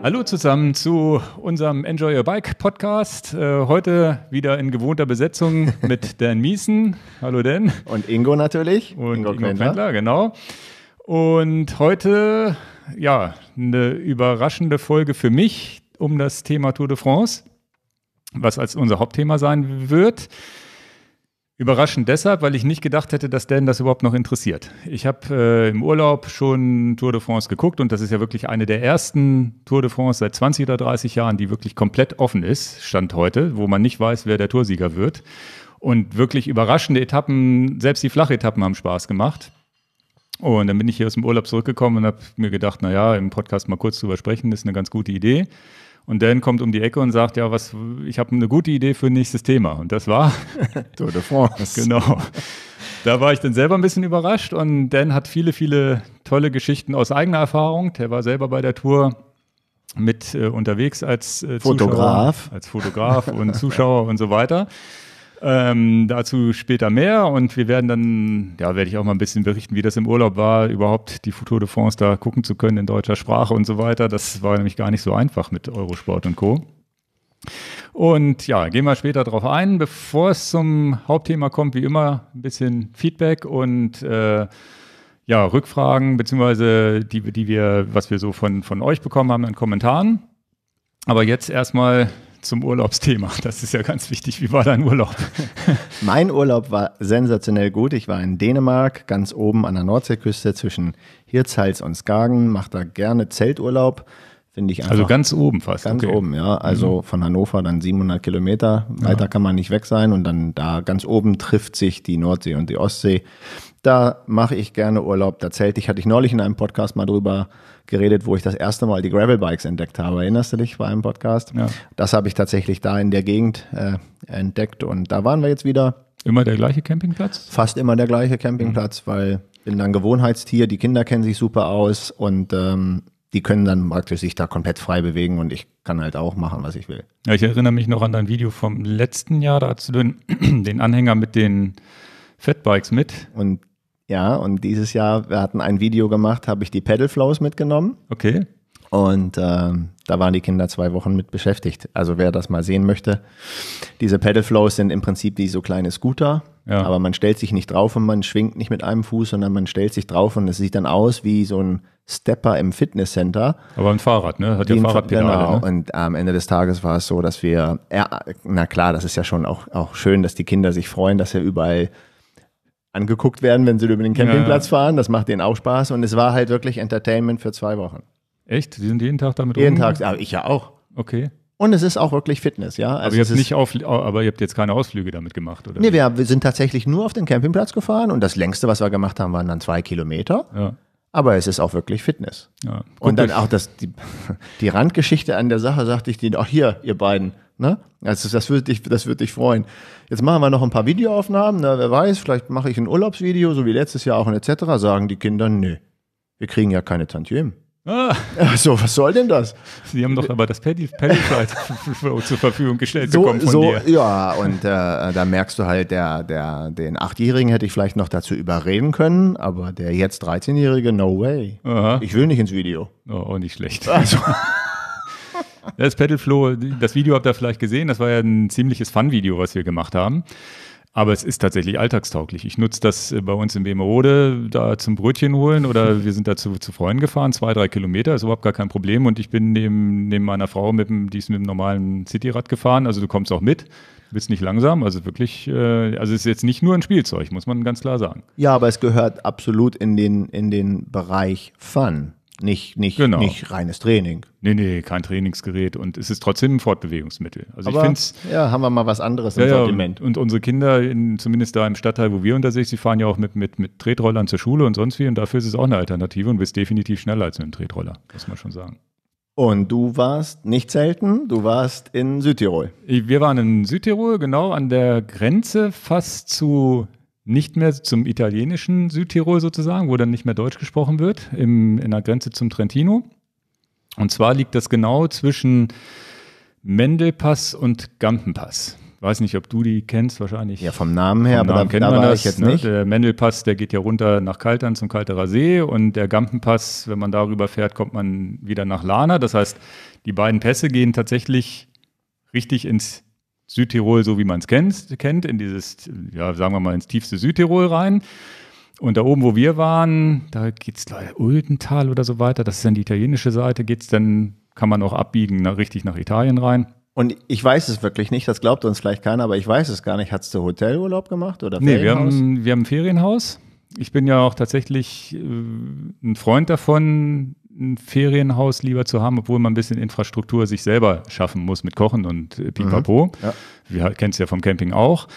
Hallo zusammen zu unserem Enjoy Your Bike Podcast. Äh, heute wieder in gewohnter Besetzung mit Dan Miesen. Hallo Dan. Und Ingo natürlich. Und Ingo, Ingo Quendler, genau. Und heute, ja, eine überraschende Folge für mich um das Thema Tour de France, was als unser Hauptthema sein wird. Überraschend deshalb, weil ich nicht gedacht hätte, dass Dan das überhaupt noch interessiert. Ich habe äh, im Urlaub schon Tour de France geguckt und das ist ja wirklich eine der ersten Tour de France seit 20 oder 30 Jahren, die wirklich komplett offen ist, Stand heute, wo man nicht weiß, wer der Toursieger wird. Und wirklich überraschende Etappen, selbst die Flachetappen haben Spaß gemacht. Und dann bin ich hier aus dem Urlaub zurückgekommen und habe mir gedacht, naja, im Podcast mal kurz drüber sprechen, ist eine ganz gute Idee. Und Dan kommt um die Ecke und sagt, ja, was, ich habe eine gute Idee für ein nächstes Thema. Und das war Tour de France. Genau. Da war ich dann selber ein bisschen überrascht und Dan hat viele, viele tolle Geschichten aus eigener Erfahrung. Der war selber bei der Tour mit äh, unterwegs als äh, Fotograf, Zuschauer, als Fotograf und Zuschauer und so weiter. Ähm, dazu später mehr und wir werden dann, ja, werde ich auch mal ein bisschen berichten, wie das im Urlaub war, überhaupt die Tour de France da gucken zu können in deutscher Sprache und so weiter. Das war nämlich gar nicht so einfach mit Eurosport und Co. Und ja, gehen wir später darauf ein. Bevor es zum Hauptthema kommt, wie immer, ein bisschen Feedback und äh, ja, Rückfragen, beziehungsweise die, die wir, was wir so von, von euch bekommen haben in Kommentaren. Aber jetzt erstmal zum Urlaubsthema. Das ist ja ganz wichtig. Wie war dein Urlaub? mein Urlaub war sensationell gut. Ich war in Dänemark, ganz oben an der Nordseeküste zwischen Hirtshals und Skagen, mache da gerne Zelturlaub. Finde ich also einfach. Also ganz oben fast. Ganz okay. oben, ja. Also mhm. von Hannover dann 700 Kilometer. Weiter ja. kann man nicht weg sein. Und dann da ganz oben trifft sich die Nordsee und die Ostsee. Da mache ich gerne Urlaub. Da zählte ich, hatte ich neulich in einem Podcast mal drüber geredet, wo ich das erste Mal die Gravelbikes entdeckt habe. Erinnerst du dich bei einem Podcast? Ja. Das habe ich tatsächlich da in der Gegend äh, entdeckt und da waren wir jetzt wieder. Immer der gleiche Campingplatz? Fast immer der gleiche Campingplatz, mhm. weil bin dann Gewohnheitstier, die Kinder kennen sich super aus und ähm, die können dann praktisch sich da komplett frei bewegen und ich kann halt auch machen, was ich will. Ja, ich erinnere mich noch an dein Video vom letzten Jahr, da hast du den, den Anhänger mit den Fatbikes mit. Und ja, und dieses Jahr, wir hatten ein Video gemacht, habe ich die Pedal Flows mitgenommen. Okay. Und ähm, da waren die Kinder zwei Wochen mit beschäftigt. Also wer das mal sehen möchte, diese Pedal Flows sind im Prinzip wie so kleine Scooter, ja. aber man stellt sich nicht drauf und man schwingt nicht mit einem Fuß, sondern man stellt sich drauf und es sieht dann aus wie so ein Stepper im Fitnesscenter. Aber ein Fahrrad, ne? Hat ja Fahrradpedale. Genau. Ne? Und am Ende des Tages war es so, dass wir, ja, na klar, das ist ja schon auch, auch schön, dass die Kinder sich freuen, dass er überall angeguckt werden, wenn sie über den Campingplatz ja. fahren. Das macht denen auch Spaß. Und es war halt wirklich Entertainment für zwei Wochen. Echt? Sie sind jeden Tag damit Jeden umgegangen? Tag, aber ich ja auch. Okay. Und es ist auch wirklich Fitness, ja. Also aber, ihr habt nicht auf, aber ihr habt jetzt keine Ausflüge damit gemacht, oder? Nee, wir, wir, sind tatsächlich nur auf den Campingplatz gefahren und das längste, was wir gemacht haben, waren dann zwei Kilometer. Ja. Aber es ist auch wirklich Fitness. Ja. Und dann auch das, die, die Randgeschichte an der Sache, sagte ich denen, auch hier, ihr beiden, Ne? Also das würde dich, das würde dich freuen. Jetzt machen wir noch ein paar Videoaufnahmen. Ne? Wer weiß, vielleicht mache ich ein Urlaubsvideo, so wie letztes Jahr auch und etc. Sagen die Kinder, nö, wir kriegen ja keine Tantiemen. Ah. So, was soll denn das? Sie haben doch aber das Pedalflight zur Verfügung gestellt so, bekommen von so, dir. Ja, und äh, da merkst du halt, der, der, den Achtjährigen hätte ich vielleicht noch dazu überreden können, aber der jetzt 13-Jährige, no way. Aha. Ich will nicht ins Video. Oh, auch nicht schlecht. Also. Das Pedalflow, das Video habt ihr vielleicht gesehen, das war ja ein ziemliches Fun-Video, was wir gemacht haben. Aber es ist tatsächlich alltagstauglich. Ich nutze das äh, bei uns in Bemerode da zum Brötchen holen oder wir sind dazu zu Freunden gefahren, zwei, drei Kilometer, ist überhaupt gar kein Problem. Und ich bin neben, neben meiner Frau, mit dem, die ist mit dem normalen Cityrad gefahren. Also du kommst auch mit, bist nicht langsam. Also wirklich, äh, also es ist jetzt nicht nur ein Spielzeug, muss man ganz klar sagen. Ja, aber es gehört absolut in den, in den Bereich Fun. Nicht, nicht, genau. nicht reines Training. Nee, nee, kein Trainingsgerät und es ist trotzdem ein Fortbewegungsmittel. Also Aber, ich finde Ja, haben wir mal was anderes im ja, Sortiment. Ja, und, unsere Kinder, in, zumindest da im Stadtteil, wo wir unterwegs sind, fahren ja auch mit, mit, mit Tretrollern zur Schule und sonst wie und dafür ist es auch eine Alternative und bist definitiv schneller als mit einem Tretroller, muss man schon sagen. Und du warst nicht selten, du warst in Südtirol. Wir waren in Südtirol, genau an der Grenze fast zu nicht mehr zum italienischen Südtirol sozusagen, wo dann nicht mehr Deutsch gesprochen wird, im, in der Grenze zum Trentino. Und zwar liegt das genau zwischen Mendelpass und Gampenpass. weiß nicht, ob du die kennst, wahrscheinlich. Ja, vom Namen her, vom aber Namen da, kennt da man das, ich jetzt ne? nicht. Der Mendelpass, der geht ja runter nach Kaltern zum Kalterer See und der Gampenpass, wenn man darüber fährt, kommt man wieder nach Lana. Das heißt, die beiden Pässe gehen tatsächlich richtig ins Südtirol, so wie man es kennt, kennt, in dieses, ja, sagen wir mal, ins tiefste Südtirol rein. Und da oben, wo wir waren, da geht es Uldental oder so weiter, das ist dann die italienische Seite, geht es dann, kann man auch abbiegen, na, richtig nach Italien rein. Und ich weiß es wirklich nicht, das glaubt uns vielleicht keiner, aber ich weiß es gar nicht. Hast du Hotelurlaub gemacht oder Nee, wir haben, wir haben ein Ferienhaus. Ich bin ja auch tatsächlich äh, ein Freund davon, ein Ferienhaus lieber zu haben, obwohl man ein bisschen Infrastruktur sich selber schaffen muss mit Kochen und äh, Pipapo. Mhm, ja. Wir kennen es ja vom Camping auch.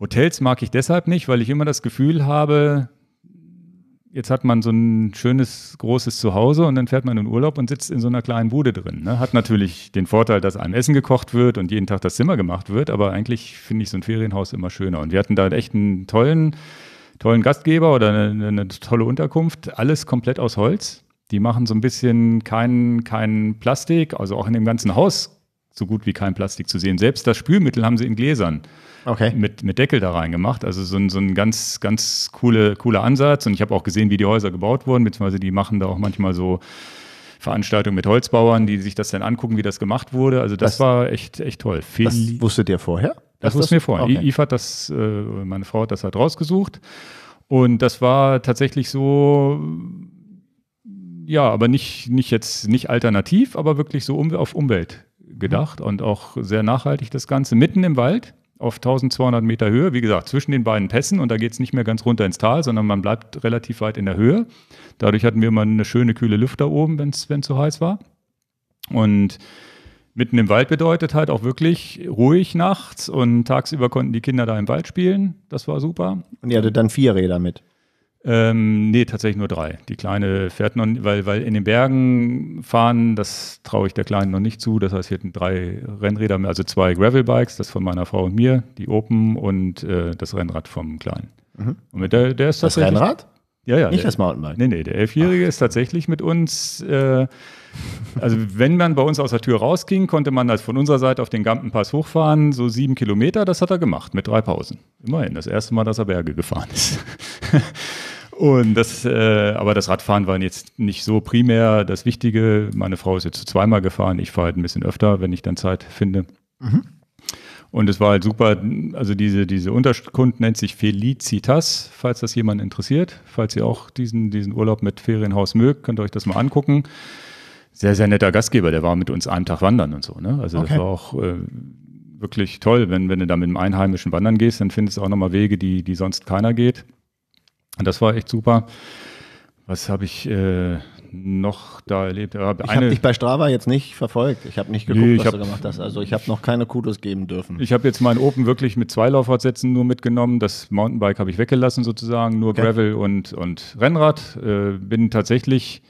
Hotels mag ich deshalb nicht, weil ich immer das Gefühl habe, jetzt hat man so ein schönes, großes Zuhause und dann fährt man in Urlaub und sitzt in so einer kleinen Bude drin. Ne? Hat natürlich den Vorteil, dass einem Essen gekocht wird und jeden Tag das Zimmer gemacht wird, aber eigentlich finde ich so ein Ferienhaus immer schöner. Und wir hatten da echt einen tollen, tollen Gastgeber oder eine, eine tolle Unterkunft, alles komplett aus Holz. Die machen so ein bisschen kein, kein Plastik, also auch in dem ganzen Haus so gut wie kein Plastik zu sehen. Selbst das Spülmittel haben sie in Gläsern okay. mit, mit Deckel da reingemacht. Also so ein, so ein ganz, ganz coole, cooler Ansatz. Und ich habe auch gesehen, wie die Häuser gebaut wurden, beziehungsweise die machen da auch manchmal so Veranstaltungen mit Holzbauern, die sich das dann angucken, wie das gemacht wurde. Also das, das war echt, echt toll. Viel, das wusstet ihr vorher? Das wusste mir vorher. Okay. Yves hat das, äh, meine Frau hat das halt rausgesucht. Und das war tatsächlich so, ja, aber nicht, nicht jetzt nicht alternativ, aber wirklich so um, auf Umwelt gedacht mhm. und auch sehr nachhaltig das Ganze. Mitten im Wald auf 1200 Meter Höhe, wie gesagt, zwischen den beiden Pässen und da geht es nicht mehr ganz runter ins Tal, sondern man bleibt relativ weit in der Höhe. Dadurch hatten wir immer eine schöne kühle Luft da oben, wenn es so heiß war. Und mitten im Wald bedeutet halt auch wirklich ruhig nachts und tagsüber konnten die Kinder da im Wald spielen. Das war super. Und ihr hattet dann vier Räder mit? Ähm, nee, tatsächlich nur drei. Die Kleine fährt noch, weil, weil in den Bergen fahren, das traue ich der Kleinen noch nicht zu. Das heißt, hier hatten drei Rennräder, also zwei Gravel-Bikes, das von meiner Frau und mir, die Open und äh, das Rennrad vom Kleinen. Mhm. Und mit der, der ist das Rennrad? Ja, ja. Nicht der, das Mountainbike? Nee, nee, der Elfjährige Ach. ist tatsächlich mit uns. Äh, also, wenn man bei uns aus der Tür rausging, konnte man als von unserer Seite auf den Gampenpass hochfahren, so sieben Kilometer. Das hat er gemacht mit drei Pausen. Immerhin, das erste Mal, dass er Berge gefahren ist. Und das, äh, aber das Radfahren war jetzt nicht so primär das Wichtige. Meine Frau ist jetzt zweimal gefahren. Ich fahre halt ein bisschen öfter, wenn ich dann Zeit finde. Mhm. Und es war halt super. Also diese, diese Unterkunft nennt sich Felicitas, falls das jemand interessiert. Falls ihr auch diesen, diesen Urlaub mit Ferienhaus mögt, könnt ihr euch das mal angucken. Sehr, sehr netter Gastgeber. Der war mit uns einen Tag wandern und so. Ne? Also okay. das war auch äh, wirklich toll. Wenn, wenn du da mit einem Einheimischen wandern gehst, dann findest du auch nochmal Wege, die, die sonst keiner geht. Und das war echt super. Was habe ich äh, noch da erlebt? ich habe dich bei Strava jetzt nicht verfolgt. Ich habe nicht geguckt, nee, was hab, du gemacht hast. Also ich habe noch keine Kudos geben dürfen. Ich habe jetzt meinen Open wirklich mit zwei Laufradsätzen nur mitgenommen. Das Mountainbike habe ich weggelassen sozusagen, nur okay. Gravel und, und Rennrad. Äh, bin tatsächlich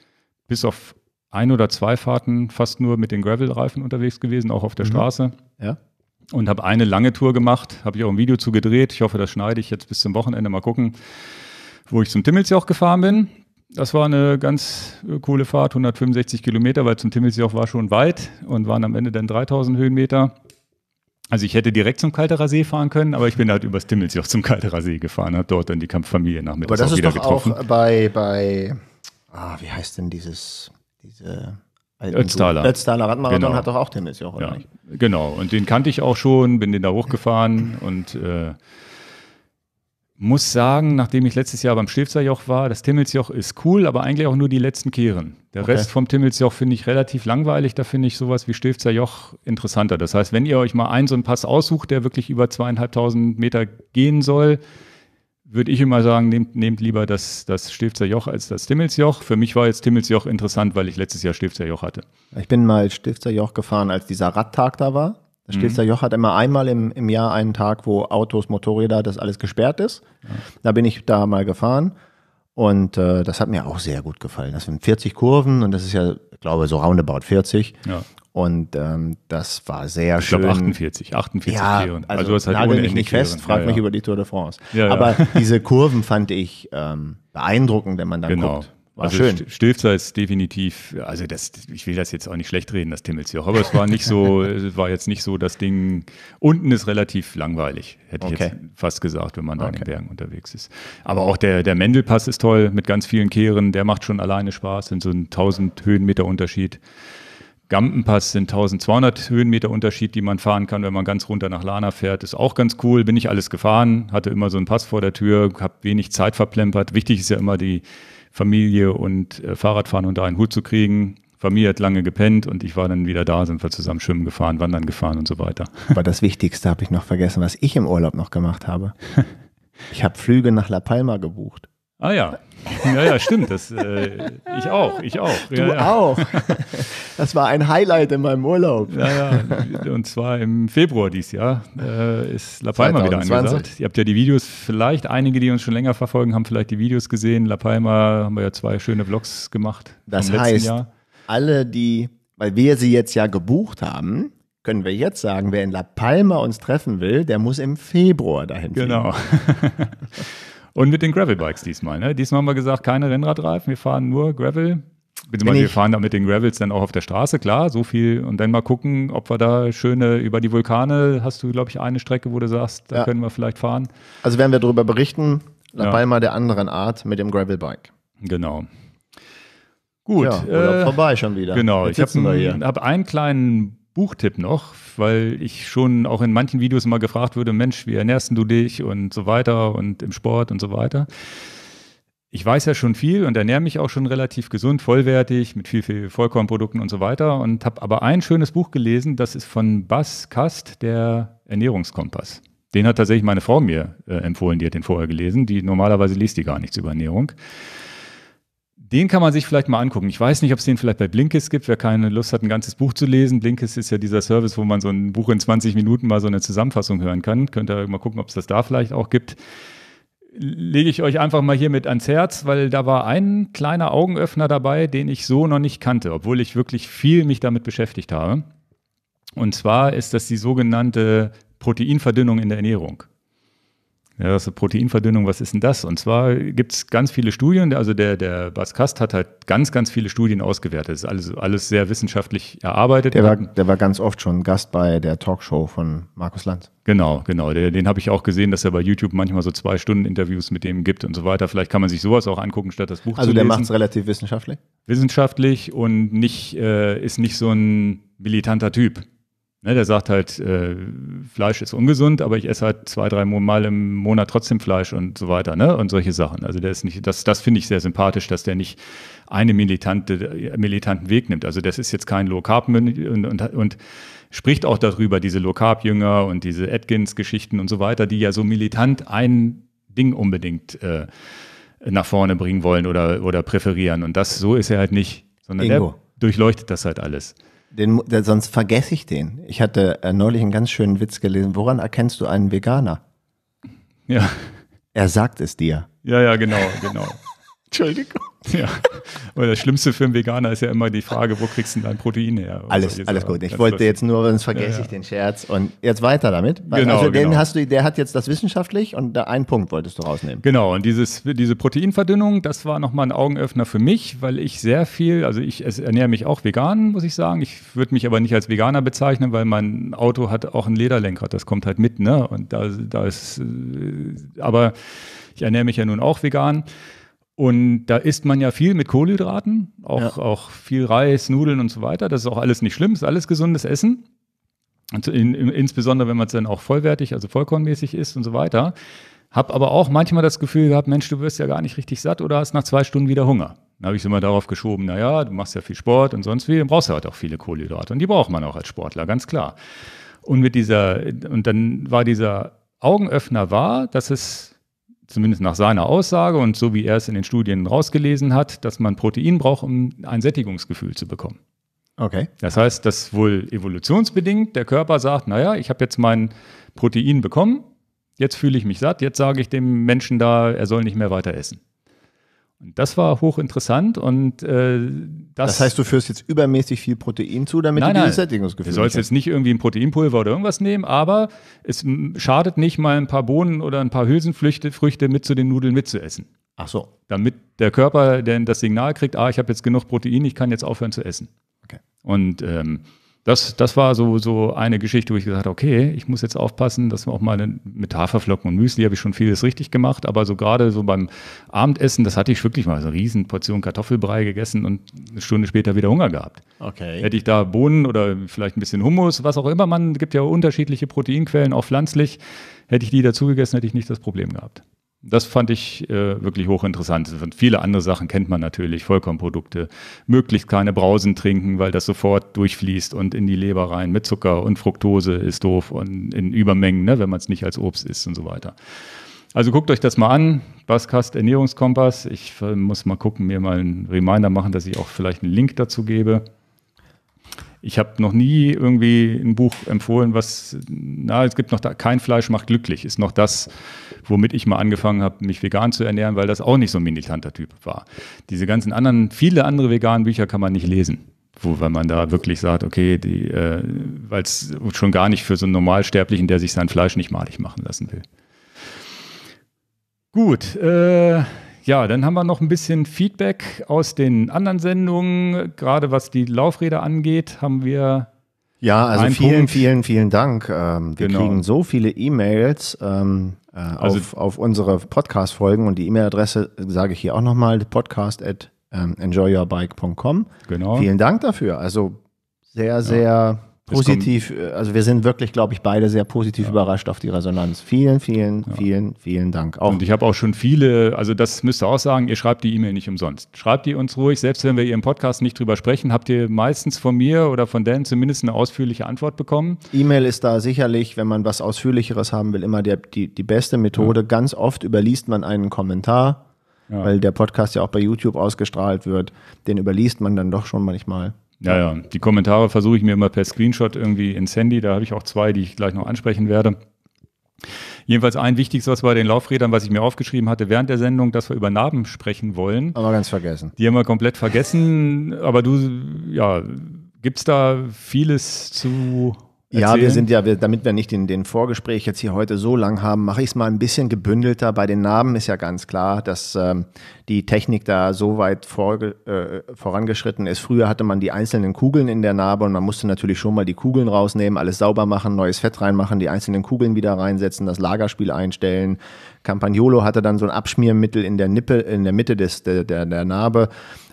bis auf ein oder zwei Fahrten fast nur mit den Gravel-Reifen unterwegs gewesen, auch auf der mhm. Straße. Ja. Und habe eine lange Tour gemacht, habe ich auch ein Video zu gedreht. Ich hoffe, das schneide ich jetzt bis zum Wochenende mal gucken wo ich zum Timmelsjoch gefahren bin. Das war eine ganz äh, coole Fahrt, 165 Kilometer, weil zum Timmelsjoch war schon weit und waren am Ende dann 3000 Höhenmeter. Also ich hätte direkt zum Kalterer See fahren können, aber ich bin halt übers Timmelsjoch zum Kalterer See gefahren, habe dort dann die Kampffamilie nachmittags aber das auch wieder ist doch getroffen. Auch bei, bei ah, wie heißt denn dieses, diese Ötztaler. Ötztaler Radmarathon genau. hat doch auch Timmelsjoch, oder ja, nicht? Genau, und den kannte ich auch schon, bin den da hochgefahren und äh, muss sagen, nachdem ich letztes Jahr beim Stilfserjoch war, das Timmelsjoch ist cool, aber eigentlich auch nur die letzten Kehren. Der okay. Rest vom Timmelsjoch finde ich relativ langweilig. Da finde ich sowas wie Stilfserjoch interessanter. Das heißt, wenn ihr euch mal einen so einen Pass aussucht, der wirklich über zweieinhalbtausend Meter gehen soll, würde ich immer sagen, nehmt, nehmt lieber das, das Stifterjoch als das Timmelsjoch. Für mich war jetzt Timmelsjoch interessant, weil ich letztes Jahr Stifterjoch hatte. Ich bin mal Stifterjoch gefahren, als dieser Radtag da war. Das mhm. Joch hat immer einmal im, im Jahr einen Tag, wo Autos, Motorräder, das alles gesperrt ist. Ja. Da bin ich da mal gefahren und äh, das hat mir auch sehr gut gefallen. Das sind 40 Kurven und das ist ja, ich glaube, so roundabout 40. Ja. Und ähm, das war sehr ich schön. Ich glaube 48, 48 ja, Kehren. Also, also halt nagel mich nicht fest, frag ja, mich über die Tour de France. Aber diese Kurven fand ich ähm, beeindruckend, wenn man dann genau. guckt. War also schön. Stilfser ist definitiv, also das, ich will das jetzt auch nicht schlecht reden, das Timmelsjoch, aber es war nicht so, es war jetzt nicht so, das Ding, unten ist relativ langweilig, hätte okay. ich jetzt fast gesagt, wenn man da okay. in den Bergen unterwegs ist. Aber auch der, der Mendelpass ist toll, mit ganz vielen Kehren, der macht schon alleine Spaß, sind so ein 1000 Höhenmeter Unterschied. Gampenpass sind 1200 Höhenmeter Unterschied, die man fahren kann, wenn man ganz runter nach Lana fährt. Ist auch ganz cool. Bin ich alles gefahren, hatte immer so einen Pass vor der Tür, habe wenig Zeit verplempert. Wichtig ist ja immer die Familie und äh, Fahrradfahren unter einen Hut zu kriegen. Familie hat lange gepennt und ich war dann wieder da, sind wir zusammen schwimmen gefahren, wandern gefahren und so weiter. Aber das Wichtigste habe ich noch vergessen, was ich im Urlaub noch gemacht habe. Ich habe Flüge nach La Palma gebucht. Ah ja, ja, ja, stimmt. Das, äh, ich auch, ich auch. Du ja, ja. auch. Das war ein Highlight in meinem Urlaub. Ja, ja. Und zwar im Februar dieses Jahr äh, ist La Palma 2020. wieder angesagt. Ihr habt ja die Videos, vielleicht einige, die uns schon länger verfolgen, haben vielleicht die Videos gesehen. La Palma haben wir ja zwei schöne Vlogs gemacht. Das heißt, Jahr. alle, die, weil wir sie jetzt ja gebucht haben, können wir jetzt sagen, wer in La Palma uns treffen will, der muss im Februar dahin fliegen. Genau. Und mit den Gravelbikes diesmal. Ne? Diesmal haben wir gesagt, keine Rennradreifen, wir fahren nur Gravel. Beziehungsweise wir fahren da mit den Gravels dann auch auf der Straße, klar, so viel. Und dann mal gucken, ob wir da schöne, über die Vulkane hast du, glaube ich, eine Strecke, wo du sagst, da ja. können wir vielleicht fahren. Also werden wir darüber berichten, La Palma ja. der anderen Art mit dem Gravelbike. Genau. Gut. Ja, äh, vorbei schon wieder. Genau. Jetzt ich habe hab einen kleinen Buchtipp noch, weil ich schon auch in manchen Videos immer gefragt würde, Mensch, wie ernährst du dich und so weiter und im Sport und so weiter. Ich weiß ja schon viel und ernähre mich auch schon relativ gesund, vollwertig, mit viel, viel Vollkornprodukten und so weiter und habe aber ein schönes Buch gelesen, das ist von Bas Kast, der Ernährungskompass. Den hat tatsächlich meine Frau mir äh, empfohlen, die hat den vorher gelesen. Die normalerweise liest die gar nichts über Ernährung. Den kann man sich vielleicht mal angucken. Ich weiß nicht, ob es den vielleicht bei Blinkist gibt. Wer keine Lust hat, ein ganzes Buch zu lesen. Blinkist ist ja dieser Service, wo man so ein Buch in 20 Minuten mal so eine Zusammenfassung hören kann. Könnt ihr mal gucken, ob es das da vielleicht auch gibt. Lege ich euch einfach mal hier mit ans Herz, weil da war ein kleiner Augenöffner dabei, den ich so noch nicht kannte, obwohl ich wirklich viel mich damit beschäftigt habe. Und zwar ist das die sogenannte Proteinverdünnung in der Ernährung. Ja, das ist eine Proteinverdünnung, was ist denn das? Und zwar gibt es ganz viele Studien, also der, der Bas Kast hat halt ganz, ganz viele Studien ausgewertet. Das ist alles, alles sehr wissenschaftlich erarbeitet. Der war, der war ganz oft schon Gast bei der Talkshow von Markus Lanz. Genau, genau. Der, den habe ich auch gesehen, dass er bei YouTube manchmal so zwei Stunden Interviews mit dem gibt und so weiter. Vielleicht kann man sich sowas auch angucken, statt das Buch also zu lesen. Also der macht es relativ wissenschaftlich? Wissenschaftlich und nicht, äh, ist nicht so ein militanter Typ. Ne, der sagt halt, äh, Fleisch ist ungesund, aber ich esse halt zwei, drei Mal im Monat trotzdem Fleisch und so weiter, ne? Und solche Sachen. Also der ist nicht, das, das finde ich sehr sympathisch, dass der nicht eine militante, militanten Weg nimmt. Also das ist jetzt kein Low Carb und, und, und spricht auch darüber, diese Low Carb Jünger und diese Atkins-Geschichten und so weiter, die ja so militant ein Ding unbedingt äh, nach vorne bringen wollen oder, oder präferieren. Und das so ist er halt nicht, sondern Ingo. der durchleuchtet das halt alles. Den, der, sonst vergesse ich den. Ich hatte äh, neulich einen ganz schönen Witz gelesen. Woran erkennst du einen Veganer? Ja. Er sagt es dir. Ja, ja, genau, genau. Entschuldigung. Ja. Und das Schlimmste für einen Veganer ist ja immer die Frage, wo kriegst du dein Protein her? Alles, alles gut. Ich wollte jetzt nur, sonst vergesse ja, ja. ich den Scherz. Und jetzt weiter damit. Genau, also den genau. hast du, der hat jetzt das wissenschaftlich und da einen Punkt wolltest du rausnehmen. Genau. Und dieses, diese Proteinverdünnung, das war nochmal ein Augenöffner für mich, weil ich sehr viel, also ich ernähre mich auch vegan, muss ich sagen. Ich würde mich aber nicht als Veganer bezeichnen, weil mein Auto hat auch ein Lederlenkrad. Das kommt halt mit, ne? Und da, da ist, äh, aber ich ernähre mich ja nun auch vegan. Und da isst man ja viel mit Kohlenhydraten, auch, ja. auch viel Reis, Nudeln und so weiter. Das ist auch alles nicht schlimm, ist alles gesundes Essen. Und in, in, insbesondere, wenn man es dann auch vollwertig, also vollkornmäßig isst und so weiter. Hab aber auch manchmal das Gefühl gehabt, Mensch, du wirst ja gar nicht richtig satt oder hast nach zwei Stunden wieder Hunger. Dann habe ich es immer darauf geschoben, naja, du machst ja viel Sport und sonst wie, dann brauchst du halt auch viele Kohlenhydrate. Und die braucht man auch als Sportler, ganz klar. Und mit dieser, und dann war dieser Augenöffner war, dass es zumindest nach seiner Aussage und so wie er es in den Studien rausgelesen hat, dass man Protein braucht, um ein Sättigungsgefühl zu bekommen. Okay. Das heißt, dass wohl evolutionsbedingt der Körper sagt, naja, ich habe jetzt mein Protein bekommen, jetzt fühle ich mich satt, jetzt sage ich dem Menschen da, er soll nicht mehr weiter essen. Und das war hochinteressant und äh, das. Das heißt, du führst jetzt übermäßig viel Protein zu, damit nein, du dieses Sättigungsgefühl hast. Du sollst jetzt nicht irgendwie ein Proteinpulver oder irgendwas nehmen, aber es schadet nicht mal ein paar Bohnen oder ein paar Hülsenfrüchte Früchte mit zu den Nudeln mitzuessen. Ach so. Damit der Körper denn das Signal kriegt, ah, ich habe jetzt genug Protein, ich kann jetzt aufhören zu essen. Okay. Und ähm, das, das war so, so eine Geschichte, wo ich gesagt habe, okay, ich muss jetzt aufpassen, dass wir auch mal mit Haferflocken und Müsli habe ich schon vieles richtig gemacht, aber so gerade so beim Abendessen, das hatte ich wirklich mal so eine riesen Portion Kartoffelbrei gegessen und eine Stunde später wieder Hunger gehabt. Okay. Hätte ich da Bohnen oder vielleicht ein bisschen Hummus, was auch immer, man gibt ja unterschiedliche Proteinquellen, auch pflanzlich, hätte ich die dazu gegessen, hätte ich nicht das Problem gehabt. Das fand ich äh, wirklich hochinteressant. Und viele andere Sachen kennt man natürlich, Vollkornprodukte. Möglichst keine Brausen trinken, weil das sofort durchfließt und in die Leber rein mit Zucker und Fructose ist doof und in Übermengen, ne, wenn man es nicht als Obst isst und so weiter. Also guckt euch das mal an, Baskast Ernährungskompass. Ich äh, muss mal gucken, mir mal einen Reminder machen, dass ich auch vielleicht einen Link dazu gebe. Ich habe noch nie irgendwie ein Buch empfohlen, was, na, es gibt noch da, kein Fleisch macht glücklich, ist noch das, womit ich mal angefangen habe, mich vegan zu ernähren, weil das auch nicht so ein militanter Typ war. Diese ganzen anderen, viele andere veganen Bücher kann man nicht lesen. Wo, weil man da wirklich sagt, okay, äh, weil es schon gar nicht für so einen Normalsterblichen, der sich sein Fleisch nicht malig machen lassen will. Gut, äh, ja, dann haben wir noch ein bisschen Feedback aus den anderen Sendungen. Gerade was die Laufräder angeht, haben wir. Ja, also vielen, Punkt. vielen, vielen Dank. Ähm, wir genau. kriegen so viele E-Mails ähm, äh, also, auf, auf unsere Podcast-Folgen und die E-Mail-Adresse sage ich hier auch nochmal: podcast at ähm, enjoyyourbike.com. Genau. Vielen Dank dafür. Also sehr, sehr. Ja positiv, äh, also wir sind wirklich, glaube ich, beide sehr positiv ja. überrascht auf die Resonanz. Vielen, vielen, ja. vielen, vielen Dank. Auch. Und ich habe auch schon viele, also das müsst ihr auch sagen, ihr schreibt die E-Mail nicht umsonst. Schreibt die uns ruhig, selbst wenn wir hier im Podcast nicht drüber sprechen, habt ihr meistens von mir oder von Dan zumindest eine ausführliche Antwort bekommen. E-Mail ist da sicherlich, wenn man was Ausführlicheres haben will, immer der, die, die beste Methode. Ja. Ganz oft überliest man einen Kommentar. Weil der Podcast ja auch bei YouTube ausgestrahlt wird, den überliest man dann doch schon manchmal. Ja, ja. Die Kommentare versuche ich mir immer per Screenshot irgendwie ins Handy. Da habe ich auch zwei, die ich gleich noch ansprechen werde. Jedenfalls ein wichtiges, was bei den Laufrädern, was ich mir aufgeschrieben hatte während der Sendung, dass wir über Narben sprechen wollen. Aber ganz vergessen. Die haben wir komplett vergessen. Aber du, ja, gibt es da vieles zu ja, wir sind ja, wir, damit wir nicht den, den Vorgespräch jetzt hier heute so lang haben, mache ich es mal ein bisschen gebündelter. Bei den Namen ist ja ganz klar, dass ähm, die Technik da so weit vor, äh, vorangeschritten ist. Früher hatte man die einzelnen Kugeln in der Narbe und man musste natürlich schon mal die Kugeln rausnehmen, alles sauber machen, neues Fett reinmachen, die einzelnen Kugeln wieder reinsetzen, das Lagerspiel einstellen. Campagnolo hatte dann so ein Abschmiermittel in der Nippe, in der Mitte des, der, der, der Narbe.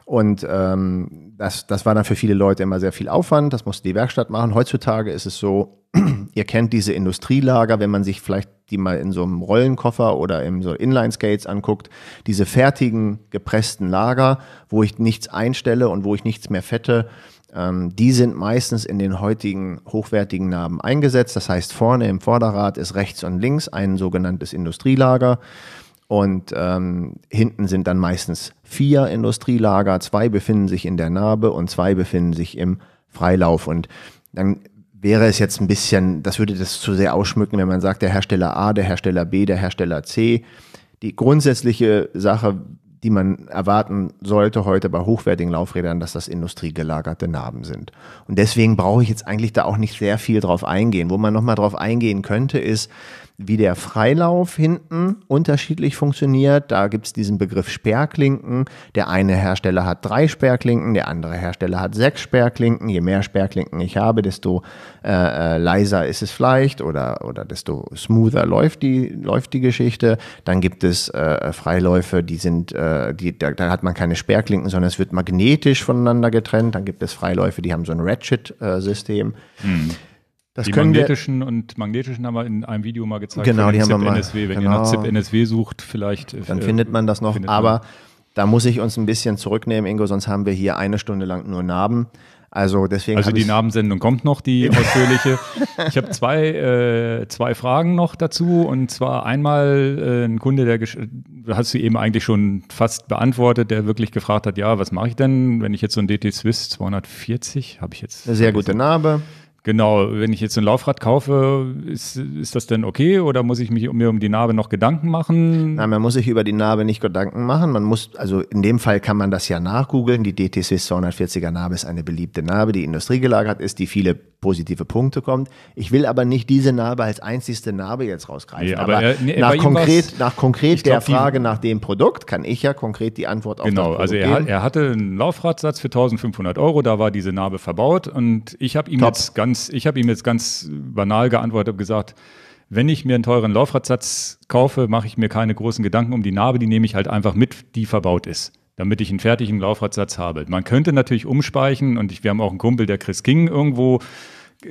Und ähm, das, das war dann für viele Leute immer sehr viel Aufwand. Das musste die Werkstatt machen. Heutzutage ist es so, ihr kennt diese Industrielager, wenn man sich vielleicht die mal in so einem Rollenkoffer oder in so Inline-Skates anguckt, diese fertigen, gepressten Lager, wo ich nichts einstelle und wo ich nichts mehr fette, ähm, die sind meistens in den heutigen hochwertigen Narben eingesetzt. Das heißt, vorne im Vorderrad ist rechts und links ein sogenanntes Industrielager. Und ähm, hinten sind dann meistens vier Industrielager, zwei befinden sich in der Narbe und zwei befinden sich im Freilauf. Und dann wäre es jetzt ein bisschen, das würde das zu sehr ausschmücken, wenn man sagt, der Hersteller A, der Hersteller B, der Hersteller C. Die grundsätzliche Sache, die man erwarten sollte heute bei hochwertigen Laufrädern, dass das industriegelagerte Narben sind. Und deswegen brauche ich jetzt eigentlich da auch nicht sehr viel drauf eingehen. Wo man nochmal drauf eingehen könnte, ist, wie der Freilauf hinten unterschiedlich funktioniert. Da gibt es diesen Begriff Sperrklinken. Der eine Hersteller hat drei Sperrklinken, der andere Hersteller hat sechs Sperrklinken. Je mehr Sperrklinken ich habe, desto äh, äh, leiser ist es vielleicht oder, oder desto smoother läuft die, läuft die Geschichte. Dann gibt es äh, Freiläufe, die sind, äh, die, da, da, hat man keine Sperrklinken, sondern es wird magnetisch voneinander getrennt. Dann gibt es Freiläufe, die haben so ein Ratchet-System. Hm. Das die magnetischen wir, und magnetischen haben wir in einem Video mal gezeigt. Genau, die haben wir mal. NSW. Wenn genau. ihr nach ZIP NSW sucht, vielleicht. Dann äh, findet man das noch. Aber da muss ich uns ein bisschen zurücknehmen, Ingo, sonst haben wir hier eine Stunde lang nur Narben. Also deswegen. Also die Narbensendung kommt noch, die ausführliche. ich habe zwei, äh, zwei Fragen noch dazu. Und zwar einmal äh, ein Kunde, der hast du eben eigentlich schon fast beantwortet, der wirklich gefragt hat, ja, was mache ich denn, wenn ich jetzt so ein DT Swiss 240 habe ich jetzt. Eine sehr gute Narbe. Genau, wenn ich jetzt ein Laufrad kaufe, ist, ist das denn okay oder muss ich mich, mir um die Narbe noch Gedanken machen? Nein, man muss sich über die Narbe nicht Gedanken machen. Man muss, also in dem Fall kann man das ja nachgoogeln. Die DT Swiss 240er Narbe ist eine beliebte Narbe, die industriegelagert ist, die viele positive Punkte kommt. Ich will aber nicht diese Narbe als einzigste Narbe jetzt rausgreifen. Nee, aber, aber nee, nach, konkret, nach konkret der glaub, Frage nach dem Produkt kann ich ja konkret die Antwort auf genau, das Produkt Genau, also er, er, hatte einen Laufradsatz für 1500 Euro, da war diese Narbe verbaut und ich habe ihm jetzt ganz, ich habe ihm jetzt ganz banal geantwortet und gesagt, wenn ich mir einen teuren Laufradsatz kaufe, mache ich mir keine großen Gedanken um die Narbe, die nehme ich halt einfach mit, die verbaut ist damit ich einen fertigen Laufradsatz habe. Man könnte natürlich umspeichen und ich, wir haben auch einen Kumpel, der Chris King irgendwo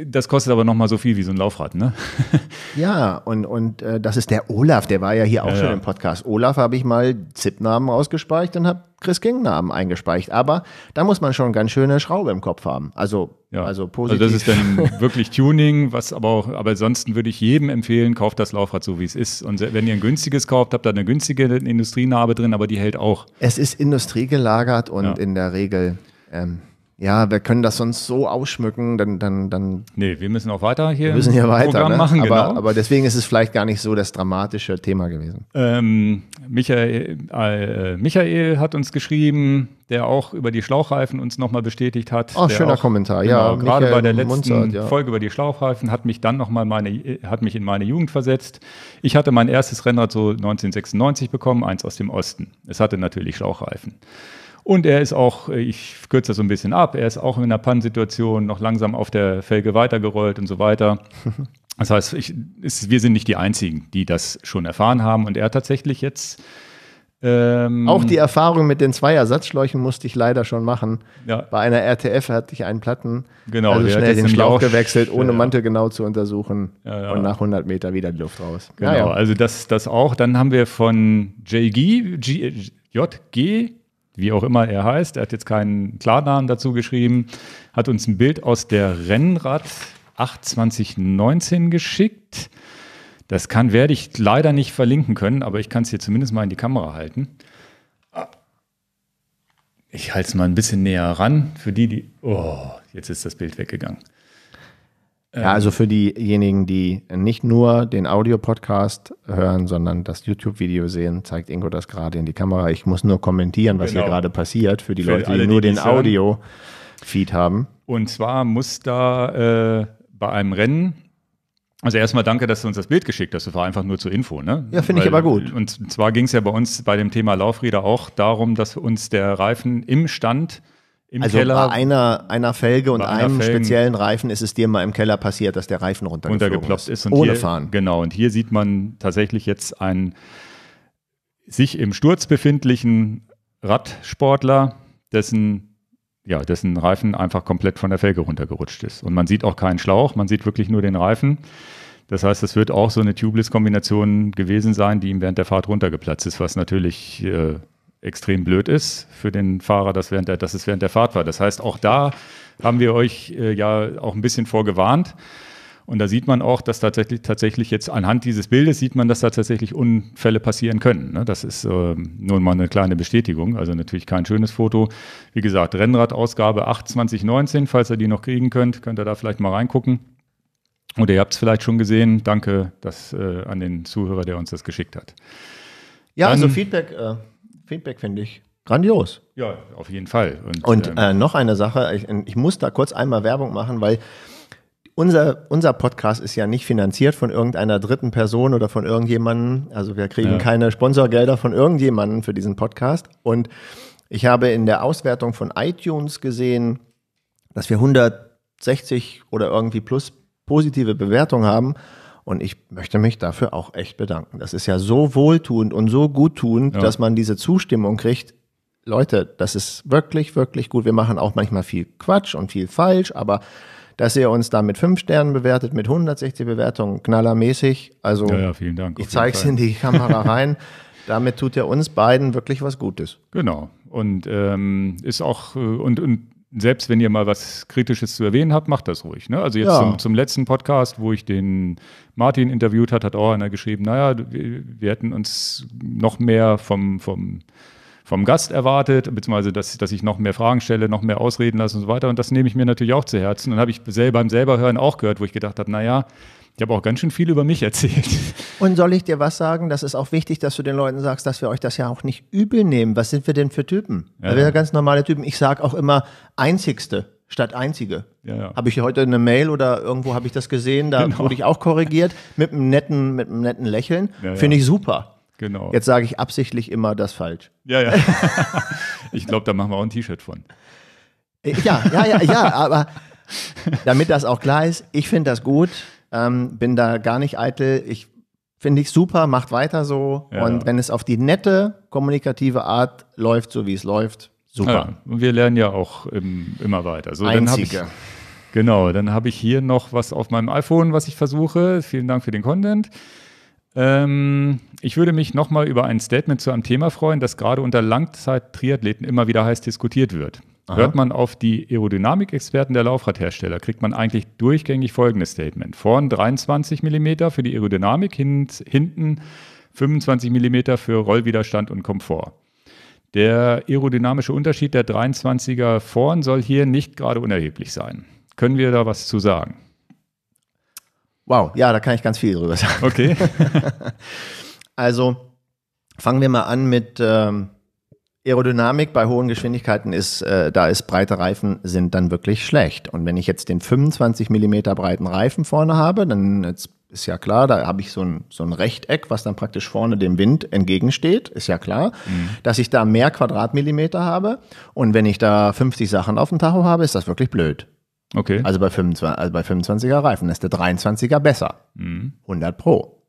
das kostet aber nochmal so viel wie so ein Laufrad, ne? ja, und, und äh, das ist der Olaf, der war ja hier auch ja, schon ja. im Podcast. Olaf habe ich mal ZIP-Namen ausgespeichert und habe Chris King-Namen eingespeichert. Aber da muss man schon ganz schöne Schraube im Kopf haben. Also, ja. also positiv. Also das ist dann wirklich Tuning, was aber auch, aber ansonsten würde ich jedem empfehlen, kauft das Laufrad so wie es ist. Und wenn ihr ein günstiges kauft, habt ihr eine günstige Industrienarbe drin, aber die hält auch. Es ist industriegelagert und in der Regel. Ähm, ja, wir können das sonst so ausschmücken, dann, dann, dann. Nee, wir müssen auch weiter hier. Wir müssen hier weiter Programm ne? machen, aber, genau. aber deswegen ist es vielleicht gar nicht so das dramatische Thema gewesen. Ähm, Michael, äh, Michael hat uns geschrieben, der auch über die Schlauchreifen uns nochmal bestätigt hat. Oh, schöner auch, Kommentar, genau, ja. Gerade bei der letzten Munzert, ja. Folge über die Schlauchreifen hat mich dann nochmal meine, hat mich in meine Jugend versetzt. Ich hatte mein erstes Rennrad so 1996 bekommen, eins aus dem Osten. Es hatte natürlich Schlauchreifen. Und er ist auch, ich kürze das so ein bisschen ab, er ist auch in einer Pannsituation noch langsam auf der Felge weitergerollt und so weiter. Das heißt, ich, ist, wir sind nicht die Einzigen, die das schon erfahren haben. Und er tatsächlich jetzt. Ähm, auch die Erfahrung mit den zwei Ersatzschläuchen musste ich leider schon machen. Ja. Bei einer RTF hatte ich einen Platten, genau, also schnell den Schlauch gewechselt, ohne ja, Mantel genau zu untersuchen ja, und nach 100 Meter wieder die Luft raus. Genau, also das, das auch. Dann haben wir von JG, G, JG wie auch immer er heißt, er hat jetzt keinen Klarnamen dazu geschrieben, hat uns ein Bild aus der Rennrad 82019 geschickt. Das kann, werde ich leider nicht verlinken können, aber ich kann es hier zumindest mal in die Kamera halten. Ich halte es mal ein bisschen näher ran für die, die. Oh, jetzt ist das Bild weggegangen. Ja, also für diejenigen, die nicht nur den Audio-Podcast hören, sondern das YouTube-Video sehen, zeigt Ingo das gerade in die Kamera. Ich muss nur kommentieren, was genau. hier gerade passiert, für die für Leute, alle, die nur die den Audio-Feed haben. Und zwar muss da äh, bei einem Rennen, also erstmal danke, dass du uns das Bild geschickt hast. Das war einfach nur zur Info, ne? Ja, finde ich aber gut. Und zwar ging es ja bei uns bei dem Thema Laufräder auch darum, dass uns der Reifen im Stand im also Keller. bei einer, einer Felge und einem Felgen speziellen Reifen ist es dir mal im Keller passiert, dass der Reifen runtergeploppt ist. ist ohne hier, Fahren. Genau, und hier sieht man tatsächlich jetzt einen sich im Sturz befindlichen Radsportler, dessen, ja, dessen Reifen einfach komplett von der Felge runtergerutscht ist. Und man sieht auch keinen Schlauch, man sieht wirklich nur den Reifen. Das heißt, es wird auch so eine Tubeless-Kombination gewesen sein, die ihm während der Fahrt runtergeplatzt ist, was natürlich äh, extrem blöd ist für den Fahrer, dass, während der, dass es während der Fahrt war. Das heißt, auch da haben wir euch äh, ja auch ein bisschen vorgewarnt. Und da sieht man auch, dass tatsächlich, tatsächlich jetzt anhand dieses Bildes sieht man, dass da tatsächlich Unfälle passieren können. Ne? Das ist äh, nur mal eine kleine Bestätigung. Also natürlich kein schönes Foto. Wie gesagt, Rennradausgabe 8 2019, falls ihr die noch kriegen könnt, könnt ihr da vielleicht mal reingucken. Oder ihr habt es vielleicht schon gesehen. Danke dass, äh, an den Zuhörer, der uns das geschickt hat. Ja, also Dann, also Feedback äh, Feedback finde ich grandios. Ja, auf jeden Fall. Und, Und ähm, äh, noch eine Sache, ich, ich, muss da kurz einmal Werbung machen, weil unser, unser Podcast ist ja nicht finanziert von irgendeiner dritten Person oder von irgendjemandem. Also wir kriegen ja. keine Sponsorgelder von irgendjemandem für diesen Podcast. Und ich habe in der Auswertung von iTunes gesehen, dass wir 160 oder irgendwie plus positive Bewertungen haben. Und ich möchte mich dafür auch echt bedanken. Das ist ja so wohltuend und so guttuend, ja. dass man diese Zustimmung kriegt. Leute, das ist wirklich, wirklich gut. Wir machen auch manchmal viel Quatsch und viel falsch, aber dass ihr uns da mit fünf Sternen bewertet, mit 160 Bewertungen, knallermäßig. Also, ja, ja, vielen Dank. Ich zeige es in die Kamera rein. Damit tut er uns beiden wirklich was Gutes. Genau. Und ähm, ist auch, äh, und, und selbst wenn ihr mal was Kritisches zu erwähnen habt, macht das ruhig. Ne? Also jetzt ja. zum, zum, letzten Podcast, wo ich den Martin interviewt hat, hat auch einer geschrieben, naja, wir, wir hätten uns noch mehr vom, vom, vom Gast erwartet, beziehungsweise dass, dass ich noch mehr Fragen stelle, noch mehr ausreden lasse und so weiter. Und das nehme ich mir natürlich auch zu Herzen. Und habe ich selber beim selber hören auch gehört, wo ich gedacht habe, naja, ich habe auch ganz schön viel über mich erzählt. Und soll ich dir was sagen? Das ist auch wichtig, dass du den Leuten sagst, dass wir euch das ja auch nicht übel nehmen. Was sind wir denn für Typen? Ja. wir sind ja ganz normale Typen. Ich sage auch immer einzigste statt einzige. Ja, ja. Habe ich heute eine Mail oder irgendwo habe ich das gesehen, da genau. wurde ich auch korrigiert mit einem netten, mit einem netten Lächeln. Ja, Finde ich super. Genau. Jetzt sage ich absichtlich immer das falsch. Ja, ja. ich glaube, da machen wir auch ein T-Shirt von. Ja, ja, ja, ja, aber damit das auch klar ist, ich finde das gut, ähm, bin da gar nicht eitel. Ich finde ich super, macht weiter so. Ja. Und wenn es auf die nette, kommunikative Art läuft, so wie es läuft, super. Ja, und wir lernen ja auch im, immer weiter. So, Einzige. Dann ich, genau, dann habe ich hier noch was auf meinem iPhone, was ich versuche. Vielen Dank für den Content. Ähm, ich würde mich nochmal über ein Statement zu einem Thema freuen, das gerade unter Langzeit-Triathleten immer wieder heiß diskutiert wird. Aha. Hört man auf die Aerodynamik-Experten der Laufradhersteller, kriegt man eigentlich durchgängig folgendes Statement. Vorn 23 mm für die Aerodynamik, hinten 25 mm für Rollwiderstand und Komfort. Der aerodynamische Unterschied der 23er vorn soll hier nicht gerade unerheblich sein. Können wir da was zu sagen? Wow, ja, da kann ich ganz viel drüber sagen. Okay. also fangen wir mal an mit ähm, Aerodynamik bei hohen Geschwindigkeiten ist, äh, da ist breite Reifen sind dann wirklich schlecht. Und wenn ich jetzt den 25 Millimeter breiten Reifen vorne habe, dann jetzt ist ja klar, da habe ich so ein, so ein Rechteck, was dann praktisch vorne dem Wind entgegensteht, ist ja klar, mhm. dass ich da mehr Quadratmillimeter habe. Und wenn ich da 50 Sachen auf dem Tacho habe, ist das wirklich blöd. Okay. Also bei, 25, also bei 25er Reifen ist der 23er besser. Mhm. 100 Pro.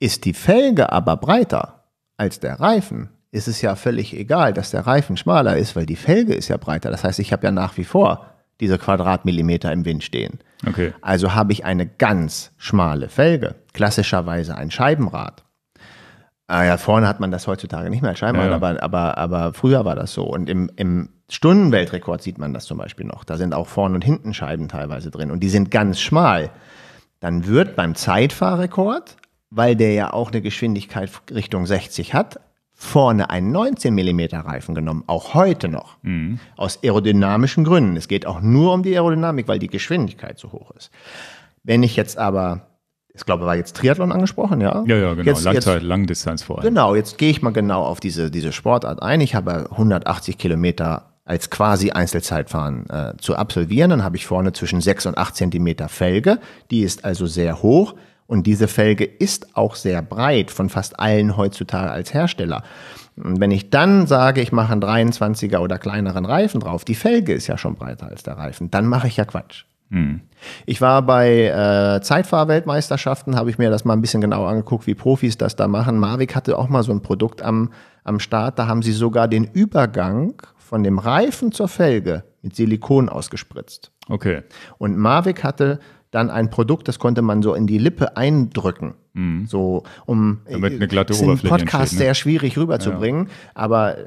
Ist die Felge aber breiter als der Reifen, ist es ja völlig egal, dass der Reifen schmaler ist, weil die Felge ist ja breiter. Das heißt, ich habe ja nach wie vor diese Quadratmillimeter im Wind stehen. Okay. Also habe ich eine ganz schmale Felge, klassischerweise ein Scheibenrad. Ah ja, vorne hat man das heutzutage nicht mehr als Scheibenrad, ja, ja. Aber, aber, aber früher war das so. Und im, im Stundenweltrekord sieht man das zum Beispiel noch. Da sind auch vorne und hinten Scheiben teilweise drin und die sind ganz schmal. Dann wird beim Zeitfahrrekord, weil der ja auch eine Geschwindigkeit Richtung 60 hat, vorne einen 19 mm Reifen genommen, auch heute noch. Mhm. Aus aerodynamischen Gründen. Es geht auch nur um die Aerodynamik, weil die Geschwindigkeit so hoch ist. Wenn ich jetzt aber, ich glaube, war jetzt Triathlon angesprochen, ja? Ja, ja, genau. Jetzt, Langzeit, jetzt, Langdistanz vor allem. Genau, jetzt gehe ich mal genau auf diese, diese Sportart ein. Ich habe 180 Kilometer als quasi Einzelzeitfahren äh, zu absolvieren. Dann habe ich vorne zwischen 6 und 8 Zentimeter Felge. Die ist also sehr hoch. Und diese Felge ist auch sehr breit von fast allen heutzutage als Hersteller. Und wenn ich dann sage, ich mache einen 23er oder kleineren Reifen drauf, die Felge ist ja schon breiter als der Reifen, dann mache ich ja Quatsch. Hm. Ich war bei äh, Zeitfahrweltmeisterschaften, habe ich mir das mal ein bisschen genauer angeguckt, wie Profis das da machen. Mavic hatte auch mal so ein Produkt am, am Start, da haben sie sogar den Übergang von dem Reifen zur Felge mit Silikon ausgespritzt. Okay. Und Mavic hatte dann ein Produkt, das konnte man so in die Lippe eindrücken. Mhm. So, um Damit eine glatte ist Oberfläche im Podcast ne? sehr schwierig rüberzubringen. Ja. Aber äh,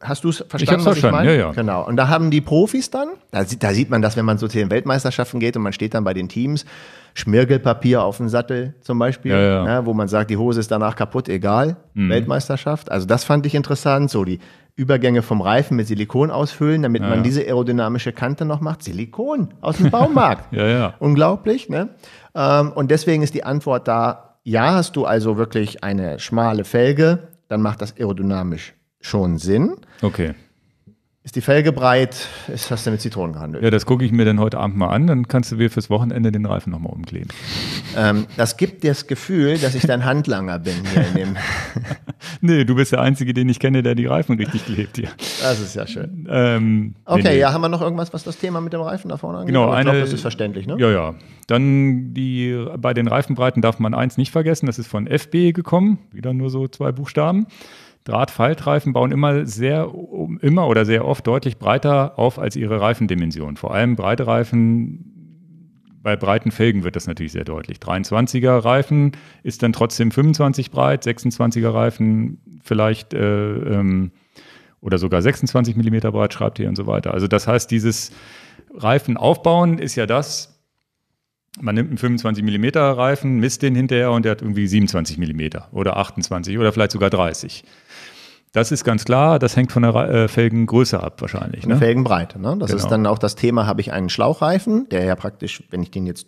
hast du es verstanden? Ich hab's verstanden, ich ja, ja. Genau. Und da haben die Profis dann, da, da sieht man das, wenn man so zu den Weltmeisterschaften geht und man steht dann bei den Teams, Schmirgelpapier auf dem Sattel zum Beispiel, ja. Ne, wo man sagt, die Hose ist danach kaputt, egal, mhm. Weltmeisterschaft. Also das fand ich interessant, so die Übergänge vom Reifen mit Silikon ausfüllen, damit ja, man diese aerodynamische Kante noch macht. Silikon aus dem Baumarkt. ja, ja. Unglaublich, ne? Ähm, und deswegen ist die Antwort da, ja, hast du also wirklich eine schmale Felge, dann macht das aerodynamisch schon Sinn. Okay. Ist die Felge breit? Ist, hast du mit Zitronen gehandelt? Ja, das gucke ich mir dann heute Abend mal an. Dann kannst du mir fürs Wochenende den Reifen nochmal umkleben. Ähm, das gibt dir das Gefühl, dass ich dein Handlanger bin hier in dem. nee, du bist der Einzige, den ich kenne, der die Reifen richtig klebt hier. Das ist ja schön. Ähm, okay, nee, nee. ja, haben wir noch irgendwas, was das Thema mit dem Reifen da vorne angeht? Genau, eine, ich glaube, das ist verständlich, ne? Ja, ja. Dann die, bei den Reifenbreiten darf man eins nicht vergessen, das ist von FB gekommen. Wieder nur so zwei Buchstaben. Drahtfaltreifen bauen immer sehr, immer oder sehr oft deutlich breiter auf als ihre Reifendimension. Vor allem breite Reifen, bei breiten Felgen wird das natürlich sehr deutlich. 23er Reifen ist dann trotzdem 25 breit, 26er Reifen vielleicht äh, ähm, oder sogar 26 Millimeter breit, schreibt ihr und so weiter. Also das heißt, dieses Reifen aufbauen ist ja das, man nimmt einen 25 mm Reifen, misst den hinterher und der hat irgendwie 27 mm oder 28 oder vielleicht sogar 30. Das ist ganz klar, das hängt von der äh, Felgengröße ab wahrscheinlich. Ne? Felgenbreite, ne? Das genau. ist dann auch das Thema, habe ich einen Schlauchreifen, der ja praktisch, wenn ich den jetzt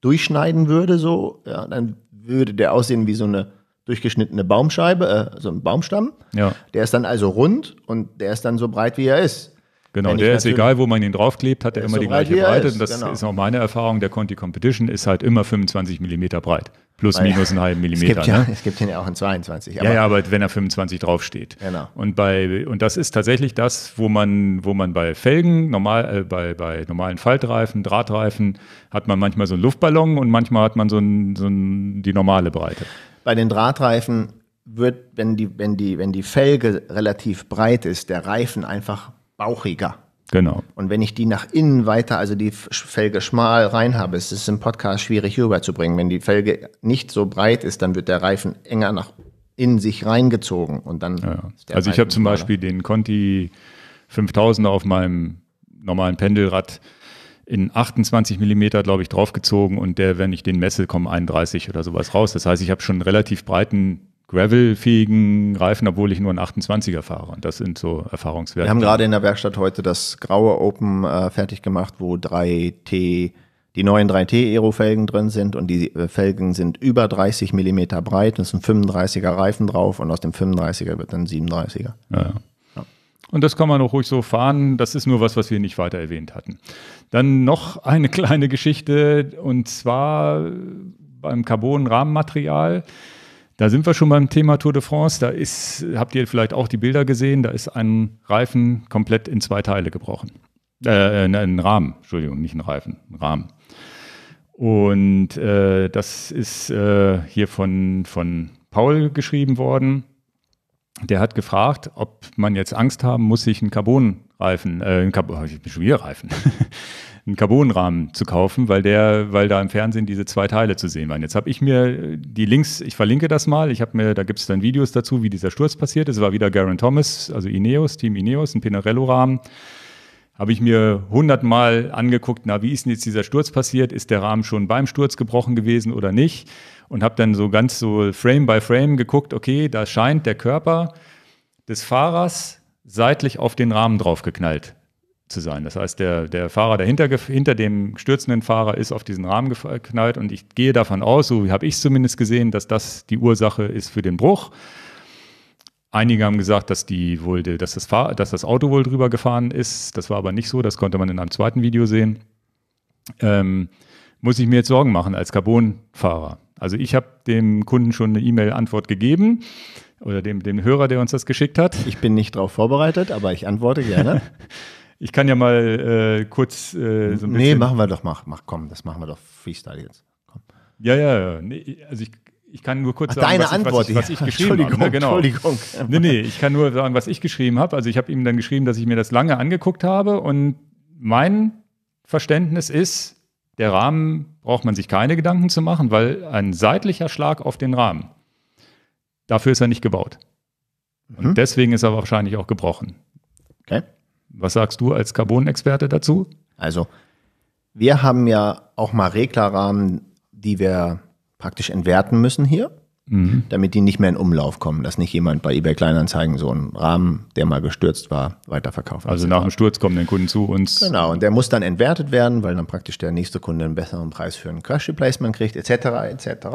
durchschneiden würde, so, ja, dann würde der aussehen wie so eine durchgeschnittene Baumscheibe, äh, so ein Baumstamm. Ja. Der ist dann also rund und der ist dann so breit, wie er ist. Genau, der ist egal, wo man ihn draufklebt, hat er immer so die gleiche Breite. Ist, und das genau. ist auch meine Erfahrung. Der Conti Competition ist halt immer 25 mm breit. Plus, Weil, minus einen halben Millimeter. Es gibt, ja, ne? es gibt ihn ja auch in 22. ja, ja, aber wenn er 25 draufsteht. Genau. Und, bei, und das ist tatsächlich das, wo man, wo man bei Felgen, normal, äh, bei, bei normalen Faltreifen, Drahtreifen, hat man manchmal so einen Luftballon und manchmal hat man so, ein, so ein, die normale Breite. Bei den Drahtreifen wird, wenn die, wenn, die, wenn die Felge relativ breit ist, der Reifen einfach bauchiger. Genau. Und wenn ich die nach innen weiter, also die Felge schmal rein habe, ist es im Podcast schwierig rüberzubringen. Wenn die Felge nicht so breit ist, dann wird der Reifen enger nach in sich reingezogen und dann. Ja. also ich habe zum Beispiel den Conti 5000 auf meinem normalen Pendelrad in 28 Millimeter, glaube ich, draufgezogen und der, wenn ich den messe, kommen 31 oder sowas raus. Das heißt, ich habe schon einen relativ breiten gravelfähigen Reifen, obwohl ich nur einen 28er fahre. Und das sind so Erfahrungswerte. Wir haben gerade in der Werkstatt heute das graue Open äh, fertig gemacht, wo 3T, die neuen 3T Aero-Felgen drin sind und die äh, Felgen sind über 30 Millimeter breit. Es sind 35er Reifen drauf und aus dem 35er wird dann 37er. Ja, ja. Und das kann man auch ruhig so fahren. Das ist nur was, was wir nicht weiter erwähnt hatten. Dann noch eine kleine Geschichte und zwar beim Carbon-Rahmenmaterial. Da sind wir schon beim Thema Tour de France. Da ist, habt ihr vielleicht auch die Bilder gesehen, da ist ein Reifen komplett in zwei Teile gebrochen. Äh, ein Rahmen, Entschuldigung, nicht ein Reifen, ein Rahmen. Und äh, das ist äh, hier von, von Paul geschrieben worden. Der hat gefragt, ob man jetzt Angst haben muss, sich einen Carbonreifen, äh, ein Carbon, ich bin schon wieder Reifen, einen Carbonrahmen zu kaufen, weil der, weil da im Fernsehen diese zwei Teile zu sehen waren. Jetzt habe ich mir die Links, ich verlinke das mal, ich habe mir, da gibt es dann Videos dazu, wie dieser Sturz passiert ist. Es war wieder Garen Thomas, also Ineos, Team Ineos, ein Pinarello-Rahmen. Habe ich mir hundertmal angeguckt, na, wie ist denn jetzt dieser Sturz passiert? Ist der Rahmen schon beim Sturz gebrochen gewesen oder nicht? Und habe dann so ganz so Frame by Frame geguckt, okay, da scheint der Körper des Fahrers seitlich auf den Rahmen draufgeknallt zu sein. Das heißt, der, der Fahrer, der hinter, dem stürzenden Fahrer ist auf diesen Rahmen geknallt und ich gehe davon aus, so habe ich es zumindest gesehen, dass das die Ursache ist für den Bruch. Einige haben gesagt, dass, die wohl, dass, das Fahr dass das Auto wohl drüber gefahren ist. Das war aber nicht so, das konnte man in einem zweiten Video sehen. Ähm, muss ich mir jetzt Sorgen machen als Carbon-Fahrer? Also ich habe dem Kunden schon eine E-Mail-Antwort gegeben oder dem, dem Hörer, der uns das geschickt hat. Ich bin nicht darauf vorbereitet, aber ich antworte gerne. Ich kann ja mal äh, kurz äh, so ein bisschen. Nee, machen wir doch, mach, mach, komm, das machen wir doch Freestyle jetzt. Komm. Ja, ja, ja. Nee, also ich, ich kann nur kurz Ach, sagen, deine was, Antwort, ich, was, ich, was ich geschrieben habe. Ne? Genau. Entschuldigung. Nee, nee, ich kann nur sagen, was ich geschrieben habe. Also ich habe ihm dann geschrieben, dass ich mir das lange angeguckt habe und mein Verständnis ist, der Rahmen braucht man sich keine Gedanken zu machen, weil ein seitlicher Schlag auf den Rahmen, dafür ist er nicht gebaut. Und mhm. deswegen ist er wahrscheinlich auch gebrochen. Okay. Was sagst du als Carbon-Experte dazu? Also, wir haben ja auch mal Reglerrahmen, die wir praktisch entwerten müssen hier, mhm. damit die nicht mehr in Umlauf kommen, dass nicht jemand bei eBay Kleinanzeigen so einen Rahmen, der mal gestürzt war, weiterverkauft. Also nach dem Sturz kommen den Kunden zu uns. Genau, und der muss dann entwertet werden, weil dann praktisch der nächste Kunde einen besseren Preis für ein Crash Replacement kriegt, etc. etc.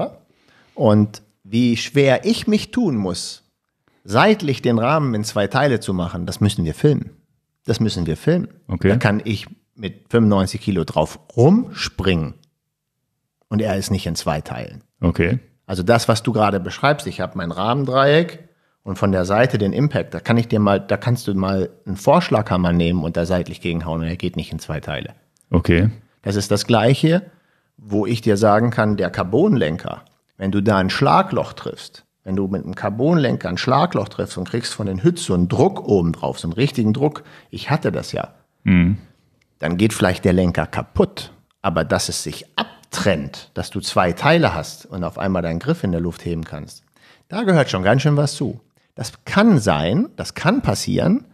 Und wie schwer ich mich tun muss, seitlich den Rahmen in zwei Teile zu machen, das müssen wir filmen. Das müssen wir filmen. Okay. Da kann ich mit 95 Kilo drauf rumspringen und er ist nicht in zwei Teilen. Okay. Also das, was du gerade beschreibst, ich habe mein Rahmendreieck und von der Seite den Impact, da kann ich dir mal, da kannst du mal einen Vorschlaghammer nehmen und da seitlich gegenhauen und er geht nicht in zwei Teile. Okay. Das ist das Gleiche, wo ich dir sagen kann, der Carbonlenker, wenn du da ein Schlagloch triffst, wenn du mit einem Carbonlenker ein Schlagloch triffst und kriegst von den Hützen so einen Druck oben drauf, so einen richtigen Druck, ich hatte das ja, mhm. dann geht vielleicht der Lenker kaputt. Aber dass es sich abtrennt, dass du zwei Teile hast und auf einmal deinen Griff in der Luft heben kannst, da gehört schon ganz schön was zu. Das kann sein, das kann passieren,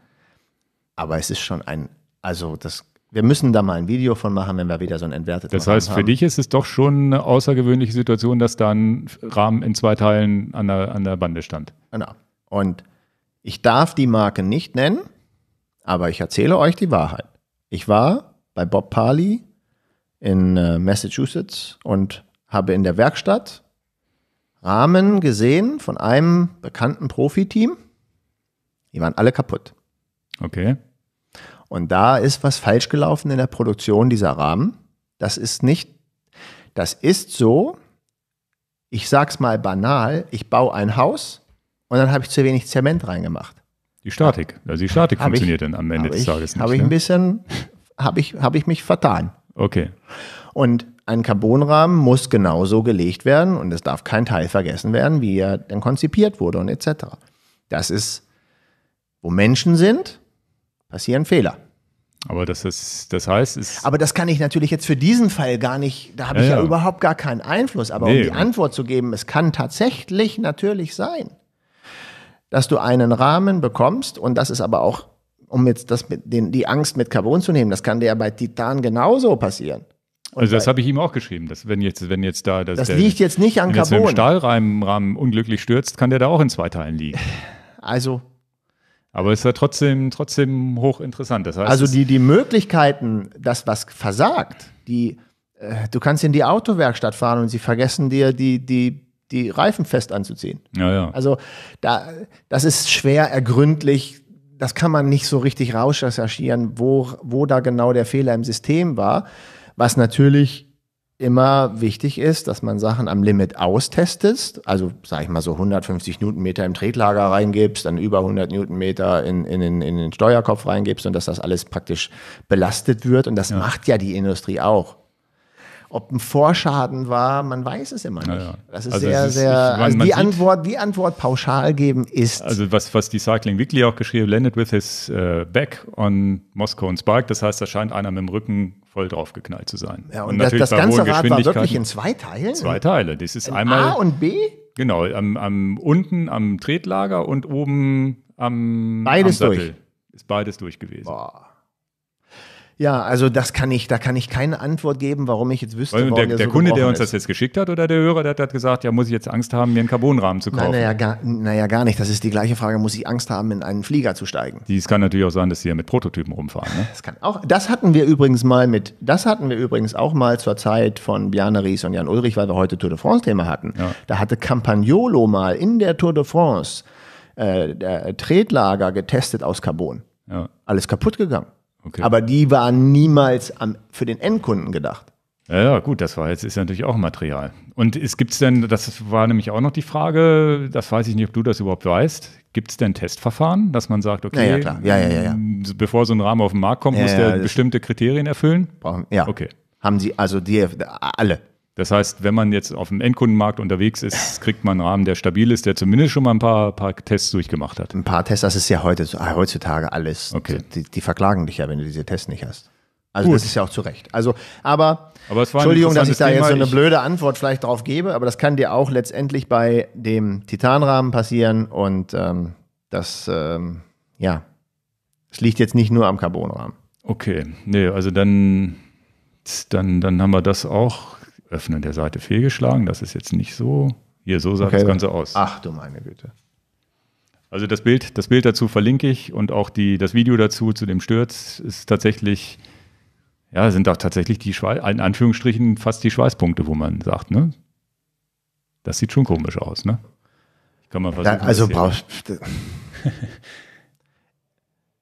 aber es ist schon ein, also das wir müssen da mal ein Video von machen, wenn wir wieder so ein entwertetes Das heißt, haben. für dich ist es doch schon eine außergewöhnliche Situation, dass da ein Rahmen in zwei Teilen an der, an der Bande stand. Genau. Und ich darf die Marke nicht nennen, aber ich erzähle euch die Wahrheit. Ich war bei Bob Parley in äh, Massachusetts und habe in der Werkstatt Rahmen gesehen von einem bekannten Profiteam. Die waren alle kaputt. Okay. Und da ist was falsch gelaufen in der Produktion dieser Rahmen. Das ist nicht, das ist so, ich sag's mal banal, ich baue ein Haus und dann habe ich zu wenig Zement reingemacht. Die Statik, also die Statik hab funktioniert ich, dann am Ende des ich, Tages nicht. Habe ich ne? ein bisschen, habe ich, hab ich mich vertan. Okay. Und ein Carbonrahmen muss genauso gelegt werden und es darf kein Teil vergessen werden, wie er dann konzipiert wurde und etc. Das ist, wo Menschen sind, passieren Fehler. Aber das ist, das heißt, es Aber das kann ich natürlich jetzt für diesen Fall gar nicht, da habe ja, ich ja, ja, überhaupt gar keinen Einfluss. Aber nee, um die Antwort zu geben, es kann tatsächlich natürlich sein, dass du einen Rahmen bekommst und das ist aber auch, um jetzt das mit den, die Angst mit Carbon zu nehmen, das kann dir ja bei Titan genauso passieren. Und also das habe ich ihm auch geschrieben, dass wenn jetzt, wenn jetzt da das, das der, liegt jetzt nicht an wenn Carbon. Wenn Stahlrahmen unglücklich stürzt, kann der da auch in zwei Teilen liegen. Also aber es ist ja trotzdem, trotzdem hochinteressant. Das heißt, also die, die Möglichkeiten, dass was versagt, die, äh, du kannst in die Autowerkstatt fahren und sie vergessen dir die, die, die Reifen fest anzuziehen. Ja, ja. Also da, das ist schwer ergründlich. Das kann man nicht so richtig rausrecherchieren, wo, wo da genau der Fehler im System war. Was natürlich immer wichtig ist, dass man Sachen am Limit austestet. Also, sag ich mal, so 150 Newtonmeter im Tretlager reingibst, dann über 100 Newtonmeter in, in, in, in den Steuerkopf reingibst und dass das alles praktisch belastet wird. Und das ja. macht ja die Industrie auch. Ob ein Vorschaden war, man weiß es immer nicht. Ja, ja. Das ist also sehr, ist, sehr. Ich, also die Antwort, die Antwort pauschal geben ist. Also was, was die Cycling Weekly auch geschrieben, landed with his uh, back on Moscow and Spark. Das heißt, da scheint einer mit dem Rücken voll drauf geknallt zu sein. Ja, und, und das, das ganze Rad war wirklich in zwei Teilen? Zwei Teile. Das ist in einmal. A und B? Genau, am, am, unten am Tretlager und oben am, beides am Sattel. Durch. Ist beides durch gewesen. Boah. Ja, also das kann ich, da kann ich keine Antwort geben, warum ich jetzt wüsste, warum der, der, der so Kunde, der uns ist. das jetzt geschickt hat, oder der Hörer, der hat gesagt, ja, muss ich jetzt Angst haben, mir einen Carbonrahmen zu kaufen? Naja, gar, naja, gar nicht. Das ist die gleiche Frage, muss ich Angst haben, in einen Flieger zu steigen? Dies kann natürlich auch sein, dass sie ja mit Prototypen rumfahren. Ne? Das kann auch. Das hatten wir übrigens mal mit, das hatten wir übrigens auch mal zur Zeit von Bjarne Ries und Jan Ulrich, weil wir heute Tour de France-Thema hatten. Ja. Da hatte Campagnolo mal in der Tour de France äh, Tretlager getestet aus Carbon. Ja. Alles kaputt gegangen. Okay. Aber die waren niemals am, für den Endkunden gedacht. Ja, ja, gut, das war jetzt ist natürlich auch Material. Und es gibt's denn, das war nämlich auch noch die Frage, das weiß ich nicht, ob du das überhaupt weißt. Gibt es denn Testverfahren, dass man sagt, okay, ja, ja. Ja, ja, ja, ja. bevor so ein Rahmen auf den Markt kommt, muss der bestimmte Kriterien erfüllen? Brauchen, ja. Okay. Haben sie, also die alle. Das heißt, wenn man jetzt auf dem Endkundenmarkt unterwegs ist, kriegt man einen Rahmen, der stabil ist, der zumindest schon mal ein paar, paar Tests durchgemacht hat. Ein paar Tests, das ist ja heute, heutzutage alles. Okay. Die, die verklagen dich ja, wenn du diese Tests nicht hast. Also Gut. das ist ja auch zu Recht. Also, aber, aber Entschuldigung, dass ich da jetzt so eine blöde Antwort vielleicht drauf gebe, aber das kann dir auch letztendlich bei dem Titanrahmen passieren und ähm, das, ähm, ja, es liegt jetzt nicht nur am Carbonrahmen. Okay, nee, also dann, dann, dann haben wir das auch Öffnen der Seite fehlgeschlagen. Das ist jetzt nicht so. Hier, so sah okay. das Ganze aus. Ach du meine Güte. Also das Bild, das Bild dazu verlinke ich und auch die, das Video dazu zu dem Sturz ist tatsächlich, ja, sind auch tatsächlich die Schweiß, in Anführungsstrichen fast die Schweißpunkte, wo man sagt, ne? Das sieht schon komisch aus, ne? Kann man versuchen, da, also brauchst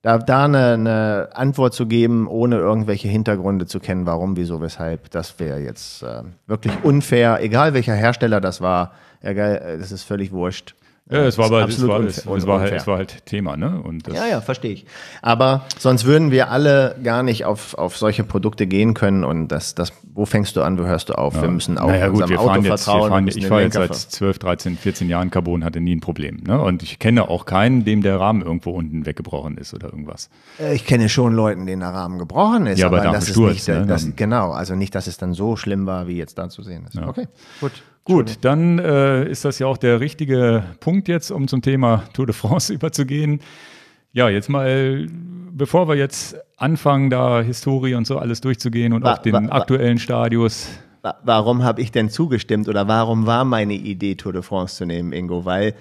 da, da eine, eine, Antwort zu geben, ohne irgendwelche Hintergründe zu kennen, warum, wieso, weshalb, das wäre jetzt äh, wirklich unfair, egal welcher Hersteller das war, egal, das ist völlig wurscht. Ja, es war, aber, es war, es, es, war halt, es war halt Thema, ne? Und ja, ja, verstehe ich. Aber sonst würden wir alle gar nicht auf, auf solche Produkte gehen können und das, das, wo fängst du an, wo hörst du auf? Ja. Wir müssen auch naja, gut, wir Auto jetzt, vertrauen. Fahren, ich fahre jetzt seit 12, 13, 14 Jahren Carbon, hatte nie ein Problem. Ne? Und ich kenne auch keinen, dem der Rahmen irgendwo unten weggebrochen ist oder irgendwas. Äh, ich kenne schon Leuten, denen der Rahmen gebrochen ist, ja, aber, aber das Sturz, ist nicht, ne? das, genau, also nicht, dass es dann so schlimm war, wie jetzt da zu sehen ist. Ja. Okay, gut. Gut, dann äh, ist das ja auch der richtige Punkt jetzt, um zum Thema Tour de France überzugehen. Ja, jetzt mal, bevor wir jetzt anfangen, da Historie und so alles durchzugehen und war, auch den war, aktuellen Stadios. Warum habe ich denn zugestimmt oder warum war meine Idee, Tour de France zu nehmen, Ingo? Weil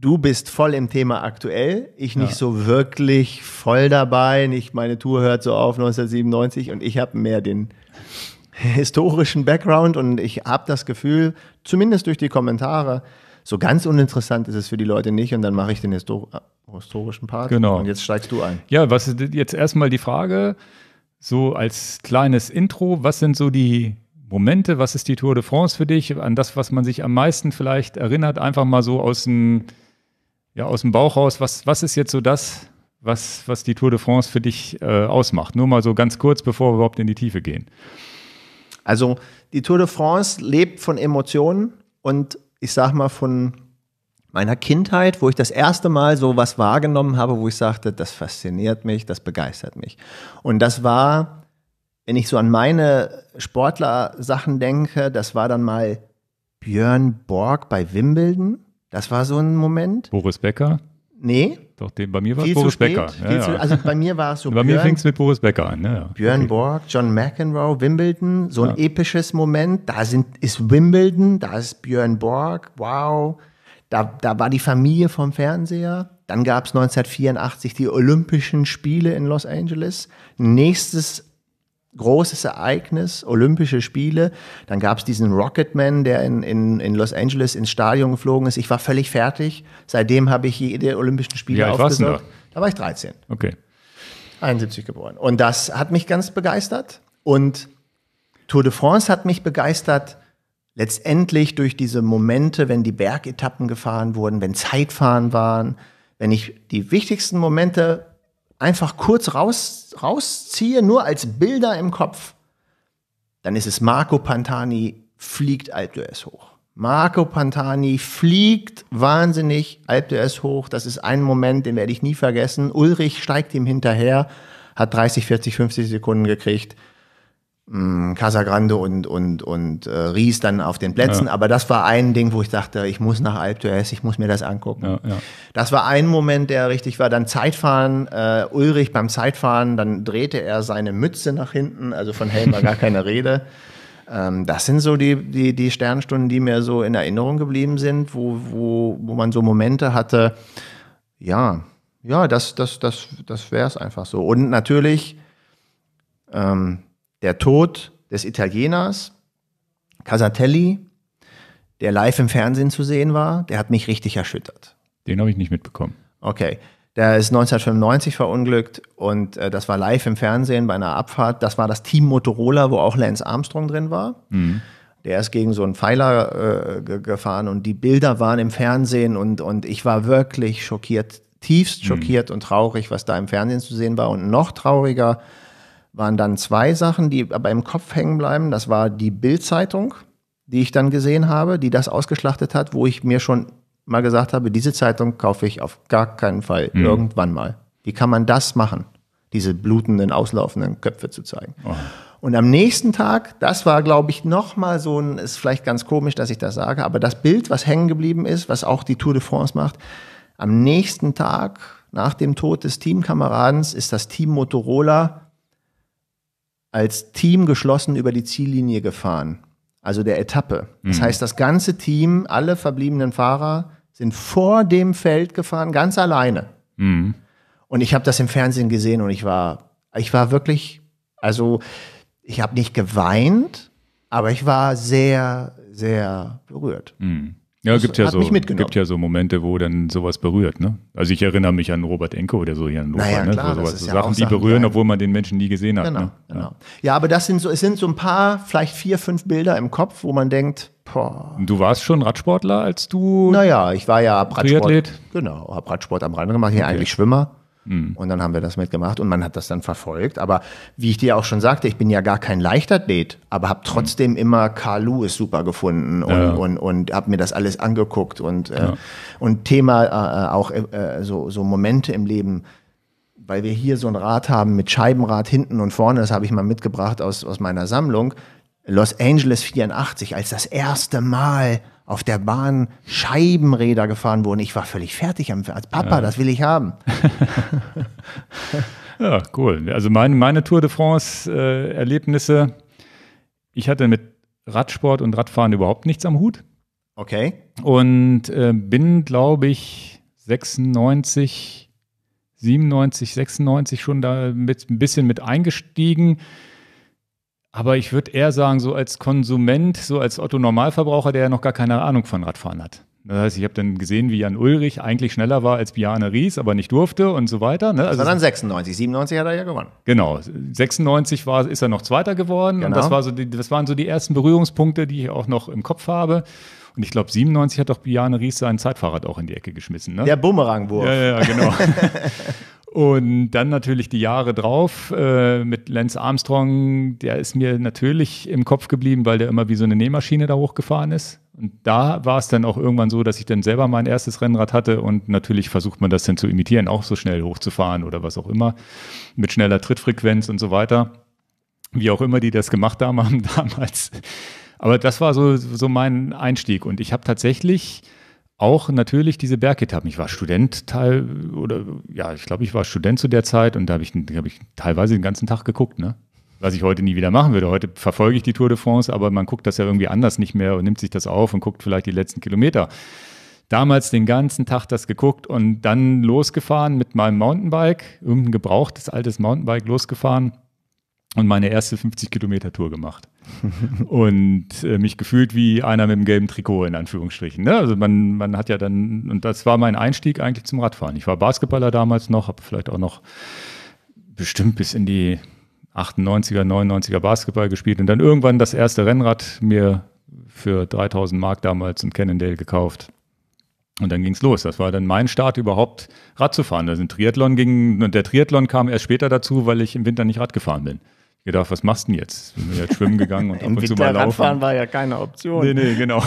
du bist voll im Thema aktuell, ich nicht ja. so wirklich voll dabei, nicht meine Tour hört so auf 1997 und ich habe mehr den historischen Background und ich habe das Gefühl, zumindest durch die Kommentare, so ganz uninteressant ist es für die Leute nicht und dann mache ich den Histor historischen Part. Genau. Und jetzt steigst du ein. Ja, was ist jetzt erstmal die Frage, so als kleines Intro, was sind so die Momente, was ist die Tour de France für dich, an das, was man sich am meisten vielleicht erinnert, einfach mal so aus dem, ja, aus dem Bauch raus, was, was ist jetzt so das, was, was die Tour de France für dich äh, ausmacht? Nur mal so ganz kurz, bevor wir überhaupt in die Tiefe gehen. Also die Tour de France lebt von Emotionen und ich sag mal von meiner Kindheit, wo ich das erste Mal so was wahrgenommen habe, wo ich sagte, das fasziniert mich, das begeistert mich. Und das war, wenn ich so an meine Sportler-Sachen denke, das war dann mal Björn Borg bei Wimbledon. Das war so ein Moment. Boris Becker? Nee. Doch, den, bei mir war es Boris Becker. Ja, ja. Zu, also bei mir war es so. bei Björn, mir fing es mit Boris Becker an. Ja, Björn okay. Borg, John McEnroe, Wimbledon, so ein episches Moment. Da sind, ist Wimbledon, da ist Björn Borg, wow. Da, da war die Familie vom Fernseher. Dann gab es 1984 die Olympischen Spiele in Los Angeles. Nächstes großes Ereignis, Olympische Spiele. Dann gab es diesen Rocketman, der in, in, in Los Angeles ins Stadion geflogen ist. Ich war völlig fertig. Seitdem habe ich jede Olympischen Spiele ja, aufgesucht. Da? da war ich 13. Okay. 71 geboren. Und das hat mich ganz begeistert. Und Tour de France hat mich begeistert, letztendlich durch diese Momente, wenn die Bergetappen gefahren wurden, wenn Zeitfahren waren, wenn ich die wichtigsten Momente einfach kurz raus, rausziehe, nur als Bilder im Kopf, dann ist es Marco Pantani fliegt Alpe d'Huez hoch. Marco Pantani fliegt wahnsinnig Alpe d'Huez hoch. Das ist ein Moment, den werde ich nie vergessen. Ulrich steigt ihm hinterher, hat 30, 40, 50 Sekunden gekriegt. Mm, Casagrande und, und, und äh, Ries dann auf den Plätzen. Ja. Aber das war ein Ding, wo ich dachte, ich muss nach Alp d'Huez, ich muss mir das angucken. Ja, ja. Das war ein Moment, der richtig war. Dann Zeitfahren, äh, Ulrich beim Zeitfahren, dann drehte er seine Mütze nach hinten, also von Helm war gar keine Rede. Ähm, das sind so die, die, die Sternstunden, die mir so in Erinnerung geblieben sind, wo, wo, wo man so Momente hatte, ja, ja, das, das, das, das wäre es einfach so. Und natürlich, ähm, der Tod des Italieners Casatelli, der live im Fernsehen zu sehen war, der hat mich richtig erschüttert. Den habe ich nicht mitbekommen. Okay. Der ist 1995 verunglückt und äh, das war live im Fernsehen bei einer Abfahrt. Das war das Team Motorola, wo auch Lance Armstrong drin war. Mhm. Der ist gegen so einen Pfeiler äh, gefahren und die Bilder waren im Fernsehen und, und ich war wirklich schockiert, tiefst mhm. schockiert mhm. und traurig, was da im Fernsehen zu sehen war. Und noch trauriger, waren dann zwei Sachen, die aber im Kopf hängen bleiben. Das war die Bild-Zeitung, die ich dann gesehen habe, die das ausgeschlachtet hat, wo ich mir schon mal gesagt habe, diese Zeitung kaufe ich auf gar keinen Fall mhm. irgendwann mal. Wie kann man das machen, diese blutenden, auslaufenden Köpfe zu zeigen? Oh. Und am nächsten Tag, das war, glaube ich, noch mal so ein, ist vielleicht ganz komisch, dass ich das sage, aber das Bild, was hängen geblieben ist, was auch die Tour de France macht, am nächsten Tag nach dem Tod des Teamkameradens ist das Team Motorola als Team geschlossen über die Ziellinie gefahren, also der Etappe. Das mhm. heißt, das ganze Team, alle verbliebenen Fahrer sind vor dem Feld gefahren, ganz alleine. Mhm. Und ich habe das im Fernsehen gesehen und ich war, ich war wirklich, also ich habe nicht geweint, aber ich war sehr, sehr berührt. Mhm. Ja, das gibt ja, so, gibt ja so Momente, wo dann sowas berührt. Ne? Also ich erinnere mich an Robert Enke oder so hier in Hannover. Naja, ne? klar, so, sowas, so Sachen, die berühren, obwohl man den Menschen nie gesehen hat. Genau, ne? genau. Ja. ja, aber das sind so, es sind so ein paar, vielleicht vier, fünf Bilder im Kopf, wo man denkt, boah. Du warst schon Radsportler, als du. Naja, ich war ja Radsport. Triathlet. Genau, habe Radsport am Rande gemacht, hier okay. eigentlich Schwimmer. Mhm. Und dann haben wir das mitgemacht und man hat das dann verfolgt. Aber wie ich dir auch schon sagte, ich bin ja gar kein Leichtathlet, aber habe trotzdem mhm. immer Carl Lewis super gefunden und, ja. und, und habe mir das alles angeguckt. Und, äh, ja. und Thema äh, auch äh, so, so Momente im Leben, weil wir hier so ein Rad haben mit Scheibenrad hinten und vorne, das habe ich mal mitgebracht aus, aus meiner Sammlung. Los Angeles 84, als das erste Mal auf der Bahn Scheibenräder gefahren wurden. Ich war völlig fertig als Papa, ja. das will ich haben. ja, cool. Also meine, meine Tour de France-Erlebnisse, äh, ich hatte mit Radsport und Radfahren überhaupt nichts am Hut. Okay. Und äh, bin, glaube ich, 96, 97, 96 schon da mit, ein bisschen mit eingestiegen aber ich würde eher sagen, so als Konsument, so als Otto Normalverbraucher, der ja noch gar keine Ahnung von Radfahren hat. Das heißt, ich habe dann gesehen, wie Jan Ulrich eigentlich schneller war als Biane Ries, aber nicht durfte und so weiter. Ne? Also das war dann 96, 97 hat er ja gewonnen. Genau, 96 war, ist er noch Zweiter geworden genau. und das, war so die, das waren so die ersten Berührungspunkte, die ich auch noch im Kopf habe. Und ich glaube, 97 hat doch Biane Ries sein Zeitfahrrad auch in die Ecke geschmissen. Ne? Der Bumerangwurf. Ja, ja, genau. Und dann natürlich die Jahre drauf äh, mit Lance Armstrong, der ist mir natürlich im Kopf geblieben, weil der immer wie so eine Nähmaschine da hochgefahren ist. Und da war es dann auch irgendwann so, dass ich dann selber mein erstes Rennrad hatte und natürlich versucht man das dann zu imitieren, auch so schnell hochzufahren oder was auch immer, mit schneller Trittfrequenz und so weiter. Wie auch immer die das gemacht haben damals. Aber das war so, so mein Einstieg. Und ich habe tatsächlich auch natürlich diese Bergetappen. Ich war Student teil oder ja, ich glaube, ich war Student zu der Zeit und da habe ich, hab ich teilweise den ganzen Tag geguckt, ne? Was ich heute nie wieder machen würde. Heute verfolge ich die Tour de France, aber man guckt das ja irgendwie anders nicht mehr und nimmt sich das auf und guckt vielleicht die letzten Kilometer. Damals den ganzen Tag das geguckt und dann losgefahren mit meinem Mountainbike, irgendein gebrauchtes altes Mountainbike losgefahren und meine erste 50 Kilometer Tour gemacht. und äh, mich gefühlt wie einer mit dem gelben Trikot in Anführungsstrichen. Ne? Also man, man hat ja dann, und das war mein Einstieg eigentlich zum Radfahren. Ich war Basketballer damals noch, habe vielleicht auch noch bestimmt bis in die 98er, 99er Basketball gespielt und dann irgendwann das erste Rennrad mir für 3000 Mark damals in Cannondale gekauft. Und dann ging es los. Das war dann mein Start überhaupt Rad zu fahren. Also ein Triathlon ging, und der Triathlon kam erst später dazu, weil ich im Winter nicht Rad gefahren bin gedacht, was machst du denn jetzt? Bin jetzt schwimmen gegangen und ab und zu mal laufen. Radfahren war ja keine Option. Nee, nee, genau.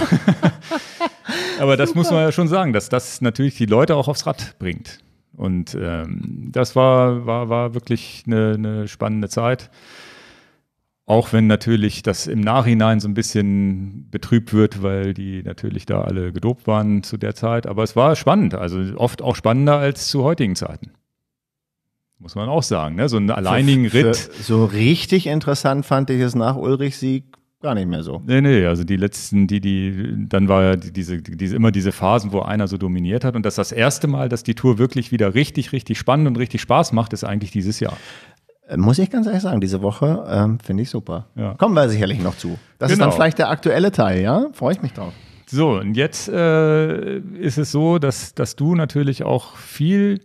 Aber das muss man ja schon sagen, dass das natürlich die Leute auch aufs Rad bringt. Und ähm, das war, war, war wirklich eine, eine spannende Zeit. Auch wenn natürlich das im Nachhinein so ein bisschen betrübt wird, weil die natürlich da alle gedopt waren zu der Zeit. Aber es war spannend, also oft auch spannender als zu heutigen Zeiten. Muss man auch sagen, ne? So einen alleinigen für, Ritt. Für so richtig interessant fand ich es nach Ulrichs Sieg gar nicht mehr so. Nee, nee, also die letzten, die, die, dann war ja diese, diese, immer diese Phasen, wo einer so dominiert hat. Und das das erste Mal, dass die Tour wirklich wieder richtig, richtig spannend und richtig Spaß macht, ist eigentlich dieses Jahr. Äh, muss ich ganz ehrlich sagen, diese Woche ähm, finde ich super. Ja. Kommen wir sicherlich noch zu. Das genau. ist dann genau. vielleicht der aktuelle Teil, ja? Freue ich mich drauf. So, und jetzt äh, ist es so, dass, dass du natürlich auch viel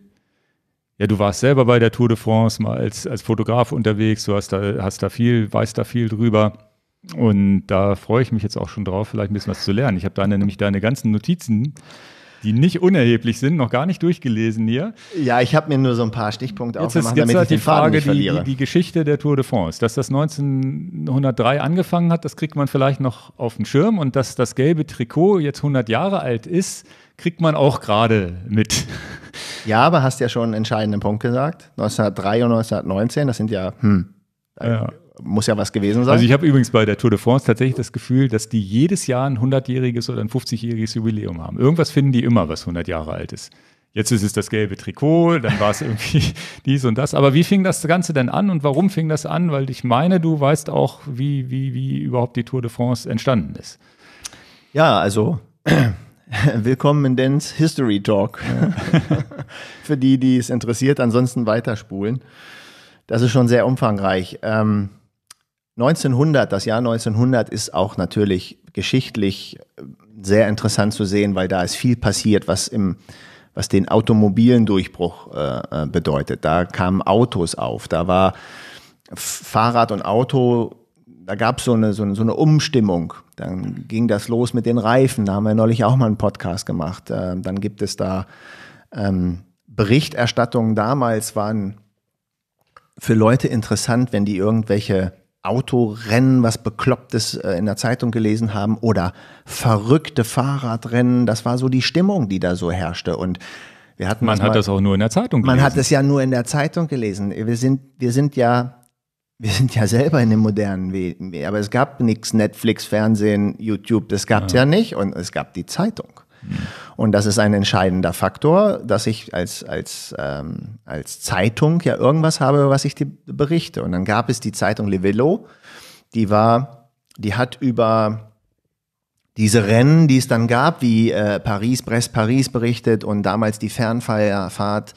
ja, du warst selber bei der Tour de France mal als, als Fotograf unterwegs, du hast da, hast da viel, weißt da viel drüber. Und da freue ich mich jetzt auch schon drauf, vielleicht ein bisschen was zu lernen. Ich habe da nämlich deine ganzen Notizen, die nicht unerheblich sind, noch gar nicht durchgelesen hier. Ja, ich habe mir nur so ein paar Stichpunkte jetzt aufgemacht, ist, jetzt damit halt ich die Frage, die, die, die, Geschichte der Tour de France. Dass das 1903 angefangen hat, das kriegt man vielleicht noch auf den Schirm. Und dass das gelbe Trikot jetzt 100 Jahre alt ist, kriegt man auch gerade mit. Ja, aber hast ja schon einen entscheidenden Punkt gesagt. 1903 und 1919, das sind ja, hm, ja. muss ja was gewesen sein. Also ich habe übrigens bei der Tour de France tatsächlich das Gefühl, dass die jedes Jahr ein 100-jähriges oder ein 50-jähriges Jubiläum haben. Irgendwas finden die immer, was 100 Jahre alt ist. Jetzt ist es das gelbe Trikot, dann war es irgendwie dies und das. Aber wie fing das Ganze denn an und warum fing das an? Weil ich meine, du weißt auch, wie, wie, wie überhaupt die Tour de France entstanden ist. Ja, also Willkommen in Dens History Talk. Für die, die es interessiert, ansonsten weiterspulen. Das ist schon sehr umfangreich. Ähm, 1900, das Jahr 1900 ist auch natürlich geschichtlich äh, sehr interessant zu sehen, weil da ist viel passiert, was im was den automobilen Durchbruch äh, äh bedeutet. Da kamen Autos auf, da war Fahrrad und Auto da gab so es so, eine, so eine Umstimmung. Dann ging das los mit den Reifen. Da haben wir neulich auch mal einen Podcast gemacht. Ähm, dann gibt es da ähm, Berichterstattungen damals waren für Leute interessant, wenn die irgendwelche Autorennen, was Beklopptes äh, in der Zeitung gelesen haben oder verrückte Fahrradrennen. Das war so die Stimmung, die da so herrschte. Und wir hatten man hat mal, das auch nur in der Zeitung gelesen. Man hat es ja nur in der Zeitung gelesen. Wir sind, wir sind ja wir sind ja selber in dem modernen Weg, aber es gab nichts Netflix, Fernsehen, YouTube, das gab es ja. ja. nicht und es gab die Zeitung. Mhm. Und das ist ein entscheidender Faktor, dass ich als, als, ähm, als Zeitung ja irgendwas habe, was ich dir berichte. Und dann gab es die Zeitung Le Velo, die war, die hat über diese Rennen, die es dann gab, wie äh, Paris, Brest, Paris berichtet und damals die Fernfahrt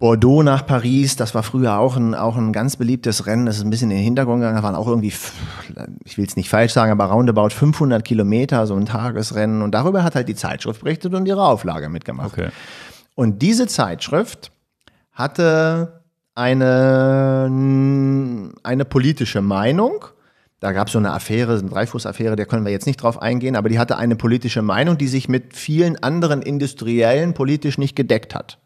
Bordeaux nach Paris, das war früher auch ein, auch ein ganz beliebtes Rennen. Das ist ein bisschen in den Hintergrund gegangen. Da waren auch irgendwie, ich will es nicht falsch sagen, aber roundabout 500 Kilometer, so ein Tagesrennen. Und darüber hat halt die Zeitschrift berichtet und ihre Auflage mitgemacht. Okay. Und diese Zeitschrift hatte eine, eine politische Meinung. Da gab es so eine Affäre, eine Dreifuß-Affäre, der können wir jetzt nicht drauf eingehen, aber die hatte eine politische Meinung, die sich mit vielen anderen Industriellen politisch nicht gedeckt hat.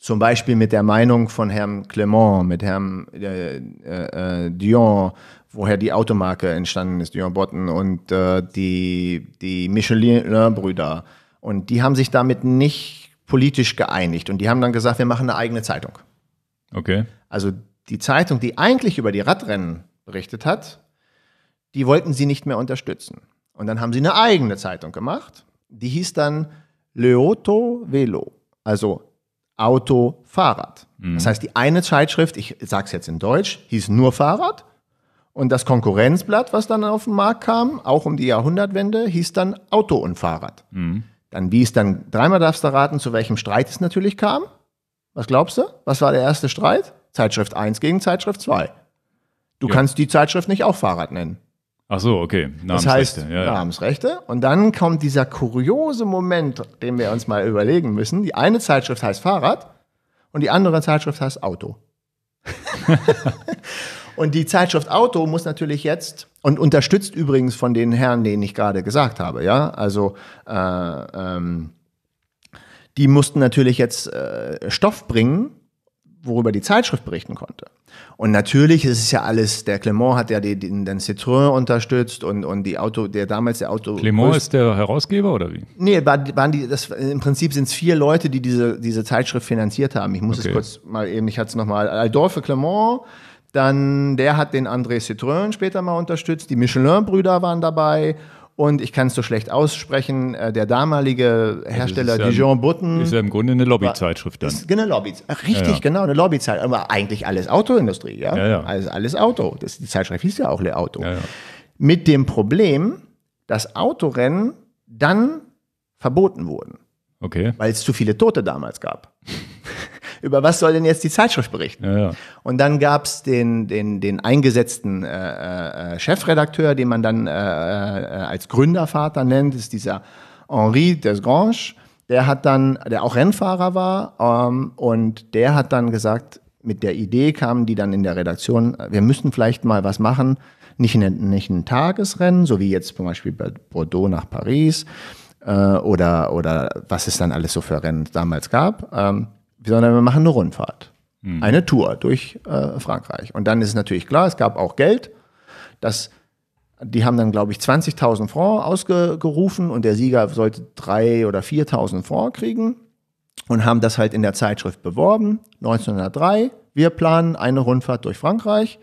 Zum Beispiel mit der Meinung von Herrn Clement, mit Herrn äh, äh, Dion, woher die Automarke entstanden ist, Dion Botten und äh, die, die Michelin-Brüder. Und die haben sich damit nicht politisch geeinigt. Und die haben dann gesagt, wir machen eine eigene Zeitung. Okay. Also die Zeitung, die eigentlich über die Radrennen berichtet hat, die wollten sie nicht mehr unterstützen. Und dann haben sie eine eigene Zeitung gemacht. Die hieß dann Leoto Velo. Also Auto, Fahrrad. Mhm. Das heißt, die eine Zeitschrift, ich sage es jetzt in Deutsch, hieß nur Fahrrad. Und das Konkurrenzblatt, was dann auf den Markt kam, auch um die Jahrhundertwende, hieß dann Auto und Fahrrad. Mhm. Dann, wie es dann, dreimal darfst du raten, zu welchem Streit es natürlich kam. Was glaubst du? Was war der erste Streit? Zeitschrift 1 gegen Zeitschrift 2. Du ja. kannst die Zeitschrift nicht auch Fahrrad nennen. Ach so, okay. Das heißt, ja, ja. Namensrechte. Und dann kommt dieser kuriose Moment, den wir uns mal überlegen müssen. Die eine Zeitschrift heißt Fahrrad und die andere Zeitschrift heißt Auto. und die Zeitschrift Auto muss natürlich jetzt und unterstützt übrigens von den Herren, denen ich gerade gesagt habe, ja, also äh, ähm, die mussten natürlich jetzt äh, Stoff bringen, worüber die Zeitschrift berichten konnte. Und natürlich ist es ja alles, der Clement hat ja den, den, den Citroën unterstützt und, und die Auto, der damals der Auto. Clement ist der Herausgeber oder wie? Nee, waren die, das, im Prinzip sind es vier Leute, die diese, diese Zeitschrift finanziert haben. Ich muss okay. es kurz mal eben, ich hatte es nochmal. Adolphe Clement, dann der hat den André Citroën später mal unterstützt, die Michelin-Brüder waren dabei und ich kann es so schlecht aussprechen, äh, der damalige Hersteller also Dijon ja, Button. Ist ja im Grunde eine Lobbyzeitschrift dann. Ist genau, Lobby, richtig, ja, ja. genau, eine Lobbyzeitschrift. Aber eigentlich alles Autoindustrie, ja? Ja, ja. Alles, alles Auto. Das, die Zeitschrift hieß ja auch Le Auto. Ja, ja. Mit dem Problem, dass Autorennen dann verboten wurden. Okay. Weil es zu viele Tote damals gab. über was soll denn jetzt die Zeitschrift berichten? Ja, ja. Und dann gab es den, den, den eingesetzten äh, äh, Chefredakteur, den man dann äh, äh, als Gründervater nennt, ist dieser Henri Desgrange. Der hat dann, der auch Rennfahrer war, ähm, und der hat dann gesagt, mit der Idee kamen die dann in der Redaktion, wir müssen vielleicht mal was machen, nicht ein, nicht ein Tagesrennen, so wie jetzt zum Beispiel bei Bordeaux nach Paris äh, oder, oder was es dann alles so für Rennen damals gab, ähm, sondern wir machen eine Rundfahrt. Mhm. Eine Tour durch äh, Frankreich. Und dann ist es natürlich klar, es gab auch Geld. Das, die haben dann, glaube ich, 20.000 Francs ausgerufen und der Sieger sollte 3.000 oder 4.000 Francs kriegen und haben das halt in der Zeitschrift beworben. 1903, wir planen eine Rundfahrt durch Frankreich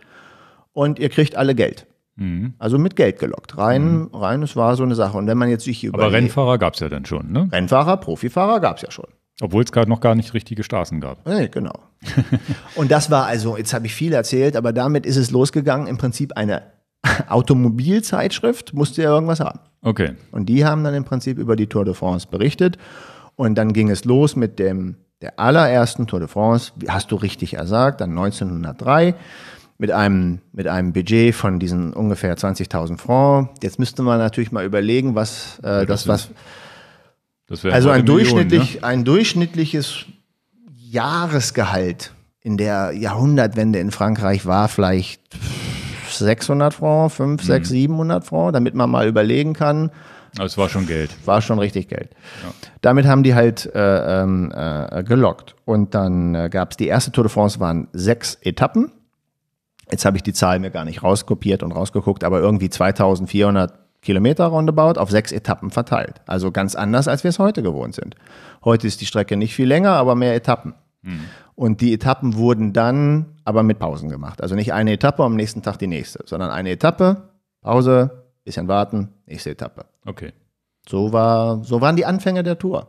und ihr kriegt alle Geld. Mhm. Also mit Geld gelockt. Rein, mhm. rein, es war so eine Sache. Und wenn man jetzt sich über. Aber Rennfahrer gab es ja dann schon, ne? Rennfahrer, Profifahrer gab es ja schon. Obwohl es gerade noch gar nicht richtige Straßen gab. Nee, genau. und das war also, jetzt habe ich viel erzählt, aber damit ist es losgegangen, im Prinzip eine Automobilzeitschrift musste ja irgendwas haben. Okay. Und die haben dann im Prinzip über die Tour de France berichtet. Und dann ging es los mit dem der allerersten Tour de France, hast du richtig ersagt, dann 1903 mit einem, mit einem Budget von diesen ungefähr 20.000 Francs. Jetzt müsste man natürlich mal überlegen, was äh, das, was also ein, durchschnittlich, Millionen, ne? ein durchschnittliches Jahresgehalt in der Jahrhundertwende in Frankreich war vielleicht 600 Francs, 5, 6, mhm. 700 Francs, damit man mal überlegen kann. Also es war schon Geld. War schon richtig Geld. Ja. Damit haben die halt äh, ähm, äh, gelockt. Und dann äh, gab es die erste Tour de France, waren sechs Etappen. Jetzt habe ich die Zahl mir gar nicht rauskopiert und rausgeguckt, aber irgendwie 2400 Kilometer roundabout auf sechs Etappen verteilt. Also ganz anders, als wir es heute gewohnt sind. Heute ist die Strecke nicht viel länger, aber mehr Etappen. Mhm. Und die Etappen wurden dann aber mit Pausen gemacht. Also nicht eine Etappe, am nächsten Tag die nächste, sondern eine Etappe, Pause, bisschen warten, nächste Etappe. Okay. So, war, so waren die Anfänge der Tour.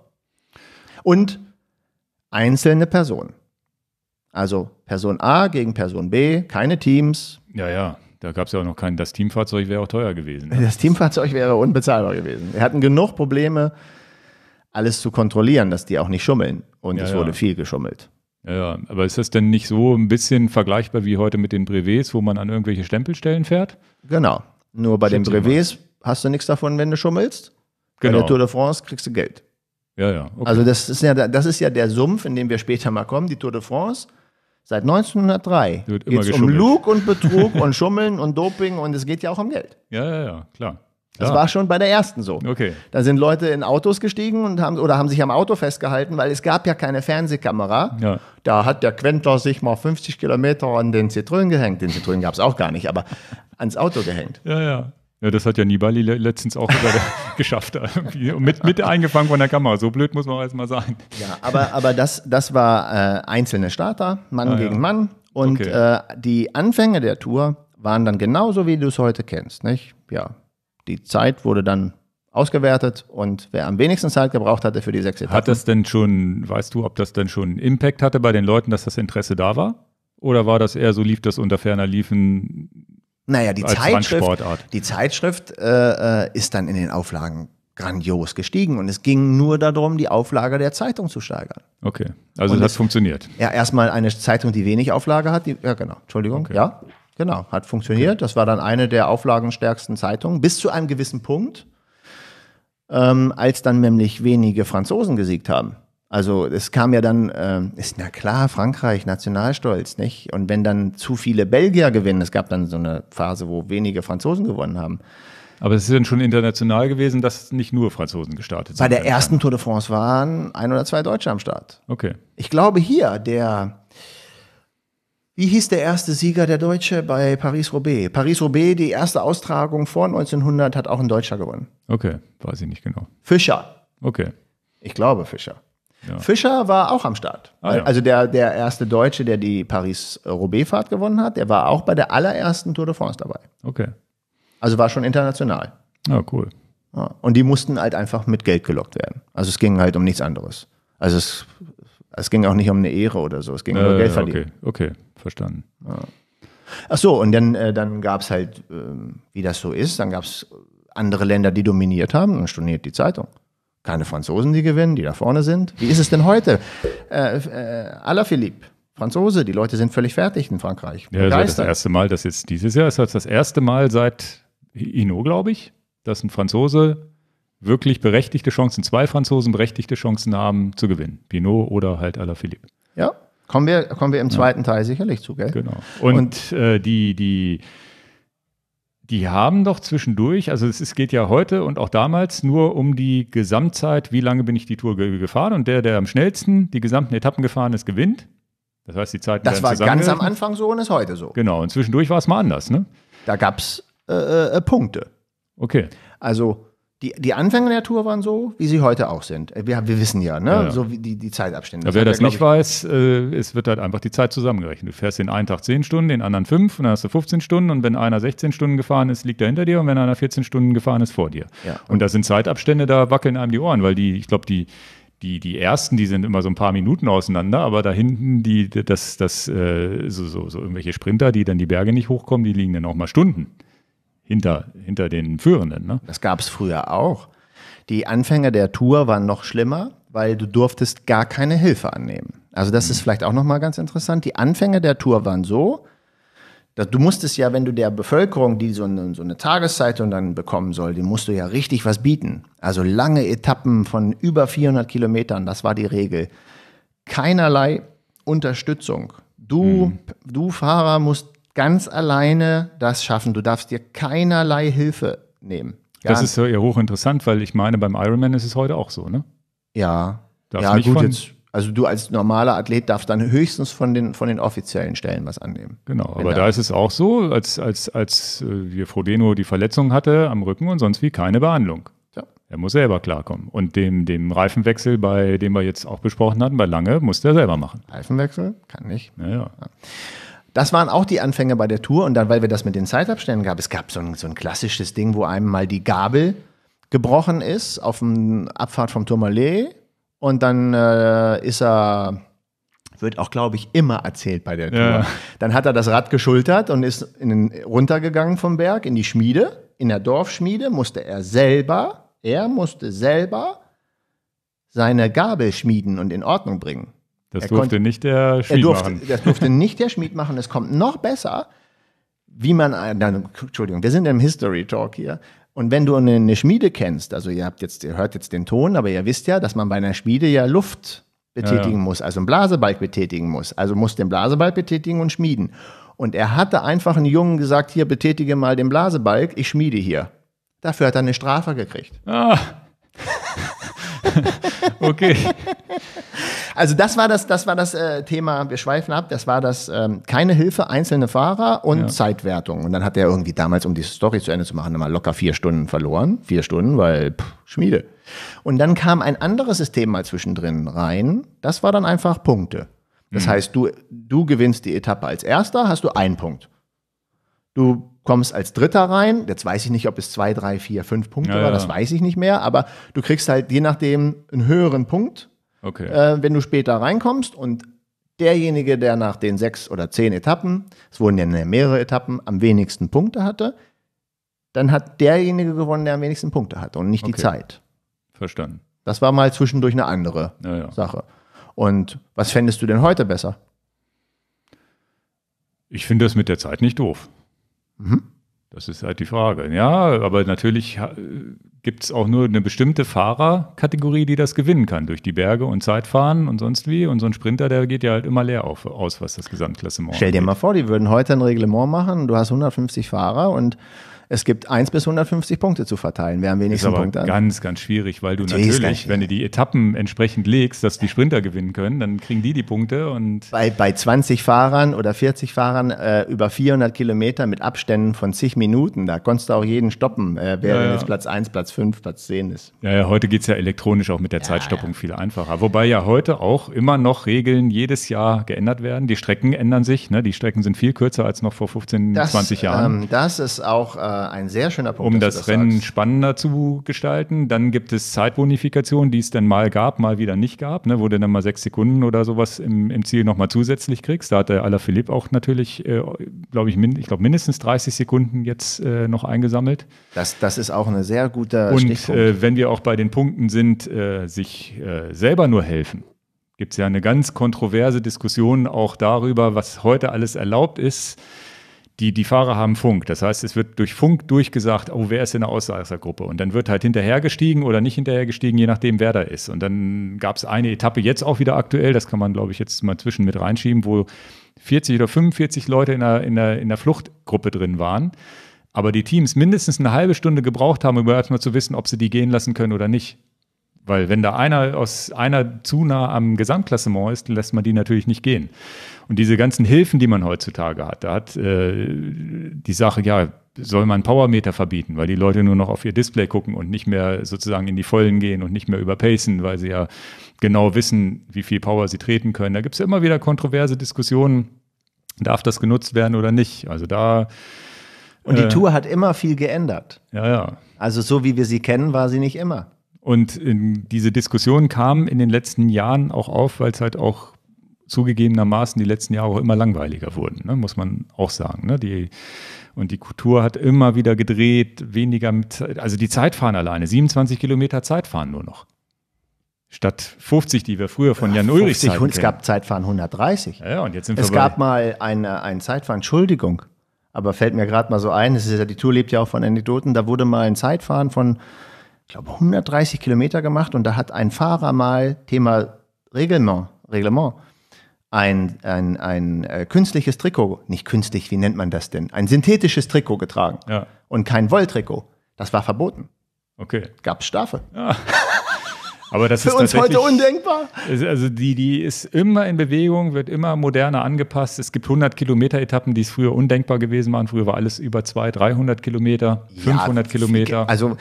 Und einzelne Personen. Also Person A gegen Person B, keine Teams. Ja, ja. Da gab es ja auch noch kein, das Teamfahrzeug wäre auch teuer gewesen. Ne? Das Teamfahrzeug wäre unbezahlbar gewesen. Wir hatten genug Probleme, alles zu kontrollieren, dass die auch nicht schummeln. Und ja, es wurde ja. viel geschummelt. Ja, aber ist das denn nicht so ein bisschen vergleichbar wie heute mit den Brevets, wo man an irgendwelche Stempelstellen fährt? Genau. Nur bei den Brevets hast du nichts davon, wenn du schummelst. Genau. Bei der Tour de France kriegst du Geld. Ja, ja. Okay. Also das ist ja, das ist ja der Sumpf, in dem wir später mal kommen, die Tour de France. Seit 1903 geht es um Lug und Betrug und Schummeln und Doping und es geht ja auch um Geld. Ja, ja, ja, klar. Das ja. war schon bei der ersten so. Okay. Da sind Leute in Autos gestiegen und haben oder haben sich am Auto festgehalten, weil es gab ja keine Fernsehkamera. Ja. Da hat der Quentler sich mal 50 Kilometer an den Zitronen gehängt. Den Zitronen gab es auch gar nicht, aber ans Auto gehängt. Ja, ja. Ja, das hat ja Nibali letztens auch geschafft. mit, mit eingefangen von der Kamera. So blöd muss man erstmal sein. Ja, aber, aber das, das war äh, einzelne Starter, Mann ah, gegen ja. Mann. Und okay. äh, die Anfänge der Tour waren dann genauso, wie du es heute kennst. Nicht? Ja, die Zeit wurde dann ausgewertet und wer am wenigsten Zeit gebraucht hatte für die sechs Etappen. Hat das denn schon, weißt du, ob das denn schon Impact hatte bei den Leuten, dass das Interesse da war? Oder war das eher so, lief das unter ferner Liefen? Naja, die Zeitschrift, die Zeitschrift äh, äh, ist dann in den Auflagen grandios gestiegen und es ging nur darum, die Auflage der Zeitung zu steigern. Okay, also und das hat funktioniert. Ja, erstmal eine Zeitung, die wenig Auflage hat, die, ja genau, Entschuldigung, okay. ja, Genau, hat funktioniert. Okay. Das war dann eine der auflagenstärksten Zeitungen bis zu einem gewissen Punkt, ähm, als dann nämlich wenige Franzosen gesiegt haben. Also es kam ja dann, äh, ist na klar, Frankreich, Nationalstolz, nicht? Und wenn dann zu viele Belgier gewinnen, es gab dann so eine Phase, wo wenige Franzosen gewonnen haben. Aber es ist dann schon international gewesen, dass nicht nur Franzosen gestartet sind. Bei der ersten Tour de France waren ein oder zwei Deutsche am Start. Okay. Ich glaube hier, der wie hieß der erste Sieger der Deutsche bei Paris-Roubaix? Paris-Roubaix, die erste Austragung vor 1900, hat auch ein Deutscher gewonnen. Okay, weiß ich nicht genau. Fischer. Okay. Ich glaube Fischer. Ja. Fischer war auch am Start. Ah, ja. Also der, der erste Deutsche, der die Paris-Roubaix-Fahrt gewonnen hat, der war auch bei der allerersten Tour de France dabei. Okay. Also war schon international. Ja, cool. Ja. Und die mussten halt einfach mit Geld gelockt werden. Also es ging halt um nichts anderes. Also es, es ging auch nicht um eine Ehre oder so, es ging äh, um Geld verdienen. Okay, okay verstanden. Ach so, und dann, äh, dann gab es halt, äh, wie das so ist, dann gab es andere Länder, die dominiert haben und storniert die Zeitung. Keine Franzosen, die gewinnen, die da vorne sind. Wie ist es denn heute? Äh, äh, Alaphilippe, Franzose, die Leute sind völlig fertig in Frankreich. Ja, das, das erste Mal, das jetzt dieses Jahr ist das erste Mal seit Hino, glaube ich, dass ein Franzose wirklich berechtigte Chancen, zwei Franzosen berechtigte Chancen haben zu gewinnen. Pinot oder halt Alaphilippe. Ja, Kommen wir, kommen wir im zweiten ja. Teil sicherlich zu, gell? Genau. Und, Und äh, die, die, die haben doch zwischendurch, also es, geht ja heute und auch damals nur um die Gesamtzeit, wie lange bin ich die Tour ge gefahren und der, der am schnellsten die gesamten Etappen gefahren ist, gewinnt. Das heißt, die Zeit. Das war ganz am Anfang so und ist heute so. Genau, und zwischendurch war es mal anders, ne? Da gab es äh, äh, Punkte. Okay. Also die, die Anfänge der Tour waren so, wie sie heute auch sind. Äh, wir, wir wissen ja, ne? Ja, ja. so wie die, die Zeitabstände. Ja, wer das nicht weiß, äh, es wird halt einfach die Zeit zusammengerechnet. Du fährst den einen Tag 10 Stunden, den anderen 5 und dann hast du 15 Stunden und wenn einer 16 Stunden gefahren ist, liegt er hinter dir und wenn einer 14 Stunden gefahren ist, vor dir. Und, und da sind Zeitabstände, da wackeln einem die Ohren, weil die, ich glaube, die, die, die ersten, die sind immer so ein paar Minuten auseinander, aber da hinten, die, das, das, äh, so, so, so irgendwelche Sprinter, die dann die Berge nicht hochkommen, die liegen dann auch mal Stunden hinter, hinter den Führenden. Ne? Das gab es früher auch. Die Anfänge der Tour waren noch schlimmer, weil du durftest gar keine Hilfe annehmen. Also das ist vielleicht auch nochmal ganz interessant. Die Anfänge der Tour waren so, dass du musstest ja, wenn du der Bevölkerung, die so eine, so eine Tageszeitung dann bekommen soll, die musst du ja richtig was bieten. Also lange Etappen von über 400 Kilometern, das war die Regel. Keinerlei Unterstützung. Du, mhm. du Fahrer musst ganz alleine das schaffen. Du darfst dir keinerlei Hilfe nehmen. Das ist ja hochinteressant, weil ich meine, beim Ironman ist es heute auch so, ne? Ja. Darf ja, gut, jetzt, also du als normaler Athlet darfst dann höchstens von den, von den offiziellen Stellen was annehmen. Genau, aber da ist es auch so, als, als, als äh, wir Frodeno die Verletzung hatte am Rücken und sonst wie keine Behandlung. Ja. Er muss selber klarkommen. Und dem, dem Reifenwechsel, bei dem wir jetzt auch besprochen hatten, bei Lange, muss der selber machen. Reifenwechsel? Kann nicht. Ja, ja. Das waren auch die Anfänge bei der Tour und dann, weil wir das mit den Zeitabständen gab, es gab so ein, so ein klassisches Ding, wo einem mal die Gabel gebrochen ist auf dem Abfahrt vom Tourmalet und dann äh, ist er, wird auch, glaube ich, immer erzählt bei der Tour. Ja. Dann hat er das Rad geschultert und ist in, runtergegangen vom Berg in die Schmiede. In der Dorfschmiede musste er selber, er musste selber seine Gabel schmieden und in Ordnung bringen. Das er durfte konnte, nicht der Schmied durfte, machen. Das durfte nicht der Schmied machen. Es kommt noch besser, wie man, dann, Entschuldigung, wir sind im History Talk hier. Und wenn du eine, eine, Schmiede kennst, also ihr habt jetzt, ihr hört jetzt den Ton, aber ihr wisst ja, dass man bei einer Schmiede ja Luft betätigen ja, ja. muss, also einen Blasebalg betätigen muss. Also muss den Blasebalg betätigen und schmieden. Und er hatte einfach einen Jungen gesagt, hier betätige mal den Blasebalg, ich schmiede hier. Dafür hat er eine Strafe gekriegt. Ah. okay. Also das war das, das war das äh, Thema, wir schweifen ab, das war das ähm, keine Hilfe, einzelne Fahrer und ja. Zeitwertung. Und dann hat er irgendwie damals, um die Story zu Ende zu machen, mal locker vier Stunden verloren. Vier Stunden, weil pff, Schmiede. Und dann kam ein anderes System mal zwischendrin rein. Das war dann einfach Punkte. Das mhm. heißt, du, du gewinnst die Etappe als Erster, hast du einen Punkt. Du kommst als Dritter rein. Jetzt weiß ich nicht, ob es zwei, drei, vier, fünf Punkte ja, war, das weiß ich nicht mehr. Aber du kriegst halt je nachdem einen höheren Punkt, okay. äh, wenn du später reinkommst. Und derjenige, der nach den sechs oder zehn Etappen, es wurden ja mehrere Etappen, am wenigsten Punkte hatte, dann hat derjenige gewonnen, der am wenigsten Punkte hatte und nicht okay. die Zeit. Verstanden. Das war mal zwischendurch eine andere ja, Sache. Und was fändest du denn heute besser? Ich finde das mit der Zeit nicht doof. Mhm. Das ist halt die Frage. Ja, aber natürlich gibt es auch nur eine bestimmte Fahrerkategorie, die das gewinnen kann, durch die Berge und Zeitfahren und sonst wie. Und so ein Sprinter, der geht ja halt immer leer auf, aus, was das Gesamtklassement Stell dir angeht. mal vor, die würden heute ein Reglement machen, du hast 150 Fahrer und es gibt 1 bis 150 Punkte zu verteilen. Wer am wenigsten Punkte hat. Ganz, ganz schwierig, weil du natürlich, natürlich wenn du die Etappen entsprechend legst, dass die Sprinter gewinnen können, dann kriegen die die Punkte. Und bei, bei 20 Fahrern oder 40 Fahrern äh, über 400 Kilometer mit Abständen von zig Minuten, da konntest du auch jeden stoppen, äh, wer ja, ja. jetzt Platz 1, Platz 5, Platz 10 ist. Ja, ja heute geht es ja elektronisch auch mit der ja, Zeitstoppung viel einfacher. Wobei ja heute auch immer noch Regeln jedes Jahr geändert werden. Die Strecken ändern sich. Ne? Die Strecken sind viel kürzer als noch vor 15, das, 20 Jahren. Ähm, das ist auch äh, ein sehr schöner Punkt. Um das, das Rennen sagst. spannender zu gestalten. Dann gibt es Zeitbonifikation, die es dann mal gab, mal wieder nicht gab, ne, wo du dann mal sechs Sekunden oder sowas im, im Ziel nochmal zusätzlich kriegst. Da hat der Alaphilippe auch natürlich, äh, glaube ich, min, ich glaube mindestens 30 Sekunden jetzt äh, noch eingesammelt. Das, das ist auch eine sehr gute Und äh, wenn wir auch bei den Punkten sind, äh, sich äh, selber nur helfen gibt es ja eine ganz kontroverse Diskussion auch darüber, was heute alles erlaubt ist die, die Fahrer haben Funk. Das heißt, es wird durch Funk durchgesagt, oh, wer ist in der Ausreißergruppe? Und dann wird halt hinterhergestiegen oder nicht hinterhergestiegen, je nachdem, wer da ist. Und dann gab es eine Etappe jetzt auch wieder aktuell, das kann man, glaube ich, jetzt mal zwischen mit reinschieben, wo 40 oder 45 Leute in der, in der, in der Fluchtgruppe drin waren. Aber die Teams mindestens eine halbe Stunde gebraucht haben, um erstmal zu wissen, ob sie die gehen lassen können oder nicht. Weil wenn da einer aus einer zu nah am Gesamtklassement ist, lässt man die natürlich nicht gehen. Und diese ganzen Hilfen, die man heutzutage hat, da hat äh, die Sache, ja, soll man Powermeter verbieten, weil die Leute nur noch auf ihr Display gucken und nicht mehr sozusagen in die Vollen gehen und nicht mehr überpacen, weil sie ja genau wissen, wie viel Power sie treten können. Da gibt es ja immer wieder kontroverse Diskussionen, darf das genutzt werden oder nicht. Also da. Und die äh, Tour hat immer viel geändert. Ja, ja. Also so wie wir sie kennen, war sie nicht immer. Und diese Diskussion kam in den letzten Jahren auch auf, weil es halt auch zugegebenermaßen die letzten Jahre auch immer langweiliger wurden, ne? muss man auch sagen. Ne? Die, und die Kultur hat immer wieder gedreht, weniger mit, also die Zeitfahren alleine, 27 Kilometer Zeitfahren nur noch. Statt 50, die wir früher von Jan Ulrich 50, Es gab Zeitfahren 130. Ja, und jetzt sind es gab mal eine, ein Zeitfahren, Entschuldigung, aber fällt mir gerade mal so ein, es ist ja, die Tour lebt ja auch von Anekdoten, da wurde mal ein Zeitfahren von ich glaube, 130 Kilometer gemacht und da hat ein Fahrer mal Thema Reglement, Reglement ein, ein, ein äh, künstliches Trikot, nicht künstlich, wie nennt man das denn? Ein synthetisches Trikot getragen ja. und kein Wolltrikot. Das war verboten. Okay. Gab es Strafe. Ja. Aber das Für ist uns heute undenkbar. Also die, die ist immer in Bewegung, wird immer moderner angepasst. Es gibt 100 Kilometer Etappen, die es früher undenkbar gewesen waren. Früher war alles über 200, 300 Kilometer, 500 ja, Kilometer. Also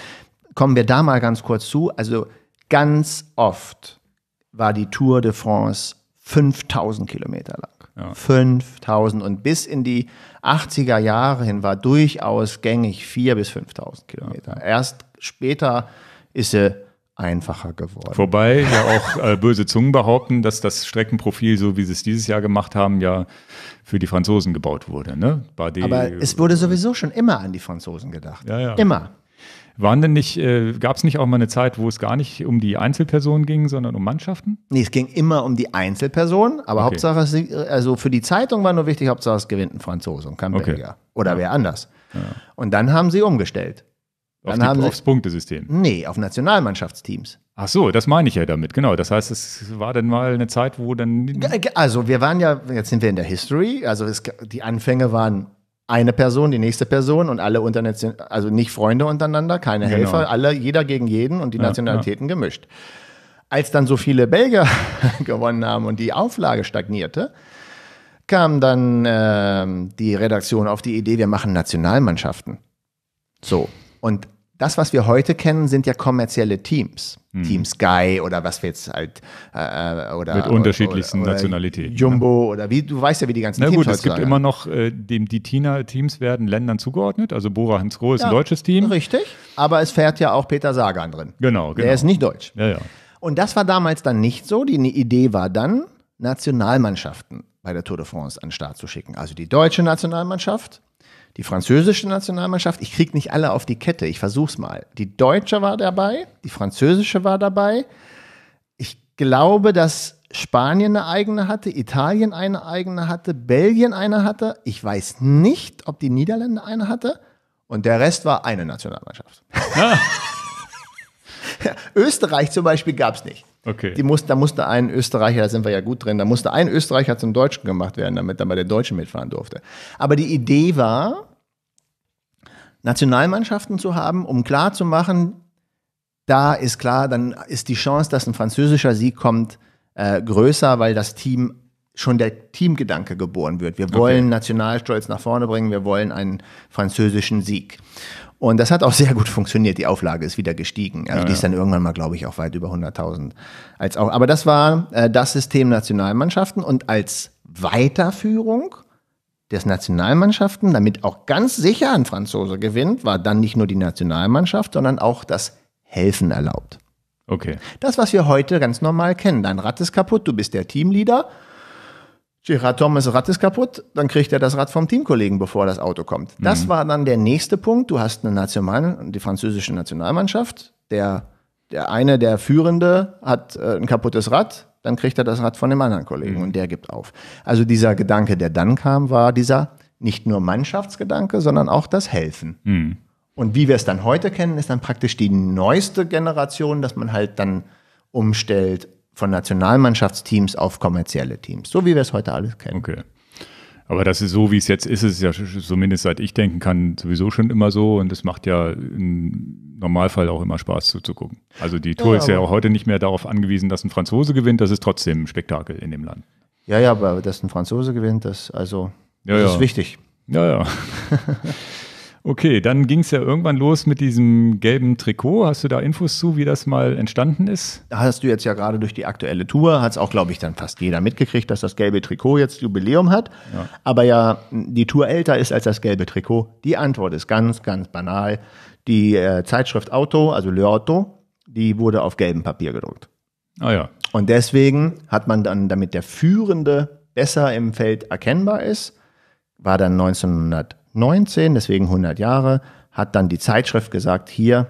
kommen wir da mal ganz kurz zu. Also ganz oft war die Tour de France 5000 Kilometer lang. Ja. 5000 und bis in die 80er Jahre hin war durchaus gängig 4 bis 5000 Kilometer. Ja. Erst später ist sie einfacher geworden. Wobei ja auch äh, böse Zungen behaupten, dass das Streckenprofil, so wie sie es dieses Jahr gemacht haben, ja für die Franzosen gebaut wurde. Ne? Aber es wurde sowieso schon immer an die Franzosen gedacht. Ja, ja. Immer. Waren denn nicht, äh, gab es nicht auch mal eine Zeit, wo es gar nicht um die Einzelpersonen ging, sondern um Mannschaften? Nee, es ging immer um die Einzelpersonen, aber okay. Hauptsache, also für die Zeitung war nur wichtig, Hauptsache es gewinnt ein Franzose und kein okay. Belgier. Oder ja. wer anders. Ja. Und dann haben sie umgestellt. Dann auf die, haben sie, aufs Punktesystem? Nee, auf Nationalmannschaftsteams. Ach so, das meine ich ja damit, genau. Das heißt, es war dann mal eine Zeit, wo dann. Also, wir waren ja, jetzt sind wir in der History, also es, die Anfänge waren eine Person, die nächste Person und alle Unternation also nicht Freunde untereinander, keine genau. Helfer, alle, jeder gegen jeden und die ja, Nationalitäten ja. gemischt. Als dann so viele Belgier gewonnen haben und die Auflage stagnierte, kam dann äh, die Redaktion auf die Idee, wir machen Nationalmannschaften. So. Und das, was wir heute kennen, sind ja kommerzielle Teams. Hm. Team Sky oder was wir jetzt halt äh, oder mit unterschiedlichsten oder, oder Nationalitäten. Jumbo ne? oder wie du weißt ja, wie die ganzen Na Teams gut, es gibt immer noch äh, dem, die Tina-Teams werden Ländern zugeordnet. Also Bora Hansgrohe ist ja, ein deutsches Team. Richtig, aber es fährt ja auch Peter Sagan drin. Genau, genau. Der ist nicht deutsch. Ja, ja. Und das war damals dann nicht so. Die Idee war dann, Nationalmannschaften bei der Tour de France an den Start zu schicken. Also die deutsche Nationalmannschaft die französische Nationalmannschaft, ich kriege nicht alle auf die Kette, ich versuch's mal. Die deutsche war dabei, die französische war dabei. Ich glaube, dass Spanien eine eigene hatte, Italien eine eigene hatte, Belgien eine hatte. Ich weiß nicht, ob die Niederländer eine hatte. Und der Rest war eine Nationalmannschaft. Ah. Österreich zum Beispiel gab es nicht. Okay. Die muss, da musste ein Österreicher, da sind wir ja gut drin, da musste ein Österreicher zum Deutschen gemacht werden, damit er bei den Deutschen mitfahren durfte. Aber die Idee war, Nationalmannschaften zu haben, um klar zu machen, da ist klar, dann ist die Chance, dass ein französischer Sieg kommt, äh, größer, weil das Team schon der Teamgedanke geboren wird. Wir wollen okay. Nationalstolz nach vorne bringen, wir wollen einen französischen Sieg. Und das hat auch sehr gut funktioniert. Die Auflage ist wieder gestiegen. Also ja, die ist dann irgendwann mal, glaube ich, auch weit über 100.000. Als auch. Aber das war äh, das System Nationalmannschaften und als Weiterführung des Nationalmannschaften, damit auch ganz sicher ein Franzose gewinnt, war dann nicht nur die Nationalmannschaft, sondern auch das Helfen erlaubt. Okay. Das, was wir heute ganz normal kennen. Dein Rad ist kaputt, du bist der Teamleader Gerard Thomas Rad ist kaputt, dann kriegt er das Rad vom Teamkollegen, bevor das Auto kommt. Das mhm. war dann der nächste Punkt. Du hast eine National, die französische Nationalmannschaft. Der, der eine, der Führende, hat äh, ein kaputtes Rad, dann kriegt er das Rad von dem anderen Kollegen mhm. und der gibt auf. Also dieser Gedanke, der dann kam, war dieser nicht nur Mannschaftsgedanke, sondern auch das Helfen. Mhm. Und wie wir es dann heute kennen, ist dann praktisch die neueste Generation, dass man halt dann umstellt von Nationalmannschaftsteams auf kommerzielle Teams, so wie wir es heute alles kennen. Okay. Aber das ist so, wie es jetzt ist, ist es ja zumindest seit ich denken kann, sowieso schon immer so und es macht ja im Normalfall auch immer Spaß zuzugucken. Also die Tour ja, ist ja auch heute nicht mehr darauf angewiesen, dass ein Franzose gewinnt, das ist trotzdem ein Spektakel in dem Land. Ja, ja, aber dass ein Franzose gewinnt, das, also, das ja, ist wichtig. Ja, ja. Okay, dann ging es ja irgendwann los mit diesem gelben Trikot. Hast du da Infos zu, wie das mal entstanden ist? Da hast du jetzt ja gerade durch die aktuelle Tour, hat es auch, glaube ich, dann fast jeder mitgekriegt, dass das gelbe Trikot jetzt Jubiläum hat. Ja. Aber ja, die Tour älter ist als das gelbe Trikot. Die Antwort ist ganz, ganz banal. Die äh, Zeitschrift Auto, also Le Auto, die wurde auf gelbem Papier gedruckt. Ah ja. Und deswegen hat man dann, damit der Führende besser im Feld erkennbar ist, war dann 1900 19, deswegen 100 Jahre, hat dann die Zeitschrift gesagt, hier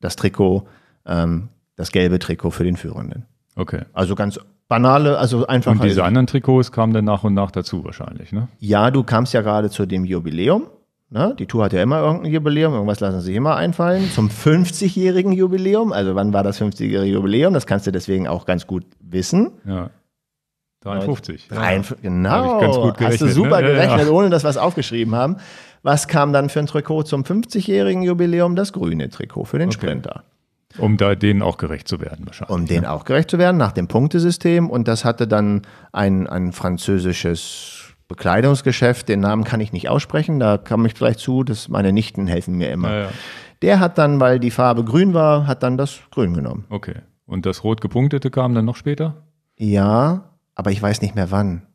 das Trikot, ähm, das gelbe Trikot für den Führenden. Okay. Also ganz banale, also einfach. Und diese anderen Trikots kamen dann nach und nach dazu wahrscheinlich, ne? Ja, du kamst ja gerade zu dem Jubiläum. Ne? Die Tour hat ja immer irgendein Jubiläum, irgendwas lassen sie sich immer einfallen. Zum 50-jährigen Jubiläum, also wann war das 50-jährige Jubiläum? Das kannst du deswegen auch ganz gut wissen. Ja. 53. 53 genau. Ganz gut gerechnet, Hast du super ne? gerechnet, ja, ja. ohne dass wir es aufgeschrieben haben. Was kam dann für ein Trikot zum 50-jährigen Jubiläum? Das grüne Trikot für den okay. Sprinter. Um da denen auch gerecht zu werden, wahrscheinlich. Um denen auch gerecht zu werden, nach dem Punktesystem. Und das hatte dann ein, ein französisches Bekleidungsgeschäft, den Namen kann ich nicht aussprechen, da kam ich vielleicht zu, dass meine Nichten helfen mir immer. Ja, ja. Der hat dann, weil die Farbe grün war, hat dann das Grün genommen. Okay. Und das rot gepunktete kam dann noch später? Ja, aber ich weiß nicht mehr wann.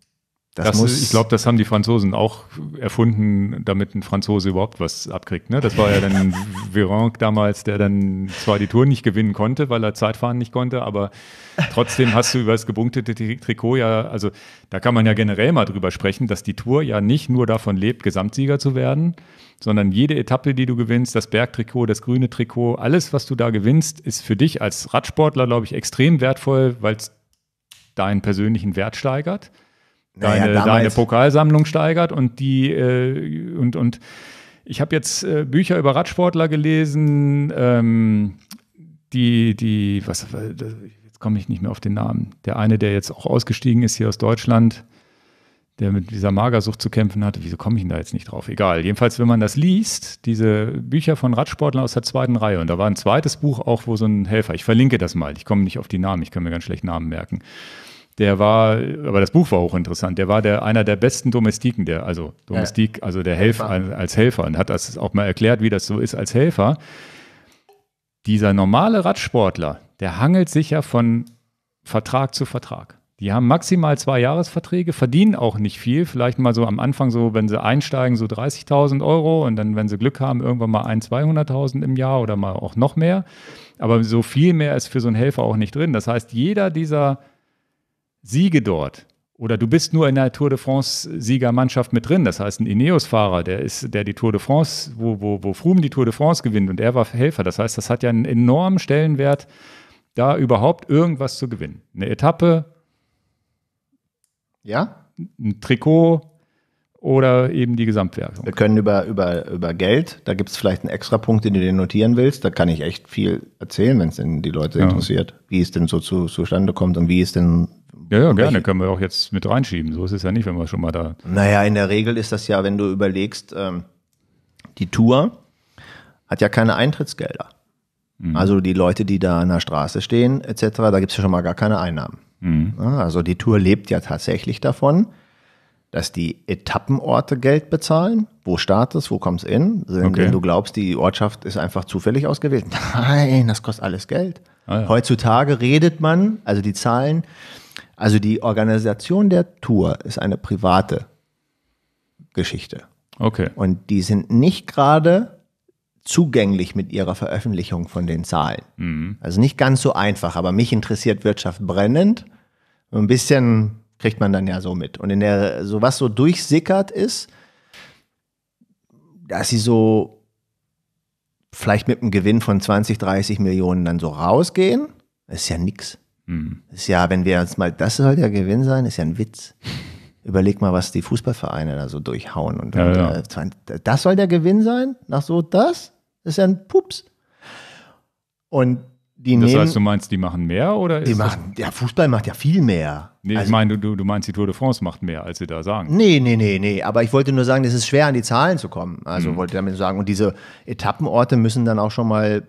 Das das, muss ich glaube, das haben die Franzosen auch erfunden, damit ein Franzose überhaupt was abkriegt. Ne? Das war ja dann Virenque damals, der dann zwar die Tour nicht gewinnen konnte, weil er Zeitfahren nicht konnte, aber trotzdem hast du über das gebunktete Trikot ja, also da kann man ja generell mal drüber sprechen, dass die Tour ja nicht nur davon lebt, Gesamtsieger zu werden, sondern jede Etappe, die du gewinnst, das Bergtrikot, das grüne Trikot, alles, was du da gewinnst, ist für dich als Radsportler, glaube ich, extrem wertvoll, weil es deinen persönlichen Wert steigert deine, naja, deine Pokalsammlung steigert und die äh, und, und ich habe jetzt äh, Bücher über Radsportler gelesen, ähm, die, die, was, jetzt komme ich nicht mehr auf den Namen. Der eine, der jetzt auch ausgestiegen ist hier aus Deutschland, der mit dieser Magersucht zu kämpfen hatte. Wieso komme ich denn da jetzt nicht drauf? Egal. Jedenfalls, wenn man das liest, diese Bücher von Radsportlern aus der zweiten Reihe, und da war ein zweites Buch auch, wo so ein Helfer, ich verlinke das mal, ich komme nicht auf die Namen, ich kann mir ganz schlecht Namen merken der war, aber das Buch war auch interessant, der war der, einer der besten Domestiken, der, also Domestik, also der Helfer, als Helfer und hat das auch mal erklärt, wie das so ist als Helfer. Dieser normale Radsportler, der hangelt sich ja von Vertrag zu Vertrag. Die haben maximal zwei Jahresverträge, verdienen auch nicht viel, vielleicht mal so am Anfang so, wenn sie einsteigen, so 30.000 Euro und dann, wenn sie Glück haben, irgendwann mal ein, 200.000 im Jahr oder mal auch noch mehr. Aber so viel mehr ist für so einen Helfer auch nicht drin. Das heißt, jeder dieser Siege dort oder du bist nur in der Tour de France Siegermannschaft mit drin. Das heißt, ein Ineos-Fahrer, der ist, der die Tour de France, wo, wo, wo Froome die Tour de France gewinnt und er war Helfer. Das heißt, das hat ja einen enormen Stellenwert, da überhaupt irgendwas zu gewinnen. Eine Etappe, ja, ein Trikot oder eben die Gesamtwertung. Wir können über, über, über Geld, da gibt es vielleicht einen extra Punkt, den du dir notieren willst. Da kann ich echt viel erzählen, wenn es denn die Leute ja. interessiert, wie es denn so zu, zustande kommt und wie es denn ja, ja, gerne. Können wir auch jetzt mit reinschieben. So ist es ja nicht, wenn wir schon mal da. Naja, in der Regel ist das ja, wenn du überlegst, ähm, die Tour hat ja keine Eintrittsgelder. Mhm. Also die Leute, die da an der Straße stehen, etc., da gibt es ja schon mal gar keine Einnahmen. Mhm. Also die Tour lebt ja tatsächlich davon, dass die Etappenorte Geld bezahlen. Wo startest, wo kommst in? Wenn, okay. du glaubst, die Ortschaft ist einfach zufällig ausgewählt. Nein, das kostet alles Geld. Ah, ja. Heutzutage redet man, also die Zahlen, also die Organisation der Tour ist eine private Geschichte. Okay. Und die sind nicht gerade zugänglich mit ihrer Veröffentlichung von den Zahlen. Mhm. Also nicht ganz so einfach, aber mich interessiert Wirtschaft brennend. Ein bisschen kriegt man dann ja so mit. Und in der, so was so durchsickert ist, dass sie so vielleicht mit einem Gewinn von 20, 30 Millionen dann so rausgehen, ist ja nix. Mhm. Ist ja, wenn wir uns mal, das soll der Gewinn sein, ist ja ein Witz. Überleg mal, was die Fußballvereine da so durchhauen. Und, ja, ja. Äh, das soll der Gewinn sein? Nach so? Das ist ja ein Pups. Und die das nehmen, heißt, du meinst, die machen mehr oder die machen, Der Fußball macht ja viel mehr. Nee, also, ich meine, du, du meinst, die Tour de France macht mehr, als sie da sagen. Nee, nee, nee, nee. Aber ich wollte nur sagen, es ist schwer, an die Zahlen zu kommen. Also mhm. wollte damit sagen. Und diese Etappenorte müssen dann auch schon mal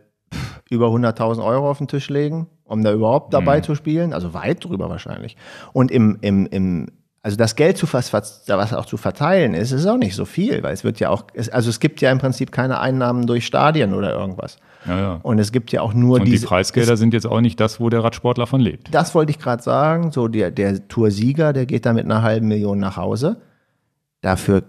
über 100.000 Euro auf den Tisch legen um da überhaupt dabei mhm. zu spielen, also weit drüber wahrscheinlich. Und im, im, im also das Geld, zu was, was auch zu verteilen ist, ist auch nicht so viel, weil es wird ja auch, also es gibt ja im Prinzip keine Einnahmen durch Stadien oder irgendwas. Ja, ja. Und es gibt ja auch nur Und diese, die Preisgelder es, sind jetzt auch nicht das, wo der Radsportler von lebt. Das wollte ich gerade sagen. So der, der Toursieger, der geht da mit einer halben Million nach Hause. Dafür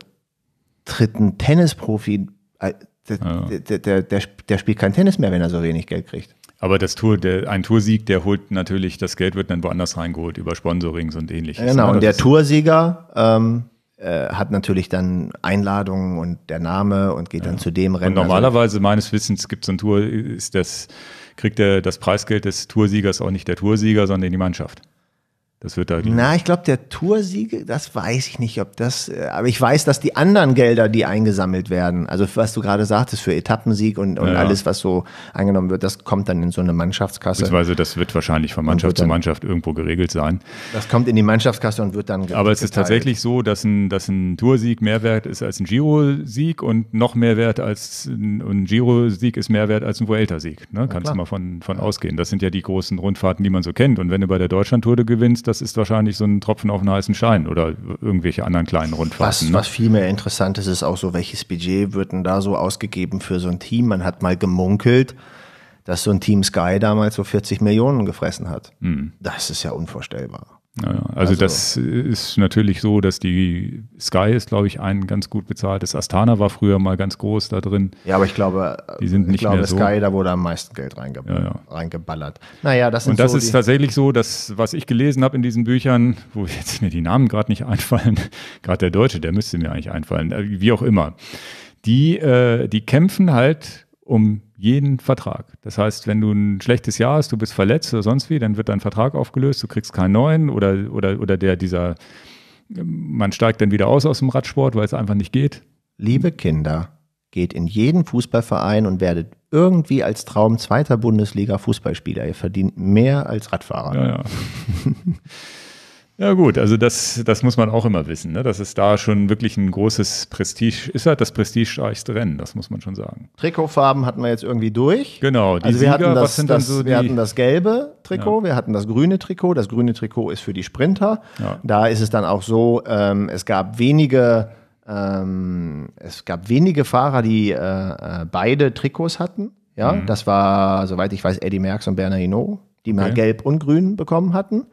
tritt ein Tennisprofi, äh, der, ja. der, der, der, der spielt kein Tennis mehr, wenn er so wenig Geld kriegt. Aber das Tour, der, ein Toursieg, der holt natürlich, das Geld wird dann woanders reingeholt, über Sponsorings und ähnliches. Genau, ne? und der Toursieger ähm, äh, hat natürlich dann Einladungen und der Name und geht ja. dann zu dem Rennen. Und normalerweise, also, meines Wissens, gibt es ein Tour, ist das, kriegt der, das Preisgeld des Toursiegers auch nicht der Toursieger, sondern die Mannschaft. Das wird da. Na, ich glaube, der Toursiege, das weiß ich nicht, ob das. Äh, aber ich weiß, dass die anderen Gelder, die eingesammelt werden, also was du gerade sagtest, für Etappensieg und, und ja, alles, was so eingenommen wird, das kommt dann in so eine Mannschaftskasse. Beziehungsweise das wird wahrscheinlich von Mannschaft zu Mannschaft irgendwo geregelt sein. Das kommt in die Mannschaftskasse und wird dann. Aber es ist tatsächlich so, dass ein, dass ein Toursieg mehr wert ist als ein Giro-Sieg und noch mehr wert als ein, ein Giro-Sieg ist mehr wert als ein Vuelta-Sieg. Ne? Kannst du mal von, von ja. ausgehen. Das sind ja die großen Rundfahrten, die man so kennt. Und wenn du bei der Deutschlandtour gewinnst, das ist wahrscheinlich so ein Tropfen auf einen heißen Schein oder irgendwelche anderen kleinen Rundfahrten. Was, ne? was viel mehr interessant ist, ist auch so, welches Budget wird denn da so ausgegeben für so ein Team? Man hat mal gemunkelt, dass so ein Team Sky damals so 40 Millionen gefressen hat. Mhm. Das ist ja unvorstellbar. Naja, also, also, das ist natürlich so, dass die Sky ist, glaube ich, ein ganz gut bezahltes. Astana war früher mal ganz groß da drin. Ja, aber ich glaube, die sind nicht ich glaube, mehr so. Sky, da wurde am meisten Geld reinge ja, ja. reingeballert. Naja, das sind Und das so ist tatsächlich so, dass was ich gelesen habe in diesen Büchern, wo jetzt mir die Namen gerade nicht einfallen, gerade der Deutsche, der müsste mir eigentlich einfallen, äh, wie auch immer. Die, äh, die kämpfen halt um jeden Vertrag. Das heißt, wenn du ein schlechtes Jahr hast, du bist verletzt oder sonst wie, dann wird dein Vertrag aufgelöst, du kriegst keinen neuen oder, oder, oder der, dieser, man steigt dann wieder aus aus dem Radsport, weil es einfach nicht geht. Liebe Kinder, geht in jeden Fußballverein und werdet irgendwie als Traum zweiter Bundesliga-Fußballspieler. Ihr verdient mehr als Radfahrer. Ja, ja. Ja gut, also das, das muss man auch immer wissen, ne? dass es da schon wirklich ein großes Prestige ist, halt das prestigereichste Rennen, das muss man schon sagen. Trikotfarben hatten wir jetzt irgendwie durch. Genau, die also wir, Sieger, hatten, das, das so wir hatten das gelbe Trikot, ja. wir hatten das grüne Trikot, das grüne Trikot ist für die Sprinter. Ja. Da ist es dann auch so, ähm, es gab wenige ähm, es gab wenige Fahrer, die äh, äh, beide Trikots hatten. Ja, mhm. das war, soweit ich weiß, Eddie Merckx und Bernard Hinault, die okay. mal gelb und grün bekommen hatten.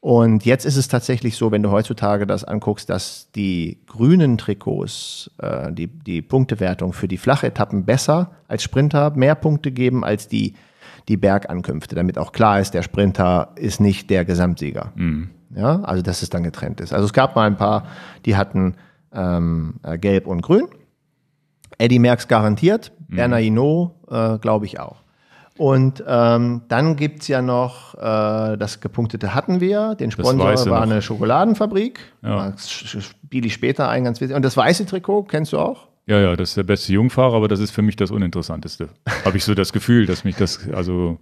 Und jetzt ist es tatsächlich so, wenn du heutzutage das anguckst, dass die grünen Trikots äh, die, die Punktewertung für die Flachetappen besser als Sprinter mehr Punkte geben als die, die Bergankünfte, damit auch klar ist, der Sprinter ist nicht der Gesamtsieger. Mhm. Ja, also dass es dann getrennt ist. Also es gab mal ein paar, die hatten ähm, äh, Gelb und Grün. Eddie Merckx garantiert, mhm. Bernard Hinault äh, glaube ich auch. Und ähm, dann gibt es ja noch, äh, das gepunktete hatten wir, den Sponsor war noch. eine Schokoladenfabrik. Ja. Spiele ich später ein, ganz wichtig. Und das weiße Trikot, kennst du auch? Ja, ja, das ist der beste Jungfahrer, aber das ist für mich das Uninteressanteste. Habe ich so das Gefühl, dass mich das, also.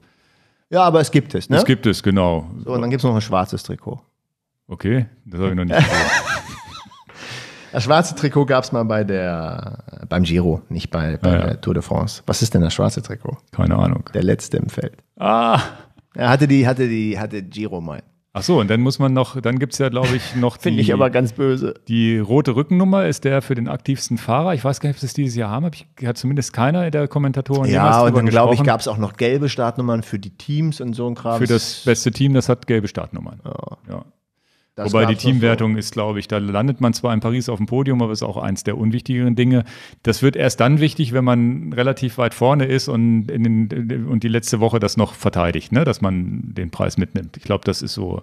Ja, aber es gibt es, ne? Es gibt es, genau. So, und dann gibt es noch ein schwarzes Trikot. Okay, das habe ich noch nicht gesehen. Das schwarze Trikot gab es mal bei der, beim Giro, nicht bei, bei ja, der Tour de France. Was ist denn das schwarze Trikot? Keine Ahnung. Der letzte im Feld. Ah! Er hatte die, hatte die, hatte Giro mal. Ach so, und dann muss man noch, dann gibt es ja, glaube ich, noch die. Finde ich aber ganz böse. Die rote Rückennummer ist der für den aktivsten Fahrer. Ich weiß gar nicht, ob sie es dieses Jahr haben. Ich, hat zumindest keiner der Kommentatoren Ja, und dann glaube ich, gab es auch noch gelbe Startnummern für die Teams und so ein Kram. Für das beste Team, das hat gelbe Startnummern. Ja. ja. Das Wobei die Teamwertung so. ist, glaube ich, da landet man zwar in Paris auf dem Podium, aber ist auch eins der unwichtigeren Dinge. Das wird erst dann wichtig, wenn man relativ weit vorne ist und, in den, und die letzte Woche das noch verteidigt, ne? dass man den Preis mitnimmt. Ich glaube, das ist so,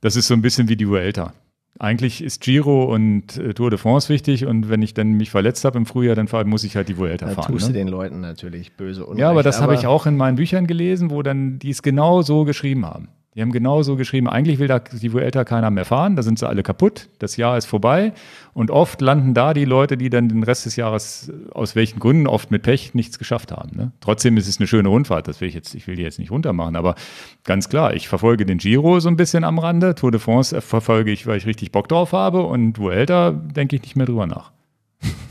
das ist so ein bisschen wie die Vuelta. Eigentlich ist Giro und äh, Tour de France wichtig und wenn ich dann mich verletzt habe im Frühjahr, dann muss ich halt die Vuelta da fahren. tust ne? du den Leuten natürlich böse Unrecht, Ja, aber das habe ich auch in meinen Büchern gelesen, wo dann die es genau so geschrieben haben. Die haben genauso geschrieben, eigentlich will da die Vuelta keiner mehr fahren, da sind sie alle kaputt, das Jahr ist vorbei und oft landen da die Leute, die dann den Rest des Jahres aus welchen Gründen oft mit Pech nichts geschafft haben. Ne? Trotzdem ist es eine schöne Rundfahrt, das will ich jetzt, ich will die jetzt nicht runtermachen, aber ganz klar, ich verfolge den Giro so ein bisschen am Rande, Tour de France verfolge ich, weil ich richtig Bock drauf habe und Vuelta denke ich nicht mehr drüber nach.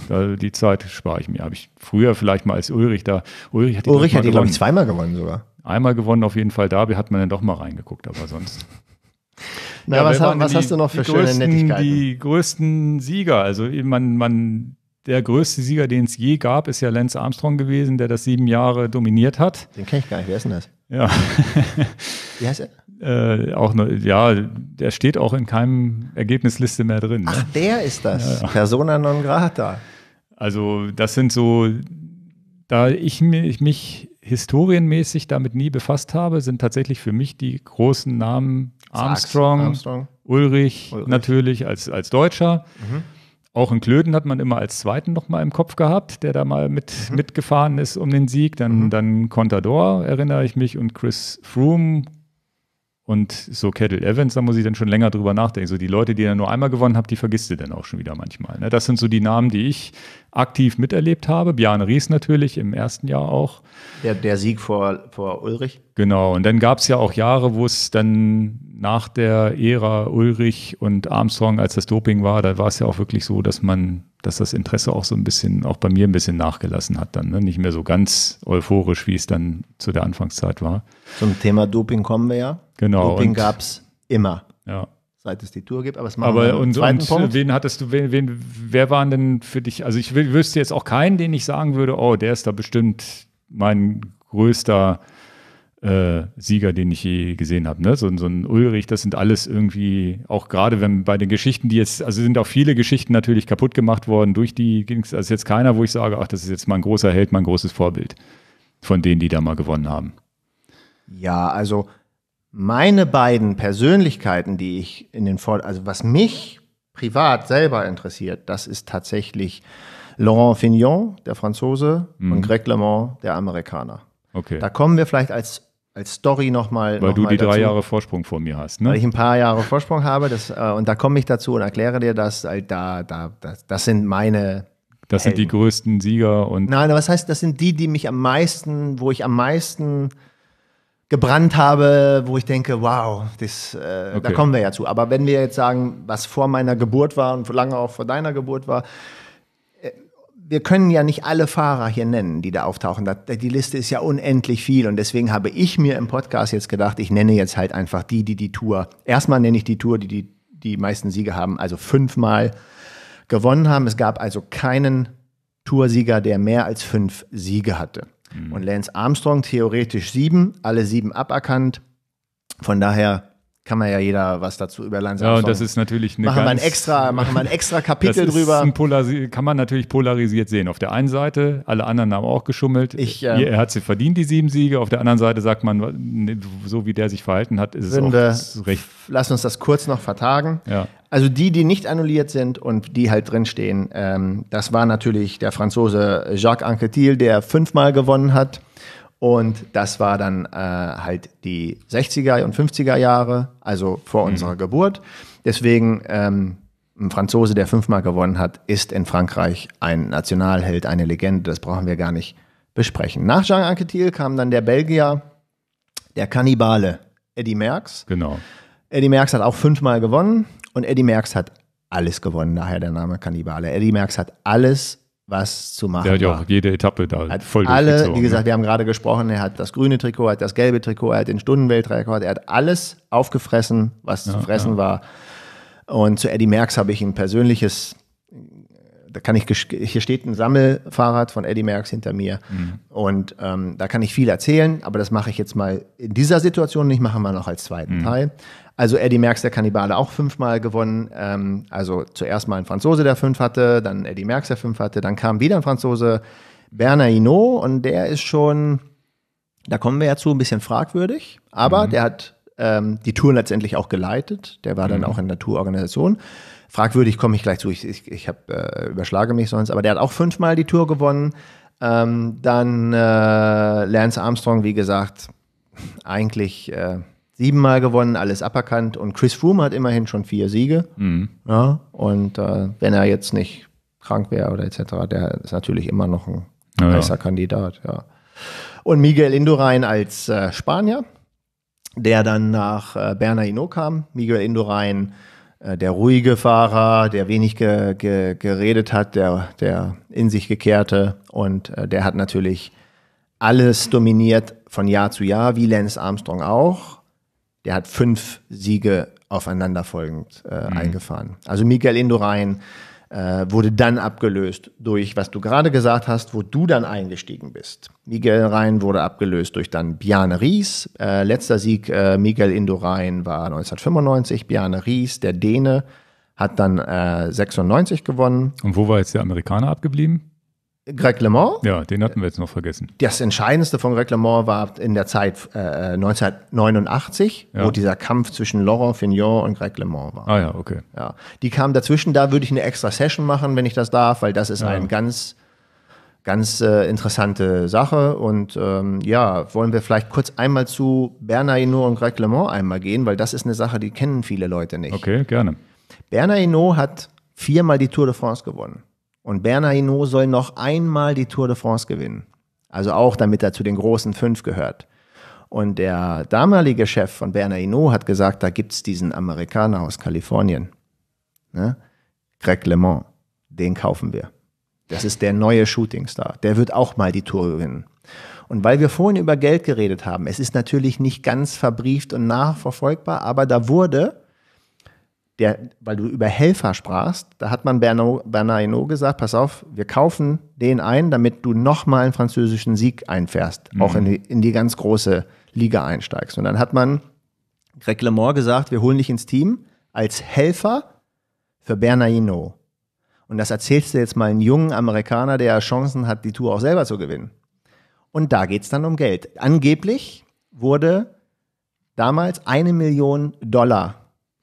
Die Zeit spare ich mir. Habe ich früher vielleicht mal als Ulrich da. Ulrich hat die, Ulrich hat die glaube ich, zweimal gewonnen sogar. Einmal gewonnen auf jeden Fall. Derby hat man dann doch mal reingeguckt, aber sonst. Na, ja, was, haben, was die, hast du noch für schöne größten, Nettigkeiten? Die größten Sieger, also man, man, der größte Sieger, den es je gab, ist ja Lance Armstrong gewesen, der das sieben Jahre dominiert hat. Den kenne ich gar nicht. Wer ist denn das? Ja. Wie heißt er? Äh, auch nur, ja, der steht auch in keinem Ergebnisliste mehr drin. Ne? Ach, der ist das. Ja, ja. Persona non grata. Also, das sind so, da ich mich, mich historienmäßig damit nie befasst habe, sind tatsächlich für mich die großen Namen Armstrong, Armstrong. Ulrich, Ulrich, natürlich als, als Deutscher. Mhm. Auch in Klöden hat man immer als Zweiten noch mal im Kopf gehabt, der da mal mit, mhm. mitgefahren ist um den Sieg. Dann, mhm. dann Contador, erinnere ich mich, und Chris Froome und so Kettle Evans, da muss ich dann schon länger drüber nachdenken. So die Leute, die er nur einmal gewonnen haben, die vergisst du dann auch schon wieder manchmal. Ne? Das sind so die Namen, die ich aktiv miterlebt habe. Bjarne Ries natürlich im ersten Jahr auch. Der, der Sieg vor, vor Ulrich? Genau. Und dann gab es ja auch Jahre, wo es dann nach der Ära Ulrich und Armstrong, als das Doping war, da war es ja auch wirklich so, dass man, dass das Interesse auch so ein bisschen, auch bei mir ein bisschen nachgelassen hat dann. Ne? Nicht mehr so ganz euphorisch, wie es dann zu der Anfangszeit war. Zum Thema Doping kommen wir ja. Genau. Doping gab es immer. Ja. Seit es die Tour gibt. Aber, es machen aber und, zweiten und Punkt. wen hattest du, wen, wen, wer waren denn für dich? Also ich wüsste jetzt auch keinen, den ich sagen würde, oh, der ist da bestimmt mein größter äh, Sieger, den ich je gesehen habe. Ne? So, so, ein Ulrich, das sind alles irgendwie, auch gerade wenn bei den Geschichten, die jetzt, also sind auch viele Geschichten natürlich kaputt gemacht worden durch die, also ist jetzt keiner, wo ich sage, ach, das ist jetzt mal ein großer Held, mein großes Vorbild von denen, die da mal gewonnen haben. Ja, also meine beiden Persönlichkeiten, die ich in den Vor also was mich privat selber interessiert, das ist tatsächlich Laurent Fignon, der Franzose, mhm. und Greg LeMond, der Amerikaner. Okay. Da kommen wir vielleicht als als Story nochmal. Weil noch du mal die dazu, drei Jahre Vorsprung vor mir hast, ne? Weil ich ein paar Jahre Vorsprung habe. Das, äh, und da komme ich dazu und erkläre dir das. Äh, da, da, das, das sind meine. Das Helden. sind die größten Sieger und. Nein, was heißt, das sind die, die mich am meisten, wo ich am meisten gebrannt habe, wo ich denke, wow, das, äh, okay. da kommen wir ja zu. Aber wenn wir jetzt sagen, was vor meiner Geburt war und lange auch vor deiner Geburt war, wir können ja nicht alle Fahrer hier nennen, die da auftauchen. Die Liste ist ja unendlich viel und deswegen habe ich mir im Podcast jetzt gedacht, ich nenne jetzt halt einfach die, die die Tour. Erstmal nenne ich die Tour, die die, die meisten Siege haben, also fünfmal gewonnen haben. Es gab also keinen Toursieger, der mehr als fünf Siege hatte. Mhm. Und Lance Armstrong theoretisch sieben, alle sieben aberkannt. Von daher kann man ja jeder was dazu über Armstrong. Ja, und das ist natürlich eine machen wir ein extra, machen wir ein extra Kapitel das drüber. Kann man natürlich polarisiert sehen. Auf der einen Seite, alle anderen haben auch geschummelt. Ich, ähm, er hat sie verdient, die sieben Siege. Auf der anderen Seite sagt man, so wie der sich verhalten hat, ist es auch recht. Lass uns das kurz noch vertagen. Ja. Also die, die nicht annulliert sind und die halt drinstehen, ähm, das war natürlich der Franzose Jacques Anquetil, der fünfmal gewonnen hat. Und das war dann äh, halt die 60er und 50er Jahre, also vor mhm. unserer Geburt. Deswegen ähm, ein Franzose, der fünfmal gewonnen hat, ist in Frankreich ein Nationalheld, eine Legende. Das brauchen wir gar nicht besprechen. Nach Jean Anquetil kam dann der Belgier, der Kannibale Eddie Merckx. Genau. Eddie Merckx hat auch fünfmal gewonnen und Eddie Merckx hat alles gewonnen, daher der Name Kannibale. Eddie Merckx hat alles was zu machen. Der hat ja auch jede Etappe da hat voll Alle, wie gesagt, ne? wir haben gerade gesprochen, er hat das grüne Trikot, er hat das gelbe Trikot, er hat den Stundenweltrekord, er hat alles aufgefressen, was ja, zu fressen ja. war. Und zu Eddie Merckx habe ich ein persönliches, da kann ich, hier steht ein Sammelfahrrad von Eddie Merckx hinter mir. Mhm. Und ähm, da kann ich viel erzählen, aber das mache ich jetzt mal in dieser Situation nicht, machen wir noch als zweiten mhm. Teil. Also Eddie Merckx, der Kannibale, auch fünfmal gewonnen. Ähm, also zuerst mal ein Franzose, der fünf hatte, dann Eddie Merckx, der fünf hatte. Dann kam wieder ein Franzose, Bernard Hinault, und der ist schon, da kommen wir ja zu, ein bisschen fragwürdig. Aber mhm. der hat ähm, die Tour letztendlich auch geleitet. Der war dann mhm. auch in der Tourorganisation. Fragwürdig komme ich gleich zu. Ich, ich, ich hab, äh, überschlage mich sonst. Aber der hat auch fünfmal die Tour gewonnen. Ähm, dann äh, Lance Armstrong, wie gesagt, eigentlich äh, siebenmal gewonnen, alles aberkannt. Und Chris Froome hat immerhin schon vier Siege. Mhm. Ja, und äh, wenn er jetzt nicht krank wäre oder etc., der ist natürlich immer noch ein ja, heißer ja. Kandidat. Ja. Und Miguel Indurain als äh, Spanier, der dann nach äh, Bernard Hinault kam. Miguel Indurain, äh, der ruhige Fahrer, der wenig ge ge geredet hat, der, der in sich gekehrte. Und äh, der hat natürlich alles dominiert von Jahr zu Jahr, wie Lance Armstrong auch der hat fünf Siege aufeinanderfolgend äh, mhm. eingefahren. Also Miguel Indurain äh, wurde dann abgelöst durch, was du gerade gesagt hast, wo du dann eingestiegen bist. Miguel Rhein wurde abgelöst durch dann Bjarne Ries. Äh, letzter Sieg äh, Miguel Indurain war 1995. Bjarne Ries, der Däne, hat dann 96 äh, gewonnen. Und wo war jetzt der Amerikaner abgeblieben? Greg LeMond. Ja, den hatten wir jetzt noch vergessen. Das Entscheidendste von Greg LeMond war in der Zeit äh, 1989, ja. wo dieser Kampf zwischen Laurent Fignon und Greg LeMond war. Ah ja, okay. Ja. Die kamen dazwischen, da würde ich eine extra Session machen, wenn ich das darf, weil das ist ja. eine ganz, ganz äh, interessante Sache. Und ähm, ja, wollen wir vielleicht kurz einmal zu Bernard Hinault und Greg LeMond einmal gehen, weil das ist eine Sache, die kennen viele Leute nicht. Okay, gerne. Bernard Hinault hat viermal die Tour de France gewonnen. Und Bernard Hinault soll noch einmal die Tour de France gewinnen. Also auch damit er zu den großen fünf gehört. Und der damalige Chef von Bernard Hinault hat gesagt, da gibt es diesen Amerikaner aus Kalifornien, ne? Greg LeMond, den kaufen wir. Das ist der neue Shootingstar. Der wird auch mal die Tour gewinnen. Und weil wir vorhin über Geld geredet haben, es ist natürlich nicht ganz verbrieft und nachverfolgbar, aber da wurde der, weil du über Helfer sprachst, da hat man Bernard, Bernard Hinault gesagt, pass auf, wir kaufen den ein, damit du nochmal einen französischen Sieg einfährst, mhm. auch in die, in die ganz große Liga einsteigst. Und dann hat man Greg LeMond gesagt, wir holen dich ins Team als Helfer für Bernard Hinault. Und das erzählst du jetzt mal einen jungen Amerikaner, der Chancen hat, die Tour auch selber zu gewinnen. Und da geht es dann um Geld. Angeblich wurde damals eine Million Dollar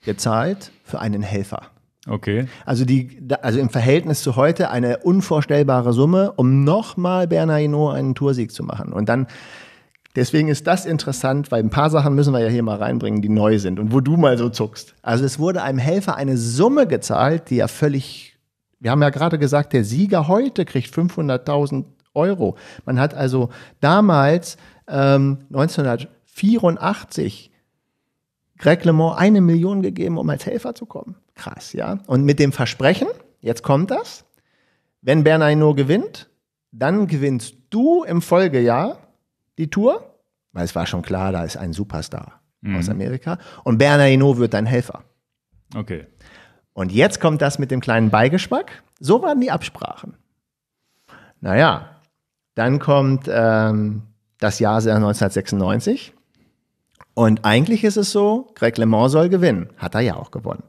gezahlt für einen Helfer. Okay. Also, die, also im Verhältnis zu heute eine unvorstellbare Summe, um nochmal Bernard Hinault einen Toursieg zu machen. Und dann, deswegen ist das interessant, weil ein paar Sachen müssen wir ja hier mal reinbringen, die neu sind und wo du mal so zuckst. Also es wurde einem Helfer eine Summe gezahlt, die ja völlig, wir haben ja gerade gesagt, der Sieger heute kriegt 500.000 Euro. Man hat also damals ähm, 1984 Greg LeMond eine Million gegeben, um als Helfer zu kommen. Krass, ja. Und mit dem Versprechen, jetzt kommt das, wenn Bernard Hinault gewinnt, dann gewinnst du im Folgejahr die Tour, weil es war schon klar, da ist ein Superstar mhm. aus Amerika. Und Bernard Hinault wird dein Helfer. Okay. Und jetzt kommt das mit dem kleinen Beigeschmack. So waren die Absprachen. Naja, dann kommt ähm, das Jahr 1996. Und eigentlich ist es so, Greg LeMond soll gewinnen. Hat er ja auch gewonnen.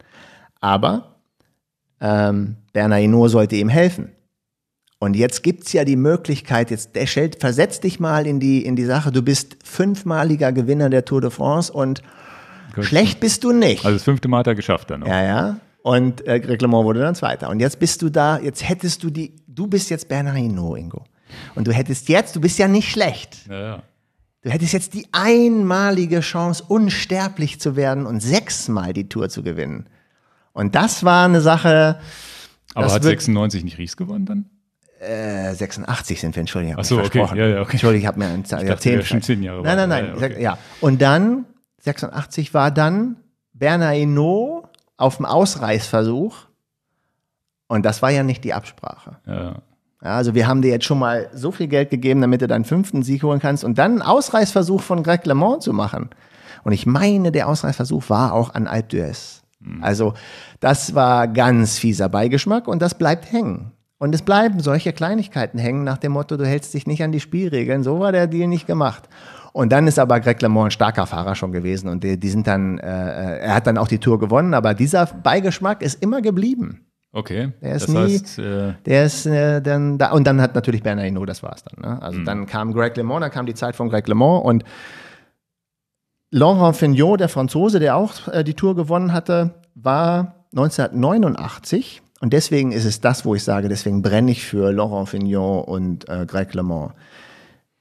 Aber ähm, Bernard Hinault sollte ihm helfen. Und jetzt gibt es ja die Möglichkeit, jetzt der stellt, versetz dich mal in die, in die Sache, du bist fünfmaliger Gewinner der Tour de France und Gut. schlecht bist du nicht. Also das fünfte Mal hat er geschafft dann. Auch. Ja, ja. Und äh, Greg LeMond wurde dann Zweiter. Und jetzt bist du da, jetzt hättest du die, du bist jetzt Bernard Hinault, Ingo. Und du hättest jetzt, du bist ja nicht schlecht. Ja, ja. Du hättest jetzt die einmalige Chance, unsterblich zu werden und sechsmal die Tour zu gewinnen. Und das war eine Sache. Aber hat 96 nicht Ries gewonnen dann? Äh, 86 sind wir, Entschuldigung. Achso, okay. Ja, ja, okay. Entschuldigung, ich habe mir ein Jahrzehnt. schon zehn Jahre. Nein, nein, nein. Ja, okay. ja. Und dann, 86 war dann Bernard Hinault auf dem Ausreißversuch. Und das war ja nicht die Absprache. Ja. Ja, also wir haben dir jetzt schon mal so viel Geld gegeben, damit du deinen fünften Sieg holen kannst und dann einen Ausreißversuch von Greg LeMond zu machen. Und ich meine, der Ausreißversuch war auch an Alpe d'Huez. Mhm. Also das war ganz fieser Beigeschmack und das bleibt hängen. Und es bleiben solche Kleinigkeiten hängen nach dem Motto, du hältst dich nicht an die Spielregeln. So war der Deal nicht gemacht. Und dann ist aber Greg LeMond ein starker Fahrer schon gewesen und die, die sind dann, äh, er hat dann auch die Tour gewonnen, aber dieser Beigeschmack ist immer geblieben. Okay. Der ist das nie, heißt, äh der ist äh, dann da, und dann hat natürlich Bernard Hinault, das war's dann. Ne? Also mhm. dann kam Greg LeMond, dann kam die Zeit von Greg LeMond und Laurent Fignot, der Franzose, der auch äh, die Tour gewonnen hatte, war 1989 und deswegen ist es das, wo ich sage, deswegen brenne ich für Laurent Fignot und äh, Greg LeMond.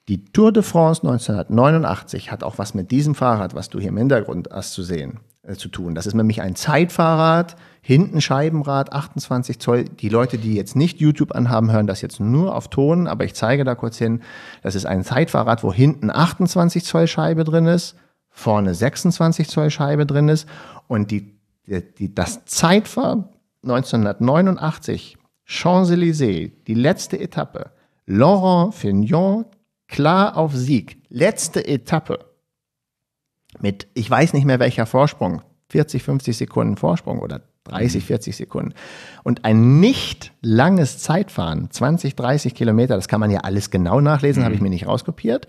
Die Tour de France 1989 hat auch was mit diesem Fahrrad, was du hier im Hintergrund hast zu sehen, äh, zu tun. Das ist nämlich ein Zeitfahrrad, hinten Scheibenrad, 28 Zoll. Die Leute, die jetzt nicht YouTube anhaben, hören das jetzt nur auf Ton, aber ich zeige da kurz hin. Das ist ein Zeitfahrrad, wo hinten 28 Zoll Scheibe drin ist, vorne 26 Zoll Scheibe drin ist und die, die, das Zeitfahr 1989 Champs-Élysées, die letzte Etappe, Laurent Fignon klar auf Sieg, letzte Etappe mit, ich weiß nicht mehr welcher Vorsprung, 40, 50 Sekunden Vorsprung oder 30, 40 mhm. Sekunden. Und ein nicht langes Zeitfahren, 20, 30 Kilometer, das kann man ja alles genau nachlesen, mhm. habe ich mir nicht rauskopiert.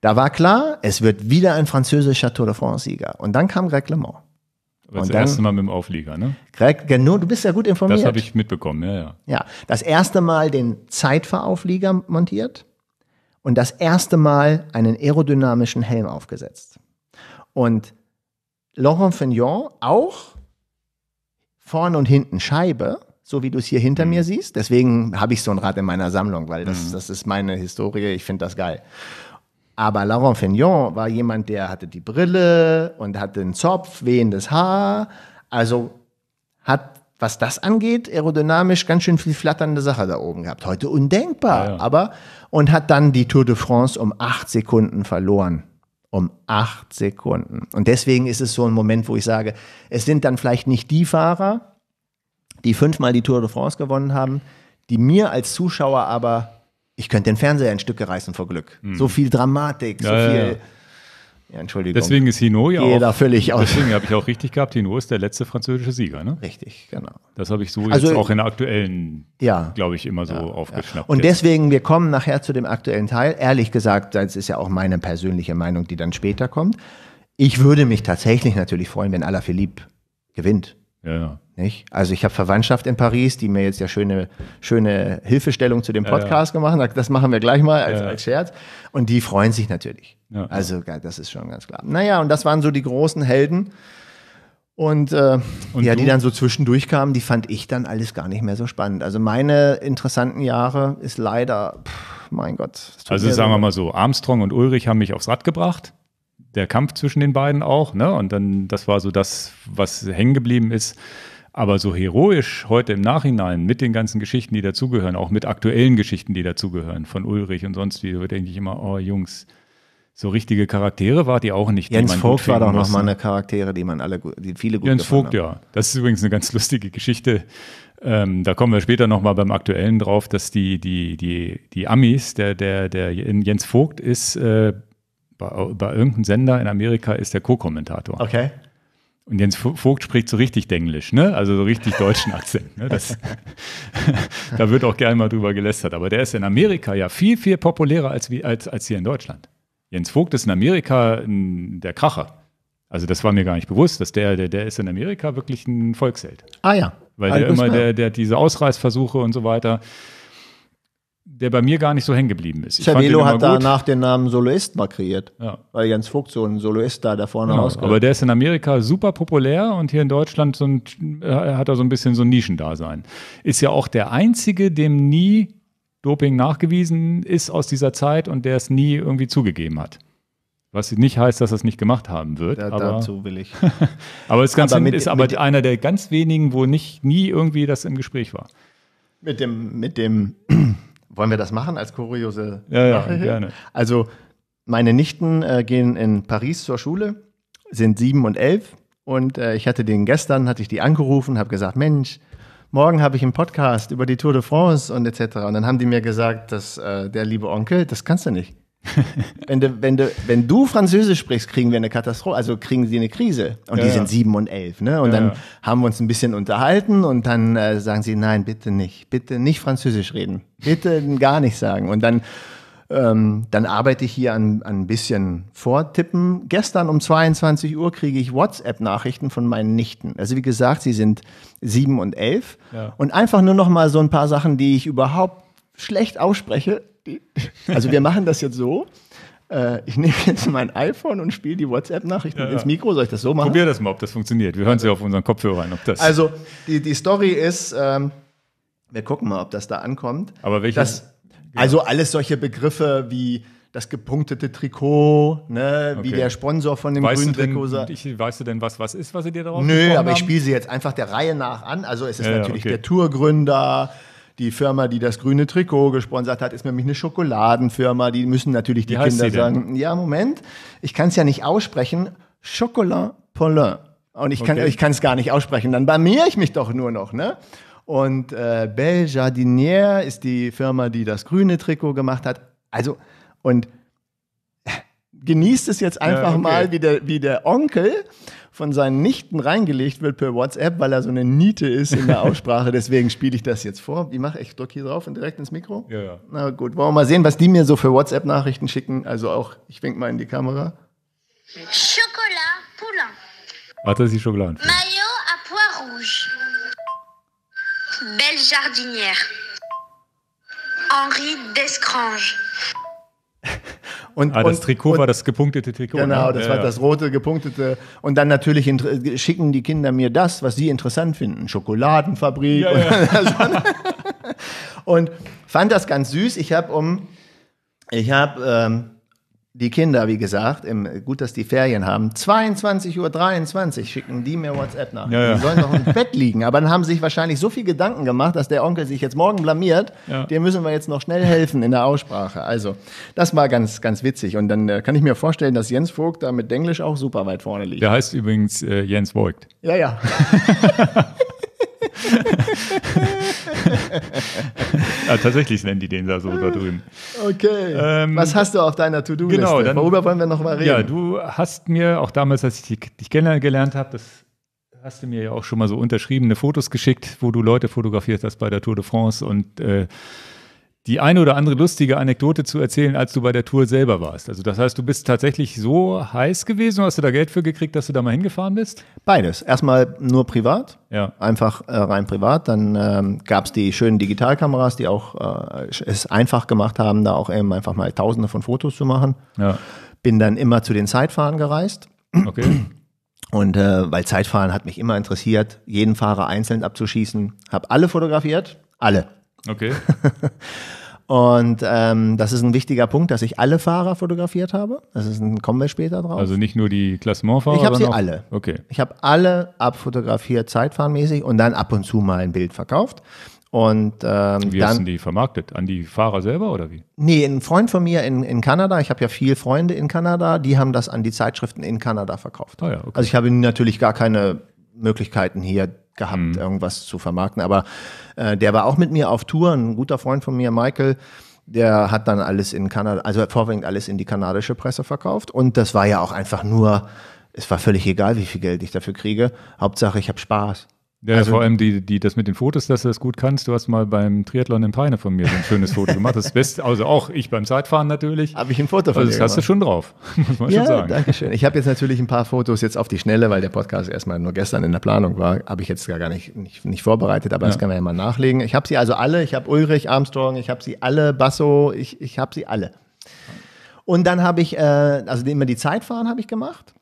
Da war klar, es wird wieder ein französischer Tour de France-Sieger. Und dann kam Greg LeMond. Aber das erste Mal mit dem Auflieger, ne? Greg, genau, du bist ja gut informiert. Das habe ich mitbekommen, ja, ja. Ja, das erste Mal den Zeitfahrauflieger montiert und das erste Mal einen aerodynamischen Helm aufgesetzt. Und Laurent Fignon auch vorne und hinten Scheibe, so wie du es hier hinter mhm. mir siehst. Deswegen habe ich so ein Rad in meiner Sammlung, weil das, mhm. das ist meine Historie. Ich finde das geil. Aber Laurent Fignon war jemand, der hatte die Brille und hatte einen Zopf, wehendes Haar. Also hat, was das angeht, aerodynamisch ganz schön viel flatternde Sache da oben gehabt. Heute undenkbar, ja, ja. aber und hat dann die Tour de France um acht Sekunden verloren um acht Sekunden. Und deswegen ist es so ein Moment, wo ich sage, es sind dann vielleicht nicht die Fahrer, die fünfmal die Tour de France gewonnen haben, die mir als Zuschauer aber, ich könnte den Fernseher in Stücke reißen vor Glück. Mhm. So viel Dramatik, ja, so viel. Ja, Entschuldigung. Deswegen ist Hino ja Gehe da völlig aus. Deswegen habe ich auch richtig gehabt, Hino ist der letzte französische Sieger, ne? Richtig, genau. Das habe ich so Also- jetzt auch in der aktuellen, Ja. glaube ich, immer so aufgeschnappt. Und jetzt. deswegen, wir kommen nachher zu dem aktuellen Teil. Ehrlich gesagt, das ist ja auch meine persönliche Meinung, die dann später kommt. Ich würde mich tatsächlich natürlich freuen, wenn Alaphilippe gewinnt. Ja, ja. Nicht? Also ich habe Verwandtschaft in Paris, die mir jetzt ja schöne, schöne Hilfestellung zu dem Podcast gemacht hat. Das machen wir gleich mal als, Ja. als Scherz. Und die freuen sich natürlich. Ja. Also ja, das ist schon ganz klar. Naja, und das waren so die großen Helden. Und, äh, Und ja, du? die dann so zwischendurch kamen, die fand ich dann alles gar nicht mehr so spannend. Also meine interessanten Jahre ist leider, pff, mein Gott. Also sagen so wir mal so, Armstrong und Ulrich haben mich aufs Rad gebracht. Der Kampf zwischen den beiden auch, ne? Und dann, das war so das, was hängen geblieben ist. Aber so heroisch heute im Nachhinein mit den ganzen Geschichten, die dazugehören, auch mit aktuellen Geschichten, die dazugehören, von Ulrich und sonst wie, da denke ich immer, oh Jungs, so richtige Charaktere war die auch nicht. Jens Vogt war doch finden noch mal musste. eine Charaktere, die man alle, die viele gut Jens Vogt, ja. Das ist übrigens eine ganz lustige Geschichte. Ähm, da kommen wir später nochmal beim Aktuellen drauf, dass die, die, die, die Amis, der, der, der Jens Vogt ist äh, bei, bei irgendeinem Sender in Amerika ist der Co-Kommentator. Okay. Und Jens Vogt spricht so richtig Denglisch, ne? Also so richtig deutschen Akzent. Ne? Das, da wird auch gerne mal drüber gelästert. Aber der ist in Amerika ja viel, viel populärer als, wie, als, als hier in Deutschland. Jens Vogt ist in Amerika ein, der Kracher. Also das war mir gar nicht bewusst, dass der, der, der ist in Amerika wirklich ein Volksheld. Ah ja. Weil Ah, der immer, der, der diese Ausreißversuche und so weiter, der bei mir gar nicht so hängen geblieben ist. Cervelo hat danach den Namen Soloist mal kreiert. Ja. Weil Jens Vogt so ein Soloist da, da vorne Genau, rauskommt. aber der ist in Amerika super populär und hier in Deutschland so ein, äh, hat er so ein bisschen so ein Nischendasein. Ist ja auch der einzige, dem nie Doping nachgewiesen ist aus dieser Zeit und der es nie irgendwie zugegeben hat. Was nicht heißt, dass er es nicht gemacht haben wird. da, aber, dazu will ich. aber ist, ganz Aber mit- ist aber mit- einer der ganz wenigen, wo nicht nie irgendwie das im Gespräch war. Mit dem, mit dem, wollen wir das machen als kuriose Ja, ja, Sache gerne. Also, meine Nichten äh, gehen in Paris zur Schule, sind sieben und elf. Und äh, ich hatte den gestern, hatte ich die angerufen, habe gesagt, Mensch, morgen habe ich einen Podcast über die Tour de France und etc. Und dann haben die mir gesagt, dass äh, der liebe Onkel, das kannst du nicht. wenn, du, wenn, du, wenn du Französisch sprichst, kriegen wir eine Katastrophe, also kriegen sie eine Krise. Und Ja, die ja. sind sieben und elf. Ne? Und Ja, dann haben wir uns ein bisschen unterhalten und dann äh, sagen sie, nein, bitte nicht, bitte nicht Französisch reden. Bitte gar nicht sagen. Und dann, ähm, dann arbeite ich hier an, an ein bisschen Vortippen. Gestern um 22 Uhr kriege ich WhatsApp-Nachrichten von meinen Nichten. Also wie gesagt, sie sind sieben und elf. Ja. Und einfach nur noch mal so ein paar Sachen, die ich überhaupt schlecht ausspreche. Also wir machen das jetzt so. Äh, ich nehme jetzt mein iPhone und spiele die WhatsApp-Nachrichten Ja, ja. ins Mikro. Soll ich das so machen? Probier das mal, ob das funktioniert. Wir hören sie auf unseren Kopfhörern, ob das. Also die, die Story ist, ähm, wir gucken mal, ob das da ankommt. Aber welches- Das, also alles solche Begriffe wie das gepunktete Trikot, ne, wie Okay. der Sponsor von dem weißt, grünen Trikot denn, sagt. ich, weißt du denn, was was ist, was sie dir darauf Nö, aber ich haben? spiele sie jetzt einfach der Reihe nach an. Also es ist Ja, ja, natürlich okay. der Tourgründer, die Firma, die das grüne Trikot gesponsert hat, ist nämlich eine Schokoladenfirma. Die müssen natürlich die Wie Kinder sagen, ja, Moment, ich kann es ja nicht aussprechen. Chocolat Paulin. Und ich kann Okay. ich es gar nicht aussprechen. Dann blamier ich mich doch nur noch, ne? Und äh, Belle Jardinière ist die Firma, die das grüne Trikot gemacht hat. Also, und genießt es jetzt einfach okay. mal, wie der, wie der Onkel von seinen Nichten reingelegt wird per WhatsApp, weil er so eine Niete ist in der Aussprache. Deswegen spiele ich das jetzt vor. Wie mache ich? Ich drücke hier drauf und direkt ins Mikro? Ja, ja. Na gut, wollen wir mal sehen, was die mir so für WhatsApp-Nachrichten schicken. Also auch, ich wink mal in die Kamera. Chocolat poulain. Er sie Schokoladen? Maillot à pois rouge. Belle jardinière. Henri Desgrange. Und, Ah, das und, Trikot und, war das gepunktete Trikot. Genau, ne? das Ja, war ja. das rote, gepunktete. Und dann natürlich schicken die Kinder mir das, was sie interessant finden. Schokoladenfabrik. Ja, und, und fand das ganz süß. Ich habe um, ich habe ähm, die Kinder, wie gesagt, im, gut, dass die Ferien haben, 22.23 Uhr schicken die mir WhatsApp nach. Ja, ja. Die sollen doch im Bett liegen. Aber dann haben sie sich wahrscheinlich so viel Gedanken gemacht, dass der Onkel sich jetzt morgen blamiert. Ja. Dem müssen wir jetzt noch schnell helfen in der Aussprache. Also, das war ganz, ganz witzig. Und dann äh, kann ich mir vorstellen, dass Jens Vogt da mit Denglisch auch super weit vorne liegt. Der heißt übrigens äh, Jens Voigt. Ja, ja. ja, tatsächlich nennen die den da so da drüben. Okay. Ähm, Was hast du auf deiner To-Do-Liste? Genau, dann, Worüber wollen wir noch mal reden? Ja, du hast mir auch damals, als ich dich kennengelernt habe, das hast du mir ja auch schon mal so unterschriebene Fotos geschickt, wo du Leute fotografiert hast bei der Tour de France und äh, die eine oder andere lustige Anekdote zu erzählen, als du bei der Tour selber warst. Also das heißt, du bist tatsächlich so heiß gewesen, hast du da Geld für gekriegt, dass du da mal hingefahren bist? Beides. Erstmal nur privat, ja. einfach äh, rein privat. Dann ähm, gab es die schönen Digitalkameras, die auch äh, es einfach gemacht haben, da auch eben einfach mal Tausende von Fotos zu machen. Ja. Bin dann immer zu den Zeitfahren gereist. Okay. Und äh, weil Zeitfahren hat mich immer interessiert, jeden Fahrer einzeln abzuschießen. Habe alle fotografiert, alle. Okay. Und ähm, das ist ein wichtiger Punkt, dass ich alle Fahrer fotografiert habe. Das ist ein, kommen wir später drauf. Also nicht nur die Klassementfahrer? Ich habe sie alle. Okay. Ich habe alle abfotografiert, zeitfahrenmäßig und dann ab und zu mal ein Bild verkauft. Und ähm, wie dann, hast du die vermarktet? An die Fahrer selber oder wie? Nee, ein Freund von mir in, in Kanada, ich habe ja viele Freunde in Kanada, die haben das an die Zeitschriften in Kanada verkauft. Oh ja, okay. Also ich habe natürlich gar keine Möglichkeiten hier gehabt, mhm. irgendwas zu vermarkten. Aber äh, der war auch mit mir auf Tour, ein guter Freund von mir, Michael. Der hat dann alles in Kanada, also vorwiegend alles in die kanadische Presse verkauft. Und das war ja auch einfach nur, es war völlig egal, wie viel Geld ich dafür kriege. Hauptsache, ich habe Spaß. Ja, also, vor allem die, die, das mit den Fotos, dass du das gut kannst. Du hast mal beim Triathlon in Peine von mir so ein schönes Foto gemacht. Das Beste, also auch ich beim Zeitfahren natürlich. Habe ich ein Foto von also das hast du schon drauf, muss man ja, schon sagen. danke schön. Ich habe jetzt natürlich ein paar Fotos jetzt auf die Schnelle, weil der Podcast erstmal nur gestern in der Planung war, habe ich jetzt gar nicht, nicht, nicht vorbereitet, aber ja. das kann man ja mal nachlegen. Ich habe sie also alle. Ich habe Ulrich Armstrong, ich habe sie alle, Basso, ich, ich habe sie alle. Und dann habe ich, äh, also immer die Zeitfahren habe ich gemacht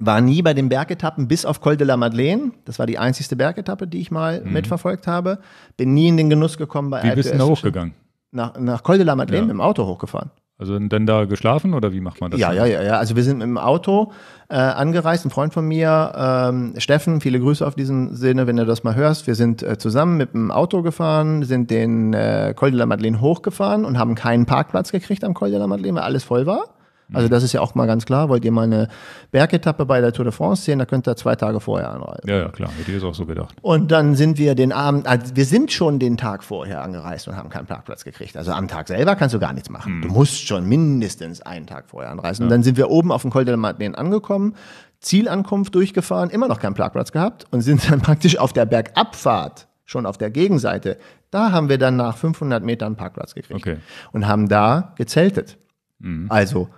war nie bei den Bergetappen bis auf Col de la Madeleine. Das war die einzigste Bergetappe, die ich mal mhm. mitverfolgt habe. Bin nie in den Genuss gekommen bei Wie bist du da hochgegangen? Nach, nach Col de la Madeleine ja. mit dem Auto hochgefahren. Also dann da geschlafen oder wie macht man das? Ja, ja, ja, ja. Also wir sind mit dem Auto äh, angereist. Ein Freund von mir, ähm, Steffen, viele Grüße auf diesen Sinne, wenn du das mal hörst. Wir sind äh, zusammen mit dem Auto gefahren, sind den äh, Col de la Madeleine hochgefahren und haben keinen Parkplatz gekriegt am Col de la Madeleine, weil alles voll war. Also das ist ja auch mal ganz klar. Wollt ihr mal eine Bergetappe bei der Tour de France sehen, da könnt ihr zwei Tage vorher anreisen. Ja, ja, klar. Hätte ich es auch so gedacht. Und dann sind wir den Abend, also wir sind schon den Tag vorher angereist und haben keinen Parkplatz gekriegt. Also am Tag selber kannst du gar nichts machen. Mhm. Du musst schon mindestens einen Tag vorher anreisen. Ja. Und dann sind wir oben auf dem Col de la Madeleine angekommen, Zielankunft durchgefahren, immer noch keinen Parkplatz gehabt und sind dann praktisch auf der Bergabfahrt schon auf der Gegenseite, da haben wir dann nach 500 Metern einen Parkplatz gekriegt okay. und haben da gezeltet. Mhm. Also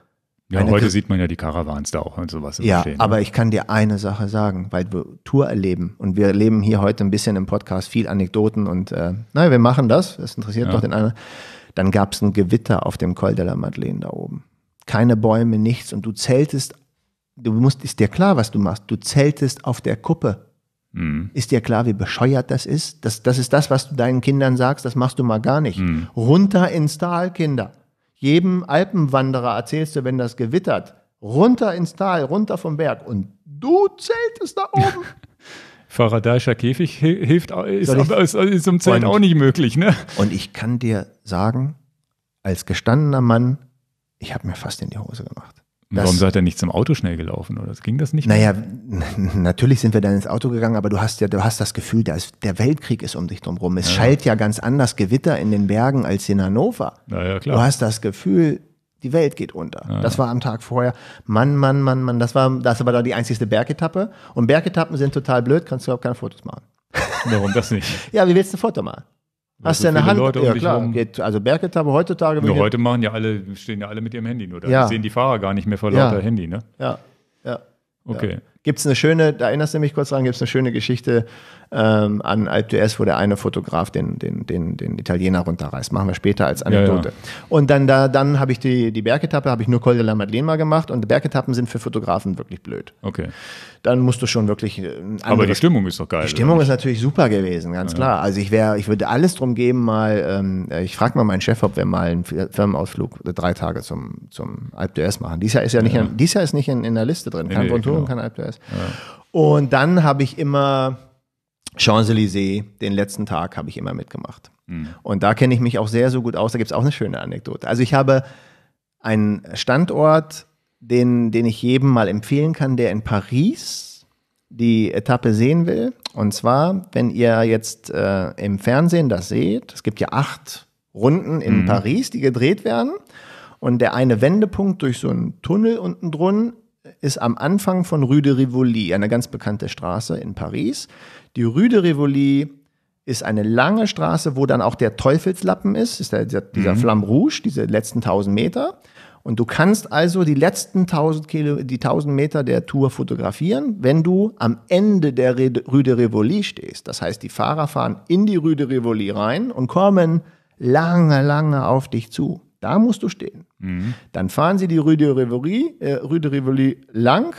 ja, heute sieht man ja die Caravans da auch und sowas. Ja, stehen, aber ne? ich kann dir eine Sache sagen, weil wir Tour erleben und wir erleben hier heute ein bisschen im Podcast viel Anekdoten und äh, naja, wir machen das, das interessiert ja. doch den einen. Dann gab es ein Gewitter auf dem Col de la Madeleine da oben. Keine Bäume, nichts und du zeltest, du musst, ist dir klar, was du machst, du zeltest auf der Kuppe. Mhm. Ist dir klar, wie bescheuert das ist? Das, das ist das, was du deinen Kindern sagst, das machst du mal gar nicht. Mhm. Runter ins Tal, Kinder. Jedem Alpenwanderer erzählst du, wenn das gewittert, runter ins Tal, runter vom Berg und du zeltest da oben. Faradayscher Käfig hilft, ist, ist, ist im Zelt auch nicht möglich, ne? Und ich kann dir sagen, als gestandener Mann, ich habe mir fast in die Hose gemacht. Das, Warum seid ihr nicht zum Auto schnell gelaufen oder ging das nicht? Naja, natürlich sind wir dann ins Auto gegangen, aber du hast ja, du hast das Gefühl, da ist, der Weltkrieg ist um dich drum rum. Es ja. schallt ja ganz anders Gewitter in den Bergen als in Hannover. Ja, klar. Du hast das Gefühl, die Welt geht unter. Ja, das war am Tag vorher. Mann, Mann, Mann, Mann, das war, das war da die einzigste Bergetappe. Und Bergetappen sind total blöd, kannst du überhaupt keine Fotos machen. Warum das nicht? ja, wie willst du ein Foto machen? Hast du eine Hand? Leute ja, klar. Geht, also Bergetappe heutzutage. Nur heute machen ja alle, stehen ja alle mit ihrem Handy nur da. Ja. sehen die Fahrer gar nicht mehr vor lauter ja. Handy, ne? Ja, ja. Okay. Ja. Gibt es eine schöne, da erinnerst du mich kurz dran, gibt es eine schöne Geschichte ähm, an Alp d'Huez, wo der eine Fotograf den, den, den, den Italiener runterreißt. Machen wir später als Anekdote. Ja, ja. Und dann, da, dann habe ich die, die Bergetappe, habe ich nur Col de la Madeleine mal gemacht und Bergetappen sind für Fotografen wirklich blöd. Okay. Dann musst du schon wirklich. Äh, Aber die Stimmung ist doch geil. Die Stimmung ist natürlich super gewesen, ganz ja. klar. Also ich wäre, ich würde alles drum geben, mal, ähm, ich frage mal meinen Chef, ob wir mal einen Firmenausflug drei Tage zum, zum Alp d'Huez machen. Dies Jahr ist ja nicht, in, dies Jahr ist nicht in, in der Liste drin. Kein nee, Pontoon, genau. kein Alp d'Huez. Und dann habe ich immer Champs-Élysées, den letzten Tag habe ich immer mitgemacht. Mhm. Und da kenne ich mich auch sehr, so gut aus. Da gibt es auch eine schöne Anekdote. Also ich habe einen Standort, den, den ich jedem mal empfehlen kann, der in Paris die Etappe sehen will. Und zwar, wenn ihr jetzt äh, im Fernsehen das seht, es gibt ja acht Runden in mhm. Paris, die gedreht werden. Und der eine Wendepunkt durch so einen Tunnel unten drun ist am Anfang von Rue de Rivoli, eine ganz bekannte Straße in Paris. Die Rue de Rivoli ist eine lange Straße, wo dann auch der Teufelslappen ist, ist der, dieser, dieser mhm. Flamme Rouge, diese letzten 1000 Meter. Und du kannst also die letzten 1000 Kilo, die 1000 Meter der Tour fotografieren, wenn du am Ende der Rue de Rivoli stehst. Das heißt, die Fahrer fahren in die Rue de Rivoli rein und kommen lange, lange auf dich zu. Da musst du stehen. Mhm. Dann fahren sie die Rue de Rivoli, äh, Rue de Rivoli lang.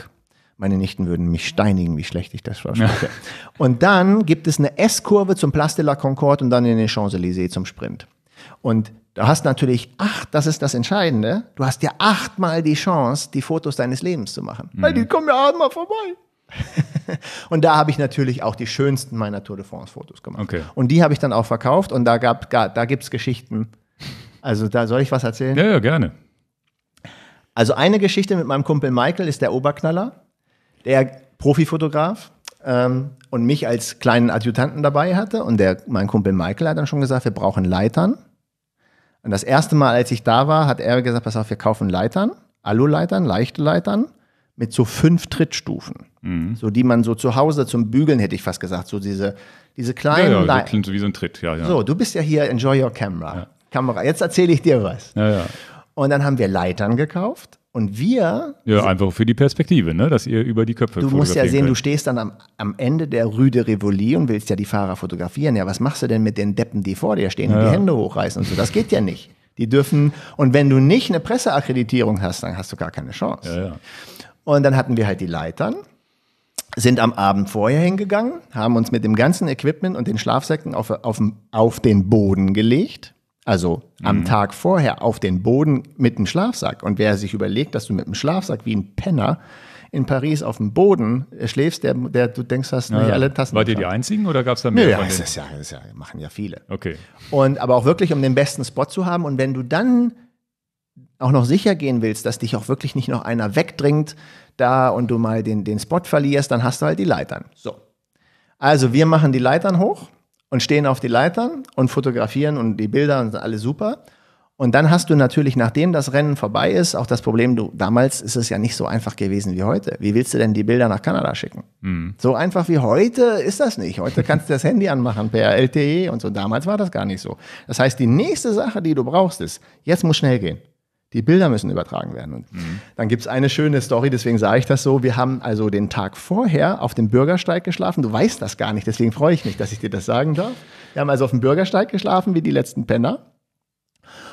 Meine Nichten würden mich steinigen, wie schlecht ich das verspreche. und dann gibt es eine S-Kurve zum Place de la Concorde und dann in den Champs-Élysées zum Sprint. Und du hast natürlich acht, das ist das Entscheidende, du hast ja achtmal die Chance, die Fotos deines Lebens zu machen. Mhm. Weil die kommen ja achtmal vorbei. und da habe ich natürlich auch die schönsten meiner Tour de France Fotos gemacht. Okay. Und die habe ich dann auch verkauft und da, gab, da gibt es Geschichten. Also da soll ich was erzählen? Ja, ja, gerne. Also eine Geschichte mit meinem Kumpel Michael ist der Oberknaller, der Profifotograf ähm, und mich als kleinen Adjutanten dabei hatte. Und der, mein Kumpel Michael hat dann schon gesagt, wir brauchen Leitern. Und das erste Mal, als ich da war, hat er gesagt, pass auf, wir kaufen Leitern, Aluleitern, leichte Leitern mit so fünf Trittstufen. Mhm. So die man so zu Hause zum Bügeln, hätte ich fast gesagt. So diese, diese kleinen. Ja, ja, so klingt so wie so ein Tritt, ja, ja. So, du bist ja hier, enjoy your camera. Ja. Kamera. Jetzt erzähle ich dir was. Ja, ja. Und dann haben wir Leitern gekauft und wir. Ja, einfach für die Perspektive, ne? dass ihr über die Köpfe Du musst ja sehen, könnt. du stehst dann am, am Ende der Rue de Rivoli und willst ja die Fahrer fotografieren. Ja, was machst du denn mit den Deppen, die vor dir stehen ja, und die Hände hochreißen und so? Das geht ja nicht. Die dürfen, und wenn du nicht eine Presseakkreditierung hast, dann hast du gar keine Chance. Ja, ja. Und dann hatten wir halt die Leitern, sind am Abend vorher hingegangen, haben uns mit dem ganzen Equipment und den Schlafsäcken auf, auf, auf den Boden gelegt. Also am mhm. Tag vorher auf den Boden mit dem Schlafsack. Und wer sich überlegt, dass du mit dem Schlafsack wie ein Penner in Paris auf dem Boden schläfst, der, der du denkst, hast ja, nicht alle Tassen. Wart ihr die einzigen oder gab es da mehr? Nö, ja, das ist ja, das ist ja, machen ja viele. Okay. Und aber auch wirklich, um den besten Spot zu haben. Und wenn du dann auch noch sicher gehen willst, dass dich auch wirklich nicht noch einer wegdringt da und du mal den, den Spot verlierst, dann hast du halt die Leitern. So. Also wir machen die Leitern hoch und stehen auf die Leitern und fotografieren und die Bilder und alles super. Und dann hast du natürlich, nachdem das Rennen vorbei ist, auch das Problem, du, damals ist es ja nicht so einfach gewesen wie heute. Wie willst du denn die Bilder nach Kanada schicken? Mhm. So einfach wie heute ist das nicht. Heute kannst du das Handy anmachen per LTE und so. Damals war das gar nicht so. Das heißt, die nächste Sache, die du brauchst, ist, jetzt muss schnell gehen. Die Bilder müssen übertragen werden. Und mhm. dann gibt es eine schöne Story, deswegen sage ich das so. Wir haben also den Tag vorher auf dem Bürgersteig geschlafen. Du weißt das gar nicht, deswegen freue ich mich, dass ich dir das sagen darf. Wir haben also auf dem Bürgersteig geschlafen, wie die letzten Penner.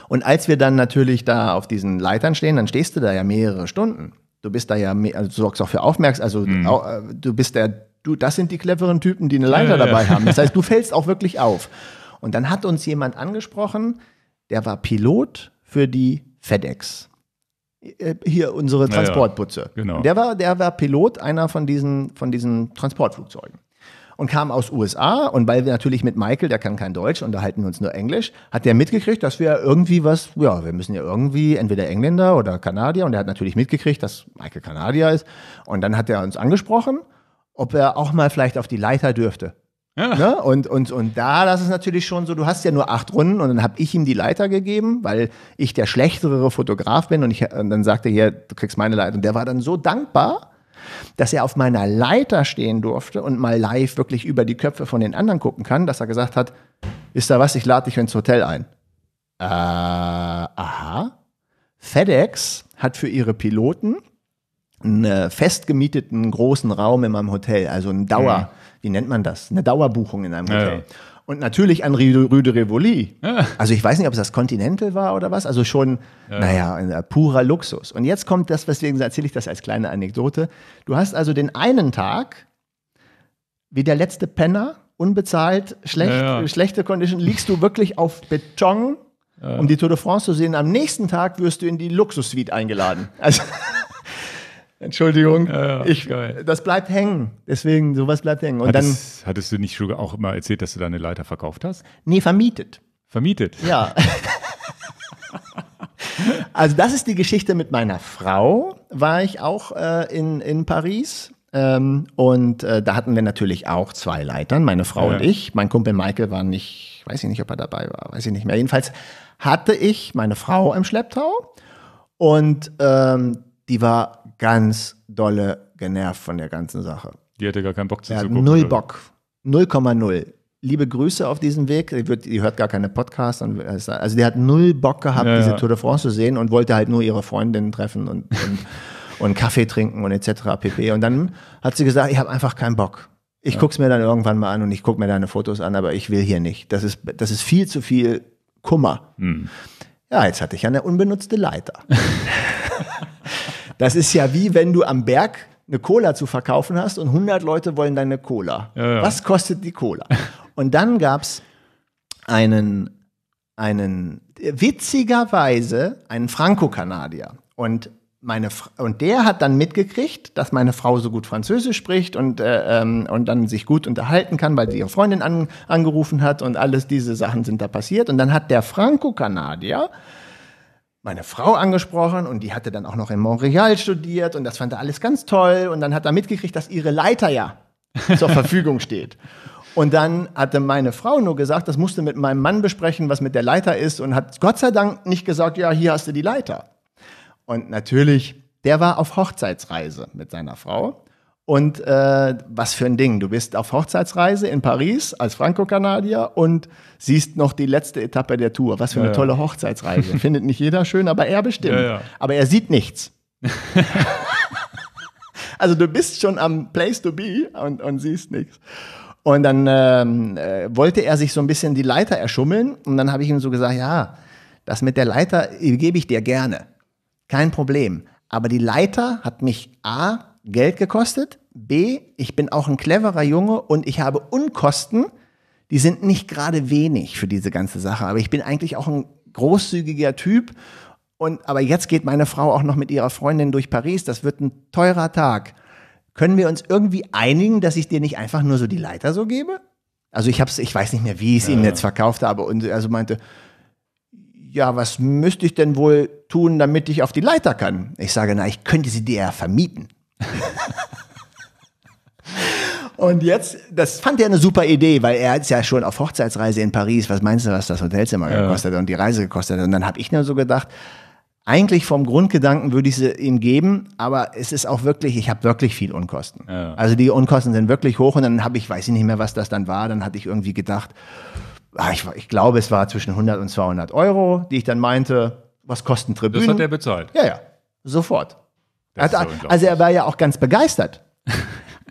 Und als wir dann natürlich da auf diesen Leitern stehen, dann stehst du da ja mehrere Stunden. Du bist da ja, also du sorgst auch für Aufmerksamkeit, also mhm. äh, du bist der, du, das sind die cleveren Typen, die eine Leiter ja, dabei ja. haben. Das heißt, du fällst auch wirklich auf. Und dann hat uns jemand angesprochen, der war Pilot für die FedEx. Äh, hier unsere Transportbutze. Ja, ja, genau. Der war, der war Pilot einer von diesen, von diesen Transportflugzeugen und kam aus USA und weil wir natürlich mit Michael, der kann kein Deutsch, unterhalten wir uns nur Englisch, hat der mitgekriegt, dass wir irgendwie was, ja, wir müssen ja irgendwie entweder Engländer oder Kanadier und er hat natürlich mitgekriegt, dass Michael Kanadier ist und dann hat er uns angesprochen, ob er auch mal vielleicht auf die Leiter dürfte. Ja. Ne? Und, und, und da, das ist natürlich schon so, du hast ja nur acht Runden und dann habe ich ihm die Leiter gegeben, weil ich der schlechtere Fotograf bin und, ich, und dann sagte er hier, du kriegst meine Leiter. Und der war dann so dankbar, dass er auf meiner Leiter stehen durfte und mal live wirklich über die Köpfe von den anderen gucken kann, dass er gesagt hat, ist da was, ich lade dich ins Hotel ein. Äh, aha. FedEx hat für ihre Piloten einen festgemieteten großen Raum in meinem Hotel, also einen Dauer. Mhm wie nennt man das? Eine Dauerbuchung in einem Hotel. Ja, Und natürlich an Rue de Rivoli. Ja. Also ich weiß nicht, ob es das Continental war oder was. Also schon, ja. naja, ein purer Luxus. Und jetzt kommt das, weswegen erzähle ich das als kleine Anekdote. Du hast also den einen Tag, wie der letzte Penner, unbezahlt, schlecht, schlechte Condition, liegst du wirklich auf Beton, um die Tour de France zu sehen. Am nächsten Tag wirst du in die Luxussuite eingeladen. Also Entschuldigung, ja, ja, ich, das bleibt hängen. Deswegen, sowas bleibt hängen. Und hattest, dann, hattest du nicht schon auch immer erzählt, dass du deine Leiter verkauft hast? Nee, vermietet. Vermietet? Ja. also das ist die Geschichte mit meiner Frau. War ich auch äh, in, in Paris. Ähm, und äh, da hatten wir natürlich auch zwei Leitern, meine Frau ja. und ich. Mein Kumpel Michael war nicht, weiß ich nicht, ob er dabei war, weiß ich nicht mehr. Jedenfalls hatte ich meine Frau im Schlepptau und ähm, die war ganz dolle genervt von der ganzen Sache. Die hatte gar keinen Bock zu ja, Null? Bock. 0,0. Liebe Grüße auf diesem Weg. Die, wird, die hört gar keine Podcasts. Also die hat null Bock gehabt, ja, diese Tour de France zu sehen und wollte halt nur ihre Freundinnen treffen und, und, und Kaffee trinken und etc. pp. Und dann hat sie gesagt, ich habe einfach keinen Bock. Ich ja. gucke es mir dann irgendwann mal an und ich gucke mir deine Fotos an, aber ich will hier nicht. Das ist, das ist viel zu viel Kummer. Hm. Ja, jetzt hatte ich ja eine unbenutzte Leiter. das ist ja wie wenn du am Berg eine Cola zu verkaufen hast und 100 Leute wollen deine Cola. Ja, ja. Was kostet die Cola? Und dann gab es einen, einen, witzigerweise, einen Franco-Kanadier. Und meine und der hat dann mitgekriegt, dass meine Frau so gut Französisch spricht und, äh, ähm, und dann sich gut unterhalten kann, weil sie ihre Freundin an, angerufen hat und alles diese Sachen sind da passiert. Und dann hat der Franco-Kanadier meine Frau angesprochen und die hatte dann auch noch in Montreal studiert und das fand er alles ganz toll und dann hat er mitgekriegt, dass ihre Leiter ja zur Verfügung steht. Und dann hatte meine Frau nur gesagt, das musste mit meinem Mann besprechen, was mit der Leiter ist und hat Gott sei Dank nicht gesagt, ja, hier hast du die Leiter. Und natürlich, der war auf Hochzeitsreise mit seiner Frau und äh, was für ein Ding. Du bist auf Hochzeitsreise in Paris als Franco-Kanadier und siehst noch die letzte Etappe der Tour. Was für eine ja, tolle Hochzeitsreise. Findet nicht jeder schön, aber er bestimmt. Ja, aber er sieht nichts. also du bist schon am Place to be und, und siehst nichts. Und dann ähm, äh, wollte er sich so ein bisschen die Leiter erschummeln. Und dann habe ich ihm so gesagt, ja, das mit der Leiter gebe ich dir gerne. Kein Problem. Aber die Leiter hat mich A, Geld gekostet B, ich bin auch ein cleverer Junge und ich habe Unkosten, die sind nicht gerade wenig für diese ganze Sache. Aber ich bin eigentlich auch ein großzügiger Typ. Und, aber jetzt geht meine Frau auch noch mit ihrer Freundin durch Paris. Das wird ein teurer Tag. Können wir uns irgendwie einigen, dass ich dir nicht einfach nur so die Leiter so gebe? Also ich hab's, ich weiß nicht mehr, wie ich es ja. ihm jetzt verkauft habe. Und also meinte, ja, was müsste ich denn wohl tun, damit ich auf die Leiter kann? Ich sage, na, ich könnte sie dir ja vermieten. Und jetzt, das fand er eine super Idee, weil er ist ja schon auf Hochzeitsreise in Paris. Was meinst du, was das Hotelzimmer ja. gekostet hat und die Reise gekostet hat? Und dann habe ich nur so gedacht, eigentlich vom Grundgedanken würde ich sie ihm geben, aber es ist auch wirklich, ich habe wirklich viel Unkosten. Ja. Also die Unkosten sind wirklich hoch und dann habe ich, weiß ich nicht mehr, was das dann war, dann hatte ich irgendwie gedacht, ah, ich, ich glaube, es war zwischen 100 und 200 Euro, die ich dann meinte, was kosten Tribünen? Das hat er bezahlt. Ja, ja, sofort. Hat, also er war ja auch ganz begeistert.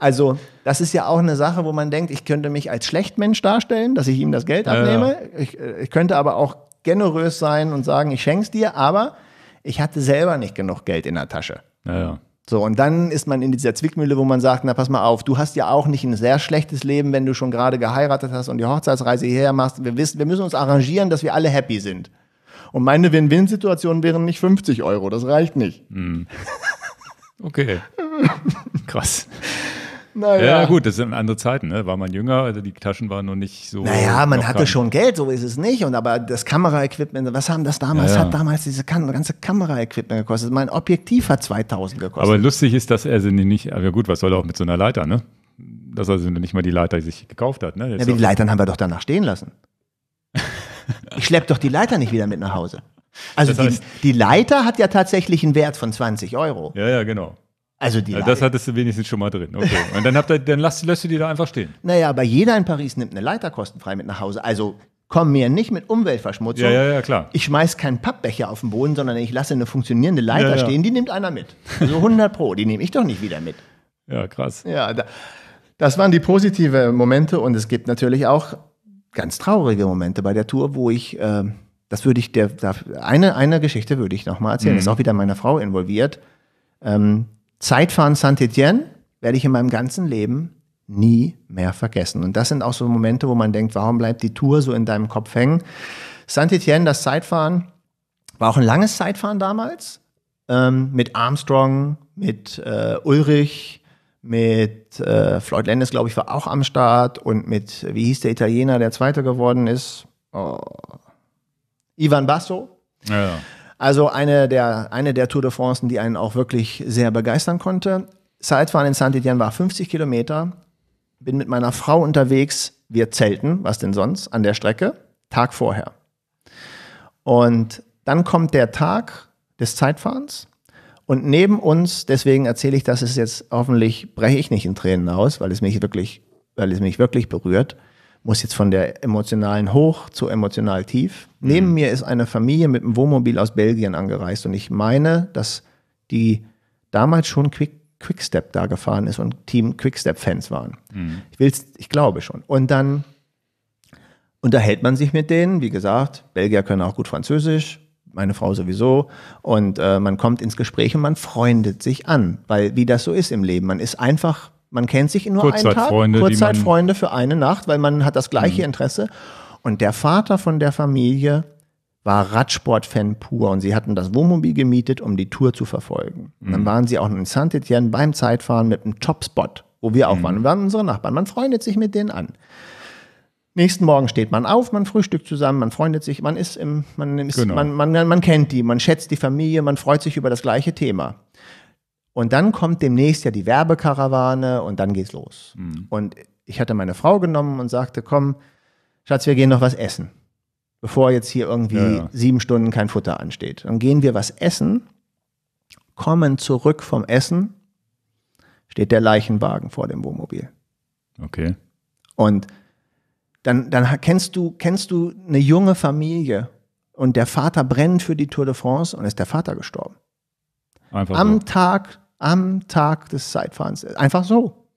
Also, das ist ja auch eine Sache, wo man denkt, ich könnte mich als Schlechtmensch darstellen, dass ich ihm das Geld abnehme. Ja, ja. Ich, äh, ich, könnte aber auch generös sein und sagen, ich schenk's dir, aber ich hatte selber nicht genug Geld in der Tasche. Ja, so, und dann ist man in dieser Zwickmühle, wo man sagt, na pass mal auf, du hast ja auch nicht ein sehr schlechtes Leben, wenn du schon gerade geheiratet hast und die Hochzeitsreise hierher machst. Wir wissen, wir müssen uns arrangieren, dass wir alle happy sind. Und meine Win-Win-Situation wären nicht 50 Euro, das reicht nicht. Hm. Okay. Krass. Naja. Ja, gut, das sind andere Zeiten, ne? War man jünger, also die Taschen waren noch nicht so. Naja, man hatte schon Geld, so ist es nicht. Und aber das Kameraequipment, was haben das damals? Ja, ja. Hat damals diese ganze Kameraequipment gekostet. Mein Objektiv hat 2000 gekostet. Aber lustig ist, dass er sie nicht, aber gut, was soll er auch mit so einer Leiter, ne? Dass er nicht mal die Leiter sich gekauft hat, ne? Jetzt ja, die Leitern haben wir doch danach stehen lassen. ich schlepp doch die Leiter nicht wieder mit nach Hause. Also das heißt, die, die Leiter hat ja tatsächlich einen Wert von 20 Euro. Ja, ja, genau. Also die ja, das hattest du wenigstens schon mal drin. Okay. Und dann, habt ihr, dann lässt, lässt du die da einfach stehen. Naja, aber jeder in Paris nimmt eine Leiter kostenfrei mit nach Hause. Also komm mir nicht mit Umweltverschmutzung. Ja, ja, ja, klar. Ich schmeiß keinen Pappbecher auf den Boden, sondern ich lasse eine funktionierende Leiter ja, ja. stehen, die nimmt einer mit. Also 100 pro, die nehme ich doch nicht wieder mit. Ja, krass. Ja, da, das waren die positiven Momente und es gibt natürlich auch ganz traurige Momente bei der Tour, wo ich, äh, das würde ich, der, eine, eine Geschichte würde ich nochmal erzählen, mhm. ist auch wieder meine Frau involviert. Ähm, Zeitfahren Saint-Étienne werde ich in meinem ganzen Leben nie mehr vergessen. Und das sind auch so Momente, wo man denkt, warum bleibt die Tour so in deinem Kopf hängen? Saint-Étienne, das Zeitfahren, war auch ein langes Zeitfahren damals. Ähm, mit Armstrong, mit äh, Ulrich, mit äh, Floyd Landis, glaube ich, war auch am Start und mit, wie hieß der Italiener, der Zweiter geworden ist? Oh. Ivan Basso. Ja. Also eine der, eine der Tour de France, die einen auch wirklich sehr begeistern konnte. Zeitfahren in Saint-Étienne war 50 Kilometer, bin mit meiner Frau unterwegs, wir zelten, was denn sonst, an der Strecke, Tag vorher. Und dann kommt der Tag des Zeitfahrens und neben uns, deswegen erzähle ich das ist jetzt hoffentlich, breche ich nicht in Tränen aus, weil es mich wirklich, weil es mich wirklich berührt, muss jetzt von der emotionalen hoch zu emotional tief. Mhm. Neben mir ist eine Familie mit einem Wohnmobil aus Belgien angereist und ich meine, dass die damals schon Quick, Quickstep da gefahren ist und Team Quickstep-Fans waren. Mhm. Ich will's, ich glaube schon. Und dann unterhält man sich mit denen. Wie gesagt, Belgier können auch gut Französisch, meine Frau sowieso. Und äh, man kommt ins Gespräch und man freundet sich an, weil wie das so ist im Leben. Man ist einfach, man kennt sich in nur einen Tag, Kurzzeitfreunde für eine Nacht, weil man hat das gleiche mhm. Interesse. Und der Vater von der Familie war Radsport-Fan pur und sie hatten das Wohnmobil gemietet, um die Tour zu verfolgen. Mhm. Dann waren sie auch in Saint-Étienne beim Zeitfahren mit einem Top-Spot, wo wir auch mhm. waren. Wir waren unsere Nachbarn. Man freundet sich mit denen an. Nächsten Morgen steht man auf, man frühstückt zusammen, man freundet sich, man ist im, man ist, genau. man, man, man kennt die, man schätzt die Familie, man freut sich über das gleiche Thema. Und dann kommt demnächst ja die Werbekarawane und dann geht's los. Mhm. Und ich hatte meine Frau genommen und sagte, komm, Schatz, wir gehen noch was essen. Bevor jetzt hier irgendwie ja, ja. sieben Stunden kein Futter ansteht. Dann gehen wir was essen, kommen zurück vom Essen, steht der Leichenwagen vor dem Wohnmobil. Okay. Und dann, dann kennst du, kennst du eine junge Familie und der Vater brennt für die Tour de France und ist der Vater gestorben. Einfach am so. Tag, am Tag des Zeitfahrens. Einfach so.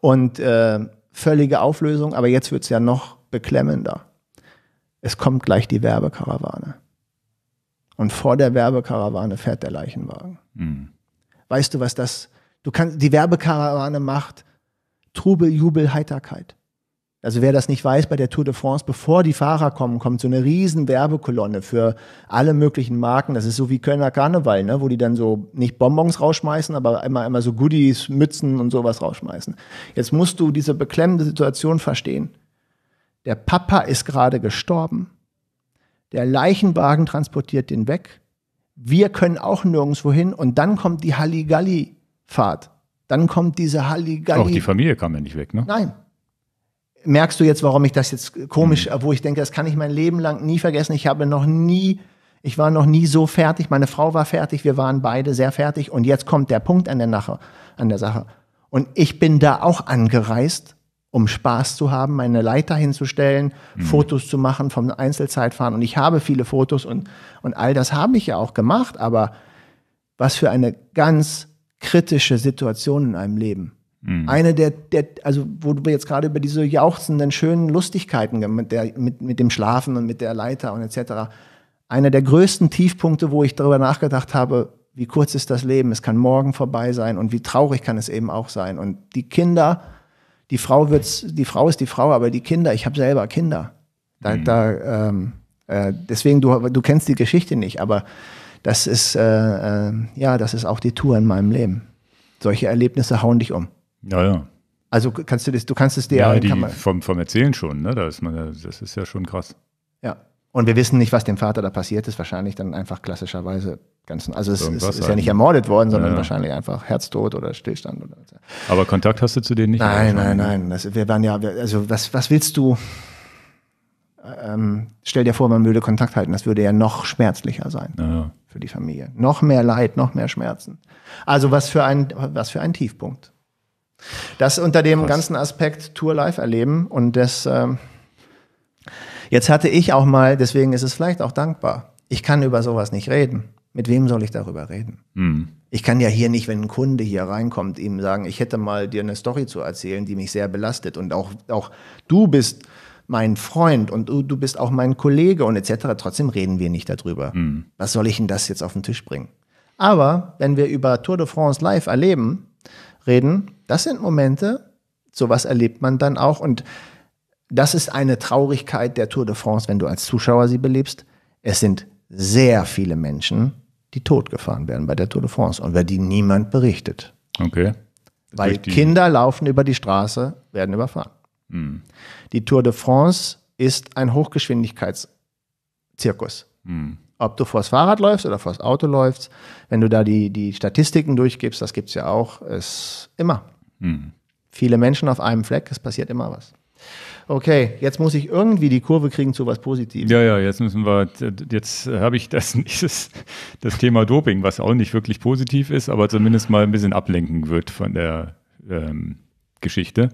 Und äh, völlige Auflösung, aber jetzt wird es ja noch beklemmender. Es kommt gleich die Werbekarawane. Und vor der Werbekarawane fährt der Leichenwagen. Mhm. Weißt du, was das, du kannst, die Werbekarawane macht Trubel, Jubel, Heiterkeit. Also wer das nicht weiß, bei der Tour de France, bevor die Fahrer kommen, kommt so eine riesen Werbekolonne für alle möglichen Marken. Das ist so wie Kölner Karneval, ne? wo die dann so nicht Bonbons rausschmeißen, aber immer, immer so Goodies, Mützen und sowas rausschmeißen. Jetzt musst du diese beklemmende Situation verstehen. Der Papa ist gerade gestorben. Der Leichenwagen transportiert den weg. Wir können auch nirgendwo hin. Und dann kommt die Halligalli-Fahrt. Dann kommt diese Halligalli. Auch die Familie kam ja nicht weg, ne? Nein, merkst du jetzt, warum ich das jetzt komisch, mhm. wo ich denke, das kann ich mein Leben lang nie vergessen. Ich habe noch nie, ich war noch nie so fertig. Meine Frau war fertig, wir waren beide sehr fertig. Und jetzt kommt der Punkt an der, Nache, an der Sache. Und ich bin da auch angereist, um Spaß zu haben, meine Leiter hinzustellen, mhm. Fotos zu machen vom Einzelzeitfahren. Und ich habe viele Fotos und, und all das habe ich ja auch gemacht. Aber was für eine ganz kritische Situation in einem Leben. Mhm. Eine der, der, also wo wir jetzt gerade über diese jauchzenden, schönen Lustigkeiten mit, der, mit, mit dem Schlafen und mit der Leiter und etc. Einer der größten Tiefpunkte, wo ich darüber nachgedacht habe, wie kurz ist das Leben, es kann morgen vorbei sein und wie traurig kann es eben auch sein. Und die Kinder, die Frau wird's, die Frau ist die Frau, aber die Kinder, ich habe selber Kinder. Da, mhm. da ähm, äh, deswegen, du, du kennst die Geschichte nicht, aber das ist, äh, äh, ja, das ist auch die Tour in meinem Leben. Solche Erlebnisse hauen dich um. Ja, ja. Also kannst du das, du kannst es dir ja, die, vom, vom Erzählen schon, ne? Da ist man, das ist ja schon krass. Ja. Und wir wissen nicht, was dem Vater da passiert ist. Wahrscheinlich dann einfach klassischerweise ganz. Also es, es ist ja nicht ermordet worden, sondern ja, wahrscheinlich einfach Herztod oder Stillstand. Oder, Aber Kontakt hast du zu denen nicht? Nein, nein, nein. Das, wir waren ja, also was, was willst du? Ähm, stell dir vor, man würde Kontakt halten. Das würde ja noch schmerzlicher sein ja. für die Familie. Noch mehr Leid, noch mehr Schmerzen. Also was für ein, was für ein Tiefpunkt. Das unter dem Krass. ganzen Aspekt Tour Live erleben und das, ähm, jetzt hatte ich auch mal, deswegen ist es vielleicht auch dankbar. Ich kann über sowas nicht reden. Mit wem soll ich darüber reden? Mhm. Ich kann ja hier nicht, wenn ein Kunde hier reinkommt, ihm sagen, ich hätte mal dir eine Story zu erzählen, die mich sehr belastet und auch, auch du bist mein Freund und du, du bist auch mein Kollege und etc. Trotzdem reden wir nicht darüber. Mhm. Was soll ich denn das jetzt auf den Tisch bringen? Aber wenn wir über Tour de France live erleben, reden, das sind Momente, sowas erlebt man dann auch. Und das ist eine Traurigkeit der Tour de France, wenn du als Zuschauer sie belebst. Es sind sehr viele Menschen, die totgefahren werden bei der Tour de France und über die niemand berichtet. Okay. Weil Kinder laufen über die Straße, werden überfahren. Hm. Die Tour de France ist ein Hochgeschwindigkeitszirkus. Hm. ob du vors Fahrrad läufst oder vors Auto läufst, wenn du da die, die Statistiken durchgibst, das gibt es ja auch, ist immer. Mhm. Viele Menschen auf einem Fleck, es passiert immer was. Okay, jetzt muss ich irgendwie die Kurve kriegen zu was Positives. Ja, ja, jetzt müssen wir, jetzt habe ich das nächstes, das Thema Doping, was auch nicht wirklich positiv ist, aber zumindest mal ein bisschen ablenken wird von der ähm, Geschichte.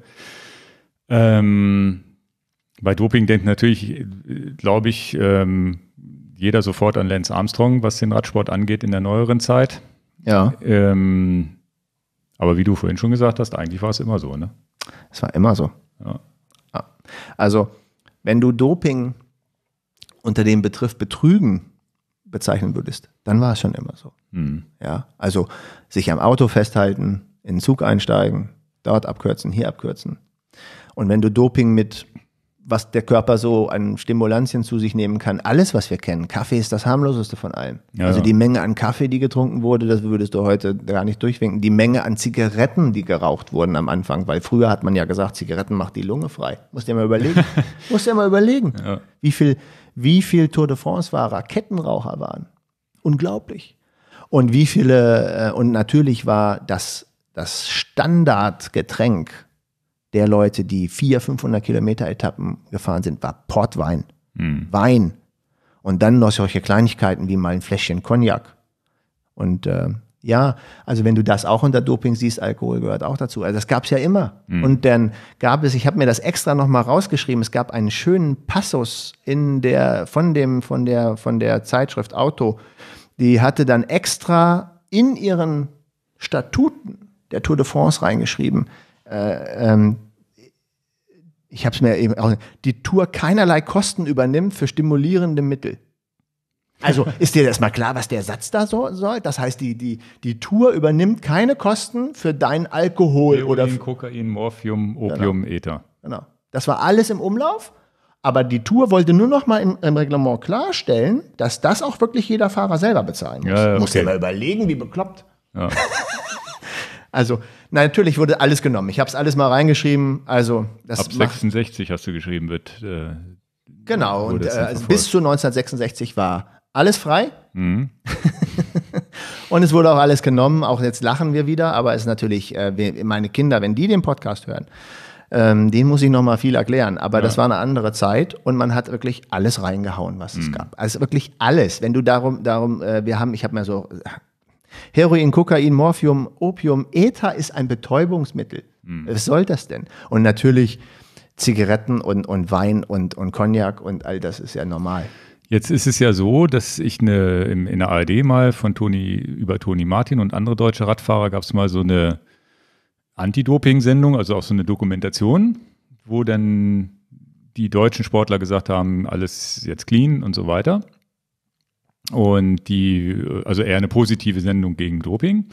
Ähm, bei Doping denkt natürlich, glaube ich, ähm, jeder sofort an Lance Armstrong, was den Radsport angeht in der neueren Zeit. Ja. Ähm, aber wie du vorhin schon gesagt hast, eigentlich war es immer so, ne? Es war immer so. Ja. ja. Also, wenn du Doping unter dem Begriff Betrügen bezeichnen würdest, dann war es schon immer so. Mhm. Ja, also sich am Auto festhalten, in den Zug einsteigen, dort abkürzen, hier abkürzen. Und wenn du Doping mit was der Körper so an Stimulantien zu sich nehmen kann. Alles, was wir kennen. Kaffee ist das harmloseste von allem. Ja, also die Menge an Kaffee, die getrunken wurde, das würdest du heute gar nicht durchwinken. Die Menge an Zigaretten, die geraucht wurden am Anfang, weil früher hat man ja gesagt, Zigaretten macht die Lunge frei. Musst dir mal überlegen. Musst dir mal überlegen, ja. wie viel, wie viel Tour de France-Fahrer Kettenraucher waren. Unglaublich. Und wie viele, äh, und natürlich war das, das Standardgetränk der Leute, die 400, 500 Kilometer Etappen gefahren sind, war Portwein. Mhm. Wein. Und dann noch solche Kleinigkeiten wie mal ein Fläschchen Cognac. Und äh, ja, also wenn du das auch unter Doping siehst, Alkohol gehört auch dazu. Also das gab es ja immer. Mhm. Und dann gab es, ich habe mir das extra nochmal rausgeschrieben, es gab einen schönen Passus in der, von, dem, von, der, von der Zeitschrift Auto. Die hatte dann extra in ihren Statuten der Tour de France reingeschrieben, äh, ähm, ich habe es mir eben auch, die Tour keinerlei Kosten übernimmt für stimulierende Mittel. Also ist dir das mal klar, was der Satz da so, soll? Das heißt, die, die, die Tour übernimmt keine Kosten für dein Alkohol Heroin, oder Kokain, Morphium, Opium, genau. Ether. Genau. Das war alles im Umlauf. Aber die Tour wollte nur noch mal im, im Reglement klarstellen, dass das auch wirklich jeder Fahrer selber bezahlen muss. Ja, ja, okay. Muss dir mal überlegen, wie bekloppt. Ja. Also natürlich wurde alles genommen. Ich habe es alles mal reingeschrieben. Also das ab 66 hast du geschrieben wird. Äh, genau. Und äh, bis zu 1966 war alles frei. Mhm. und es wurde auch alles genommen. Auch jetzt lachen wir wieder, aber es ist natürlich äh, meine Kinder, wenn die den Podcast hören. Ähm, den muss ich noch mal viel erklären. Aber ja. das war eine andere Zeit und man hat wirklich alles reingehauen, was es mhm. gab. Also wirklich alles. Wenn du darum, darum, äh, wir haben, ich habe mir so Heroin, Kokain, Morphium, Opium, Ether ist ein Betäubungsmittel. Mhm. Was soll das denn? Und natürlich Zigaretten und, und Wein und, und Cognac und all das ist ja normal. Jetzt ist es ja so, dass ich eine, in der ARD mal von Toni, über Toni Martin und andere deutsche Radfahrer gab es mal so eine Anti-Doping-Sendung, also auch so eine Dokumentation, wo dann die deutschen Sportler gesagt haben, alles jetzt clean und so weiter. Und die, also eher eine positive Sendung gegen Doping.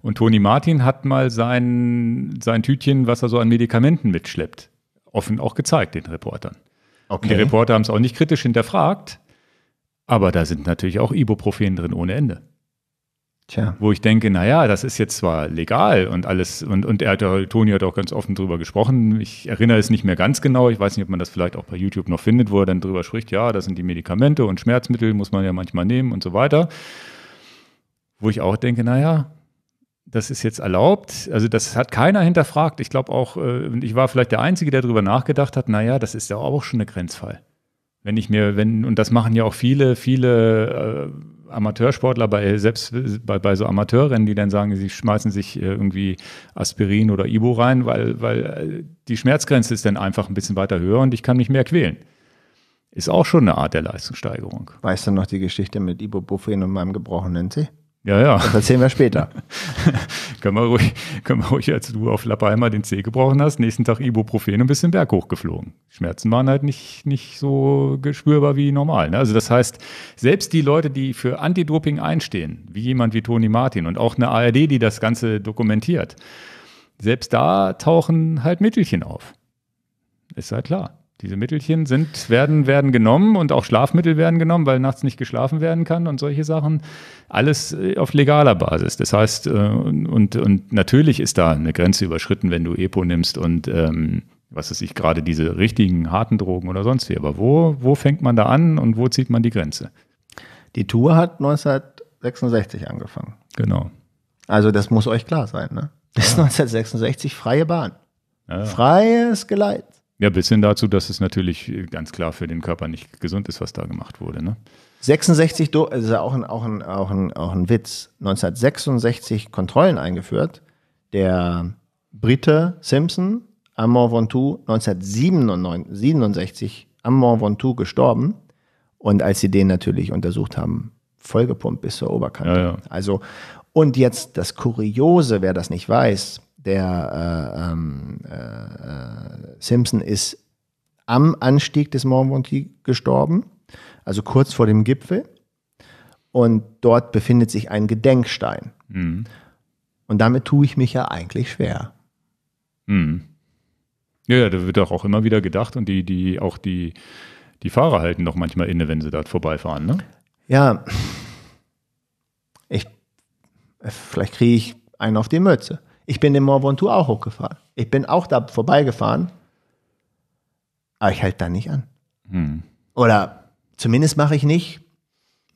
Und Toni Martin hat mal sein, sein Tütchen, was er so an Medikamenten mitschleppt, offen auch gezeigt, den Reportern. Okay. Die Reporter haben es auch nicht kritisch hinterfragt, aber da sind natürlich auch Ibuprofen drin ohne Ende. Tja. Wo ich denke, naja, das ist jetzt zwar legal und alles, und, und er hat ja, Toni hat auch ganz offen drüber gesprochen. Ich erinnere es nicht mehr ganz genau. Ich weiß nicht, ob man das vielleicht auch bei YouTube noch findet, wo er dann drüber spricht, ja, das sind die Medikamente und Schmerzmittel muss man ja manchmal nehmen und so weiter. Wo ich auch denke, naja, das ist jetzt erlaubt. Also das hat keiner hinterfragt. Ich glaube auch, äh, ich war vielleicht der Einzige, der darüber nachgedacht hat, naja, das ist ja auch schon eine Grenzfall. Wenn ich mir, wenn, und das machen ja auch viele, viele äh, Amateursportler, bei, selbst bei, bei so Amateurrennen, die dann sagen, sie schmeißen sich äh, irgendwie Aspirin oder Ibo rein, weil, weil äh, die Schmerzgrenze ist dann einfach ein bisschen weiter höher und ich kann mich mehr quälen. Ist auch schon eine Art der Leistungssteigerung. Weißt du noch die Geschichte mit Ibuprofen und meinem gebrochenen Zeh? Ja, ja. Das erzählen wir später. können, wir ruhig, können wir ruhig, als du auf La Palma den Zeh gebrochen hast, nächsten Tag Ibuprofen und ein bisschen Berg hochgeflogen. Schmerzen waren halt nicht, nicht so gespürbar wie normal. Ne? Also das heißt, selbst die Leute, die für Anti-Doping einstehen, wie jemand wie Toni Martin und auch eine ARD, die das Ganze dokumentiert, selbst da tauchen halt Mittelchen auf. Ist halt klar. Diese Mittelchen sind, werden, werden genommen und auch Schlafmittel werden genommen, weil nachts nicht geschlafen werden kann und solche Sachen. Alles äh, auf legaler Basis. Das heißt, äh, und, und natürlich ist da eine Grenze überschritten, wenn du EPO nimmst und ähm, was weiß ich, gerade diese richtigen harten Drogen oder sonst wie. Aber wo, wo fängt man da an und wo zieht man die Grenze? Die Tour hat 1966 angefangen. Genau. Also das muss euch klar sein, ne? Das ist 1966 freie Bahn. Ja. Freies Geleit. Ja, bis hin dazu, dass es natürlich ganz klar für den Körper nicht gesund ist, was da gemacht wurde. Ne? 66, das ist ja auch ein, auch, ein, auch, ein, auch ein Witz. 1966 Kontrollen eingeführt. Der Brite Simpson am Mont Ventoux 1967 am Mont Ventoux gestorben. Und als sie den natürlich untersucht haben, vollgepumpt bis zur Oberkante. Ja, ja. Also, und jetzt das Kuriose, wer das nicht weiß, der äh, ähm, äh, Simpson ist am Anstieg des Mont Ventoux gestorben, also kurz vor dem Gipfel. Und dort befindet sich ein Gedenkstein. Mhm. Und damit tue ich mich ja eigentlich schwer. Mhm. Ja, ja, da wird auch immer wieder gedacht und die, die, auch die, die Fahrer halten doch manchmal inne, wenn sie dort vorbeifahren, ne? Ja. Ich, vielleicht kriege ich einen auf die Mütze. Ich bin den Mont Ventoux auch hochgefahren. Ich bin auch da vorbeigefahren. Aber ich halte da nicht an. Hm. Oder zumindest mache ich nicht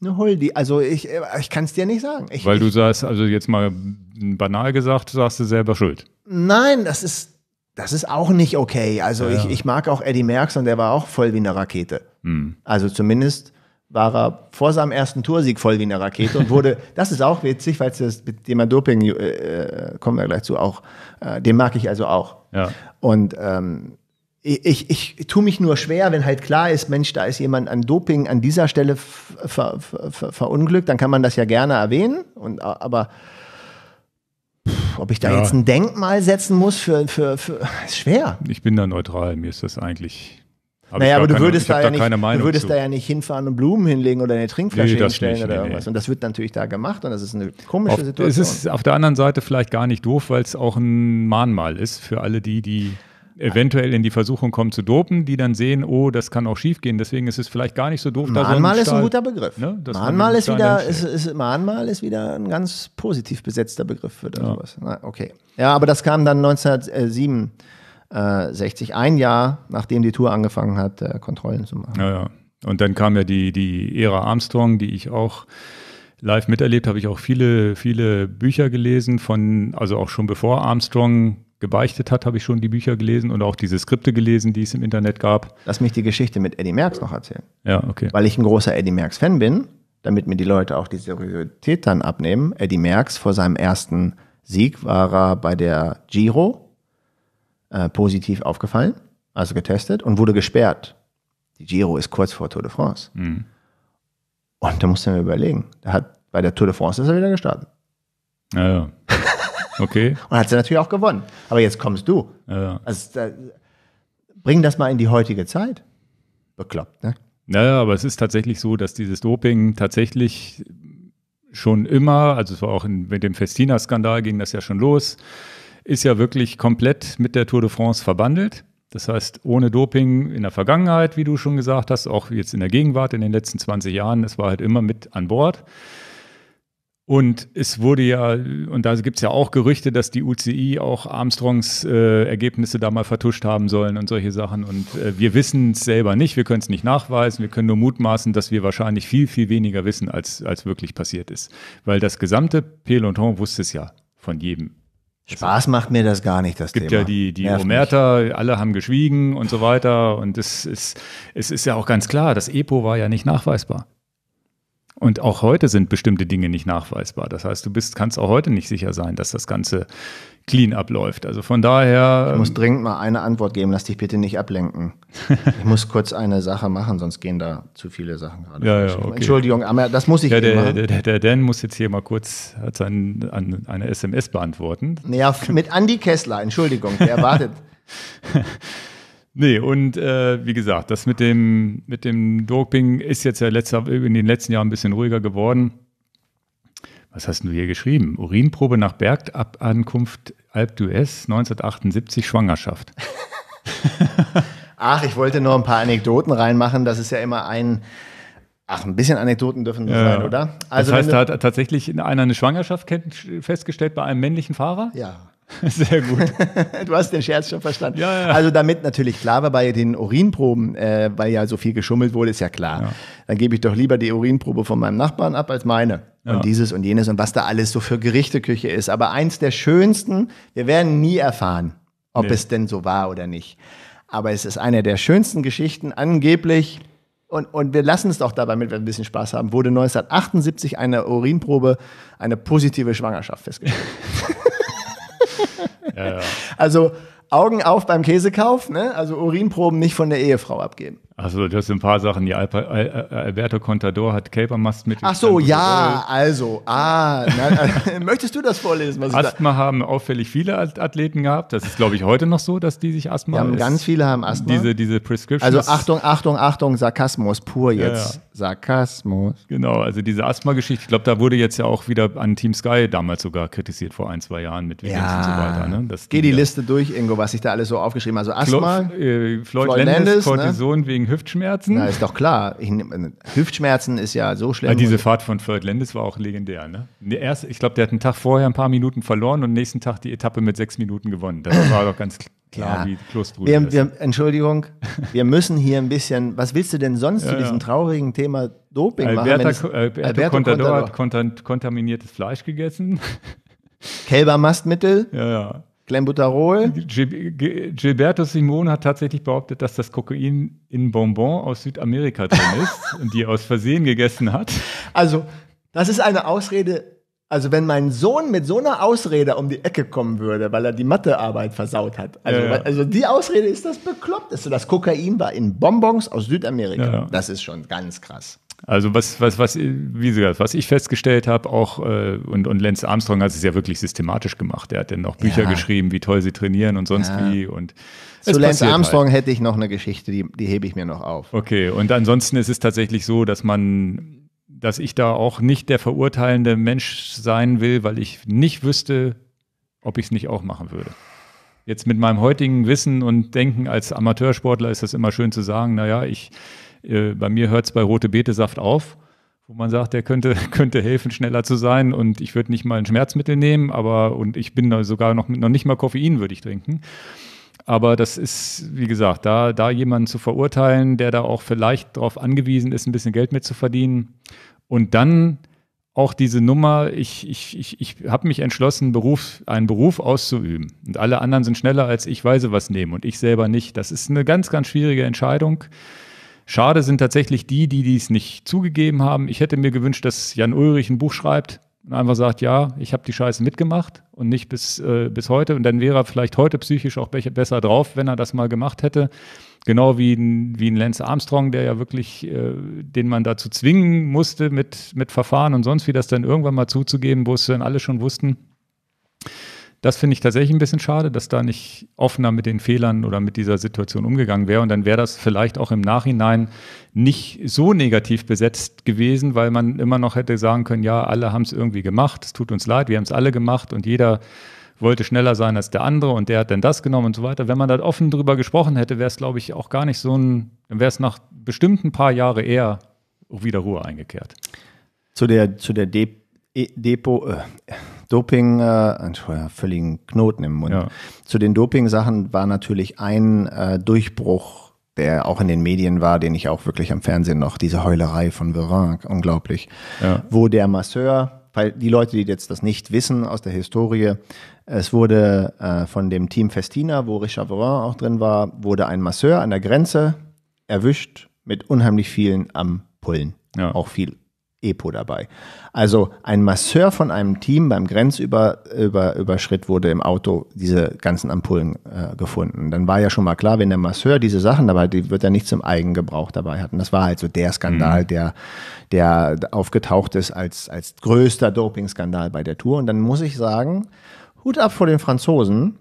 eine Holdi. Also ich, ich kann es dir nicht sagen. Ich, Weil du sagst, also jetzt mal banal gesagt, sagst du selber schuld. Nein, das ist, das ist auch nicht okay. Also ja, ich, ich mag auch Eddie Merckx und der war auch voll wie eine Rakete. Hm. Also zumindest war er vor seinem ersten Toursieg voll wie eine Rakete und wurde, das ist auch witzig, weil es das mit Thema Doping, äh, äh, kommen wir gleich zu, auch, äh, den mag ich also auch. Ja. Und ähm, ich, ich, ich tue mich nur schwer, wenn halt klar ist, Mensch, da ist jemand an Doping an dieser Stelle ver, ver, ver, verunglückt, dann kann man das ja gerne erwähnen. Und, aber pff, ob ich da ja. jetzt ein Denkmal setzen muss für, für, für, ist schwer. Ich bin da neutral, mir ist das eigentlich aber naja, aber du würdest, da, ja nicht, du würdest da ja nicht hinfahren und Blumen hinlegen oder eine Trinkflasche nee, hinstellen nicht, oder nee, irgendwas. Nee. Und das wird natürlich da gemacht und das ist eine komische auf, Situation. Es ist auf der anderen Seite vielleicht gar nicht doof, weil es auch ein Mahnmal ist für alle die, die eventuell in die Versuchung kommen zu dopen, die dann sehen, oh, das kann auch schiefgehen. Deswegen ist es vielleicht gar nicht so doof. Mahnmal so ist ein guter Begriff. Ne? Mahnmal, ist wieder, ist, ist, Mahnmal ist wieder ein ganz positiv besetzter Begriff für das. Ja. Na, okay. Ja, aber das kam dann 1907 äh, 60, ein Jahr nachdem die Tour angefangen hat, äh, Kontrollen zu machen. Ja, ja. Und dann kam ja die, die Ära Armstrong, die ich auch live miterlebt habe ich auch viele, viele Bücher gelesen von, also auch schon bevor Armstrong gebeichtet hat, habe ich schon die Bücher gelesen und auch diese Skripte gelesen, die es im Internet gab. Lass mich die Geschichte mit Eddie Merckx noch erzählen. Ja, okay. Weil ich ein großer Eddie Merckx-Fan bin, damit mir die Leute auch die Seriosität dann abnehmen. Eddie Merckx vor seinem ersten Sieg war er bei der Giro äh, positiv aufgefallen, also getestet und wurde gesperrt. Die Giro ist kurz vor Tour de France. Mhm. Und da musste man überlegen. Der hat bei der Tour de France ist er wieder gestartet. Ja, ja. Okay. und hat sie natürlich auch gewonnen. Aber jetzt kommst du. Ja. Also, da, bring das mal in die heutige Zeit. Bekloppt, ne? Naja, aber es ist tatsächlich so, dass dieses Doping tatsächlich schon immer, also es war auch in, mit dem Festina-Skandal ging das ja schon los, ist ja wirklich komplett mit der Tour de France verbandelt. Das heißt, ohne Doping in der Vergangenheit, wie du schon gesagt hast, auch jetzt in der Gegenwart in den letzten 20 Jahren, es war halt immer mit an Bord. Und es wurde ja, und da gibt es ja auch Gerüchte, dass die UCI auch Armstrongs äh, Ergebnisse da mal vertuscht haben sollen und solche Sachen. Und äh, wir wissen es selber nicht, wir können es nicht nachweisen, wir können nur mutmaßen, dass wir wahrscheinlich viel, viel weniger wissen, als, als wirklich passiert ist. Weil das gesamte Peloton wusste es ja von jedem. Spaß macht mir das gar nicht, das es gibt Thema. ja die, die Omerta, alle haben geschwiegen und so weiter. Und es ist, es ist ja auch ganz klar, das EPO war ja nicht nachweisbar. Und auch heute sind bestimmte Dinge nicht nachweisbar. Das heißt, du bist, kannst auch heute nicht sicher sein, dass das Ganze clean abläuft. Also von daher. Ich muss ähm, dringend mal eine Antwort geben, lass dich bitte nicht ablenken. ich muss kurz eine Sache machen, sonst gehen da zu viele Sachen gerade. Ja, ja, okay. Entschuldigung, aber das muss ich ja, der, machen. Der, der, der Dan muss jetzt hier mal kurz sein, an, eine SMS beantworten. Ja, mit Andy Kessler, Entschuldigung, der wartet. Nee, und äh, wie gesagt, das mit dem, mit dem Doping ist jetzt ja letzter, in den letzten Jahren ein bisschen ruhiger geworden. Was hast du hier geschrieben? Urinprobe nach Bergankunft Alp d'Huez 1978 Schwangerschaft. Ach, ich wollte nur ein paar Anekdoten reinmachen. Das ist ja immer ein. Ach, ein bisschen Anekdoten dürfen ja. sein, oder? Also das heißt, da hat tatsächlich einer eine Schwangerschaft festgestellt bei einem männlichen Fahrer? Ja. Sehr gut. du hast den Scherz schon verstanden. Ja, ja. Also damit natürlich klar war bei den Urinproben, äh, weil ja so viel geschummelt wurde, ist ja klar. Ja. Dann gebe ich doch lieber die Urinprobe von meinem Nachbarn ab als meine. Und dieses und jenes und was da alles so für Gerichteküche ist. Aber eins der schönsten, wir werden nie erfahren, ob Nee. es denn so war oder nicht. Aber es ist eine der schönsten Geschichten, angeblich. Und, und wir lassen es doch dabei, damit wir ein bisschen Spaß haben, wurde 1978 eine Urinprobe, eine positive Schwangerschaft festgestellt. Ja. Also Augen auf beim Käsekauf, ne? also Urinproben nicht von der Ehefrau abgeben. Also, das sind ein paar Sachen. Die Alpa, Al, Al, Alberto Contador hat Capermast mit. Ach so, ja, also, ah, na, möchtest du das vorlesen? Ich da, Asthma haben auffällig viele At- Athleten gehabt. Das ist, glaube ich, heute noch so, dass die sich Asthma ist- ganz viele haben Asthma. Diese, diese Prescriptions. also Achtung, Achtung, Achtung, Sarkasmus pur jetzt. ja. Sarkasmus. Genau, also diese Asthma-Geschichte, ich glaube, da wurde jetzt ja auch wieder an Team Sky damals sogar kritisiert vor ein, zwei Jahren mit Wiggins und so weiter. Ne? Geh die ja. Liste durch, Ingo, was ich da alles so aufgeschrieben habe. Also Asthma, äh, Floyd, Floyd Landis, Landis, ne? Cortison wegen Hüftschmerzen. na, ist doch klar. Nehm- Hüftschmerzen ist ja so schlimm. Ja, diese Fahrt von Floyd Landis war auch legendär. Ne? Nee, Erst, ich glaube, der hat einen Tag vorher ein paar Minuten verloren und nächsten Tag die Etappe mit sechs Minuten gewonnen. Das war doch ganz klar, Ja. wie Kloßbrüder wir, ist. wir, Entschuldigung, wir müssen hier ein bisschen, was willst du denn sonst zu Ja, diesem ja. traurigen Thema Doping machen? Alberta, wenn es- Alberto, Alberto Contador Contador. hat kontam kontaminiertes Fleisch gegessen. Kälbermastmittel, ja, ja. Clenbuterol. Gil- Gilberto Simon hat tatsächlich behauptet, dass das Kokain in Bonbon aus Südamerika drin ist und die er aus Versehen gegessen hat. Also, das ist eine Ausrede. Also, wenn mein Sohn mit so einer Ausrede um die Ecke kommen würde, weil er die Mathearbeit versaut hat. Also, Ja, ja. also die Ausrede ist das Bekloppteste. Das Kokain war in Bonbons aus Südamerika. Ja. Das ist schon ganz krass. Also was, was, was, wie gesagt, was ich festgestellt habe, auch äh, und, und Lance Armstrong hat es ja wirklich systematisch gemacht. Er hat dann noch Bücher Ja. geschrieben, wie toll sie trainieren und sonst Ja. wie. Und Zu Lance passiert Armstrong Halt. hätte ich noch eine Geschichte, die, die hebe ich mir noch auf. Okay, und ansonsten ist es tatsächlich so, dass man, dass ich da auch nicht der verurteilende Mensch sein will, weil ich nicht wüsste, ob ich es nicht auch machen würde. Jetzt mit meinem heutigen Wissen und Denken als Amateursportler ist das immer schön zu sagen, naja, ich, äh, bei mir hört es bei rote Betesaft auf, wo man sagt, der könnte, könnte helfen, schneller zu sein und ich würde nicht mal ein Schmerzmittel nehmen, aber und ich bin da sogar noch, noch nicht mal Koffein würde ich trinken. Aber das ist, wie gesagt, da, da jemanden zu verurteilen, der da auch vielleicht darauf angewiesen ist, ein bisschen Geld mitzuverdienen. Und dann auch diese Nummer, ich, ich, ich, ich habe mich entschlossen, Beruf, einen Beruf auszuüben. Und alle anderen sind schneller als ich, weil sie was nehmen und ich selber nicht. Das ist eine ganz, ganz schwierige Entscheidung. Schade sind tatsächlich die, die dies nicht zugegeben haben. Ich hätte mir gewünscht, dass Jan Ulrich ein Buch schreibt und einfach sagt, ja, ich habe die Scheiße mitgemacht und nicht bis, äh, bis heute. Und dann wäre er vielleicht heute psychisch auch be besser drauf, wenn er das mal gemacht hätte. Genau wie ein, wie ein Lance Armstrong, der ja wirklich, äh, den man dazu zwingen musste mit, mit Verfahren und sonst wie das dann irgendwann mal zuzugeben, wo es dann alle schon wussten. Das finde ich tatsächlich ein bisschen schade, dass da nicht offener mit den Fehlern oder mit dieser Situation umgegangen wäre. Und dann wäre das vielleicht auch im Nachhinein nicht so negativ besetzt gewesen, weil man immer noch hätte sagen können, ja, alle haben es irgendwie gemacht, es tut uns leid, wir haben es alle gemacht und jeder wollte schneller sein als der andere und der hat dann das genommen und so weiter. Wenn man da offen drüber gesprochen hätte, wäre es, glaube ich, auch gar nicht so ein, dann wäre es nach bestimmten paar Jahre eher wieder Ruhe eingekehrt. Zu der, zu der De E- Depo, äh, Doping, äh, völligen Knoten im Mund. Ja. Zu den Doping-Sachen war natürlich ein äh, Durchbruch, der auch in den Medien war, den ich auch wirklich am Fernsehen noch, diese Heulerei von Verin, unglaublich, Ja. wo der Masseur, weil die Leute, die jetzt das nicht wissen aus der Historie, es wurde äh, von dem Team Festina, wo Richard Verin auch drin war, wurde ein Masseur an der Grenze erwischt mit unheimlich vielen Ampullen. Ja. Auch viel Epo dabei. Also ein Masseur von einem Team beim Grenzüberschritt wurde im Auto diese ganzen Ampullen äh, gefunden. Dann war ja schon mal klar, wenn der Masseur diese Sachen dabei, hat, die wird er nicht zum Eigengebrauch dabei hatten. Das war halt so der Skandal, der, der aufgetaucht ist als, als größter Dopingskandal bei der Tour. Und dann muss ich sagen, Hut ab vor den Franzosen,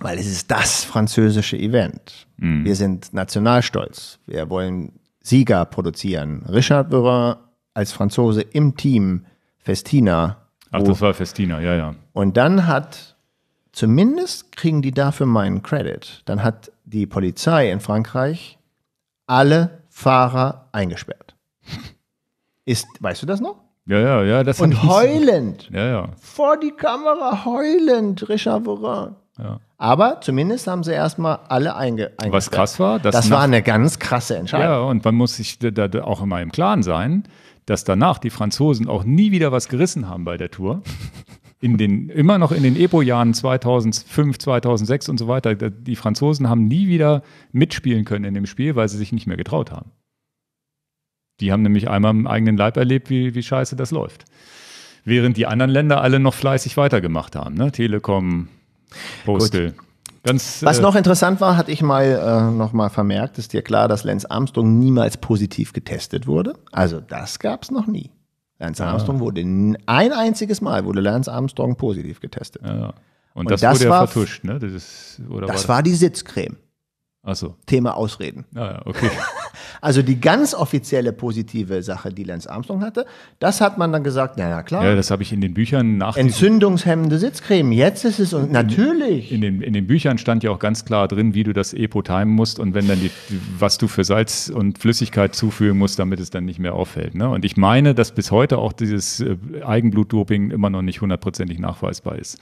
weil es ist das französische Event. Wir sind nationalstolz. Wir wollen Sieger produzieren. Richard Verin als Franzose im Team Festina. Ach, das war Festina, ja, ja. und dann hat, zumindest kriegen die dafür meinen Credit, dann hat die Polizei in Frankreich alle Fahrer eingesperrt. Ist, weißt du das noch? Ja, ja, ja. Das und heulend. Ja, ja. Vor die Kamera heulend, Richard Vorin. Ja. Aber zumindest haben sie erstmal alle einge Was krass war, das war eine ganz krasse Entscheidung. Ja, und man muss sich da, da auch immer im Klaren sein, dass danach die Franzosen auch nie wieder was gerissen haben bei der Tour. In den, immer noch in den Epo-Jahren 2005, 2006 und so weiter. Die Franzosen haben nie wieder mitspielen können in dem Spiel, weil sie sich nicht mehr getraut haben. Die haben nämlich einmal im eigenen Leib erlebt, wie, wie scheiße das läuft. Während die anderen Länder alle noch fleißig weitergemacht haben. Ne? Telekom, Postal. Ganz, Was äh, noch interessant war, hatte ich mal äh, noch mal vermerkt, ist dir klar, dass Lance Armstrong niemals positiv getestet wurde. Also das gab es noch nie. Lance. Armstrong wurde ein einziges Mal wurde Lance Armstrong positiv getestet. Ja. Und, Und das, das, wurde war, vertuscht, ne? Das, ist, das war, das? war die Sitzcreme. Achso. Thema Ausreden. Ah, ja, okay. Also die ganz offizielle positive Sache, die Lance Armstrong hatte, das hat man dann gesagt, naja, klar. Ja, das habe ich in den Büchern nach. Entzündungshemmende Sitzcreme, jetzt ist es, und natürlich. In den, in den Büchern stand ja auch ganz klar drin, wie du das Epo timen musst und wenn dann die, was du für Salz und Flüssigkeit zufügen musst, damit es dann nicht mehr auffällt. Ne? Und ich meine, dass bis heute auch dieses äh, Eigenblutdoping immer noch nicht hundertprozentig nachweisbar ist.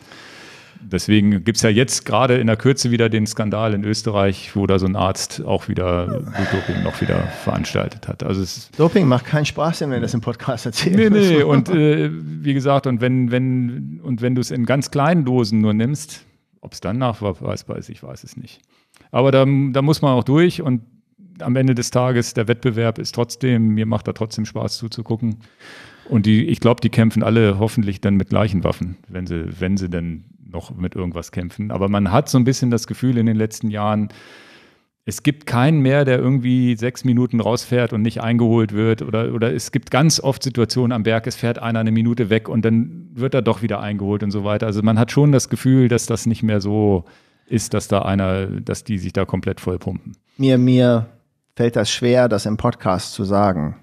Deswegen gibt es ja jetzt gerade in der Kürze wieder den Skandal in Österreich, wo da so ein Arzt auch wieder Blutdoping noch wieder veranstaltet hat. Also Doping macht keinen Spaß, wenn wir das im Podcast erzählen. Nee, nee, und äh, wie gesagt, und wenn, wenn, und wenn du es in ganz kleinen Dosen nur nimmst, ob es dann nachweisbar ist, ich weiß es nicht. Aber da, da muss man auch durch und am Ende des Tages, der Wettbewerb ist trotzdem, mir macht da trotzdem Spaß zuzugucken. Und die, ich glaube, die kämpfen alle hoffentlich dann mit gleichen Waffen, wenn sie, wenn sie denn noch mit irgendwas kämpfen. Aber man hat so ein bisschen das Gefühl in den letzten Jahren, es gibt keinen mehr, der irgendwie sechs Minuten rausfährt und nicht eingeholt wird. Oder, oder es gibt ganz oft Situationen am Berg, es fährt einer eine Minute weg und dann wird er doch wieder eingeholt und so weiter. Also man hat schon das Gefühl, dass das nicht mehr so ist, dass da einer, dass die sich da komplett vollpumpen. Mir, mir fällt das schwer, das im Podcast zu sagen.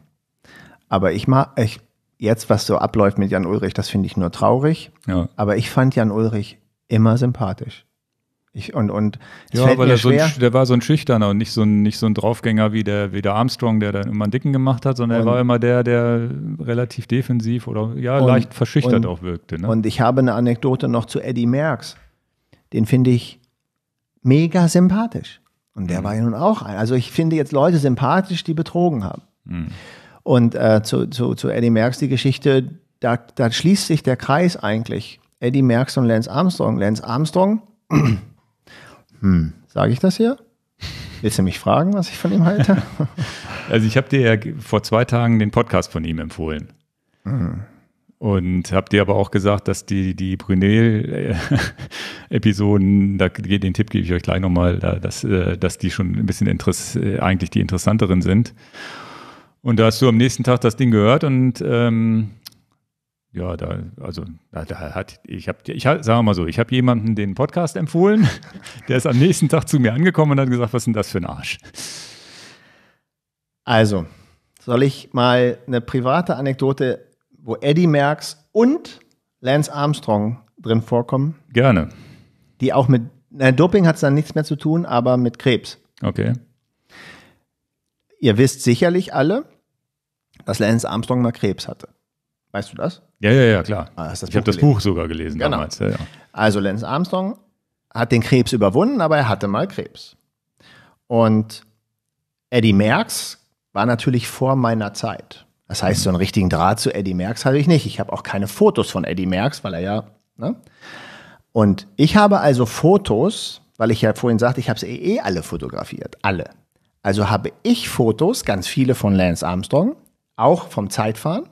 Aber ich mag, ich, jetzt, was so abläuft mit Jan Ulrich, das finde ich nur traurig. Ja. Aber ich fand Jan Ulrich immer sympathisch. Ich, und, und ja, weil er so ein, der war so ein Schüchterner und nicht so ein, nicht so ein Draufgänger wie der, wie der Armstrong, der dann immer einen Dicken gemacht hat, sondern und er war immer der, der relativ defensiv oder ja, und, leicht verschüchtert auch wirkte. Ne? Und ich habe eine Anekdote noch zu Eddie Merckx. Den finde ich mega sympathisch. Und der mhm. war ja nun auch ein. Also ich finde jetzt Leute sympathisch, die betrogen haben. Mhm. Und äh, zu, zu, zu Eddie Merckx die Geschichte, da, da schließt sich der Kreis eigentlich. Eddie Merckx und Lance Armstrong. Lance Armstrong, hm, sage ich das hier? Willst du mich fragen, was ich von ihm halte? Also ich habe dir ja vor zwei Tagen den Podcast von ihm empfohlen. Mhm. Und habe dir aber auch gesagt, dass die, die Brunel-Episoden, den Tipp gebe ich euch gleich nochmal, dass, äh, dass die schon ein bisschen Interess äh, eigentlich die interessanteren sind. Und da hast du am nächsten Tag das Ding gehört und ähm, ja, da, also da, da hat, ich habe, ich sagen wir mal so, ich habe jemanden den Podcast empfohlen, der ist am nächsten Tag zu mir angekommen und hat gesagt, was ist denn das für ein Arsch? Also, soll ich mal eine private Anekdote, wo Eddie Merckx und Lance Armstrong drin vorkommen? Gerne. Die auch mit, na, Doping hat es dann nichts mehr zu tun, aber mit Krebs. Okay. Ihr wisst sicherlich alle, dass Lance Armstrong mal Krebs hatte. Weißt du das? Ja, ja, ja, klar. Ah, ich habe das Buch sogar gelesen genau. damals. Ja, ja. Also Lance Armstrong hat den Krebs überwunden, aber er hatte mal Krebs. Und Eddie Merckx war natürlich vor meiner Zeit. Das heißt, so einen richtigen Draht zu Eddie Merckx hatte ich nicht. Ich habe auch keine Fotos von Eddie Merckx, weil er ja. Ne? Und ich habe also Fotos, weil ich ja vorhin sagte, ich habe sie eh, eh alle fotografiert. Alle. Also habe ich Fotos, ganz viele von Lance Armstrong, auch vom Zeitfahren.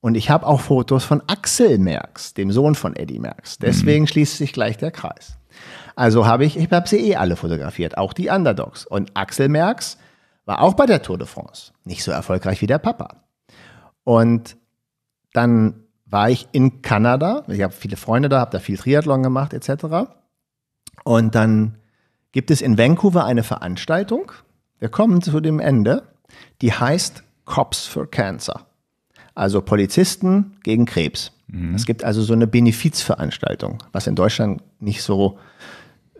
Und ich habe auch Fotos von Axel Merks, dem Sohn von Eddie Merks. Deswegen mhm. schließt sich gleich der Kreis. Also habe ich, ich habe sie eh alle fotografiert, auch die Underdogs. Und Axel Merks war auch bei der Tour de France. Nicht so erfolgreich wie der Papa. Und dann war ich in Kanada. Ich habe viele Freunde da, habe da viel Triathlon gemacht etc. Und dann gibt es in Vancouver eine Veranstaltung. Wir kommen zu dem Ende. Die heißt Cops for Cancer also Polizisten gegen Krebs. Mhm. Es gibt also so eine Benefizveranstaltung, was in Deutschland nicht so,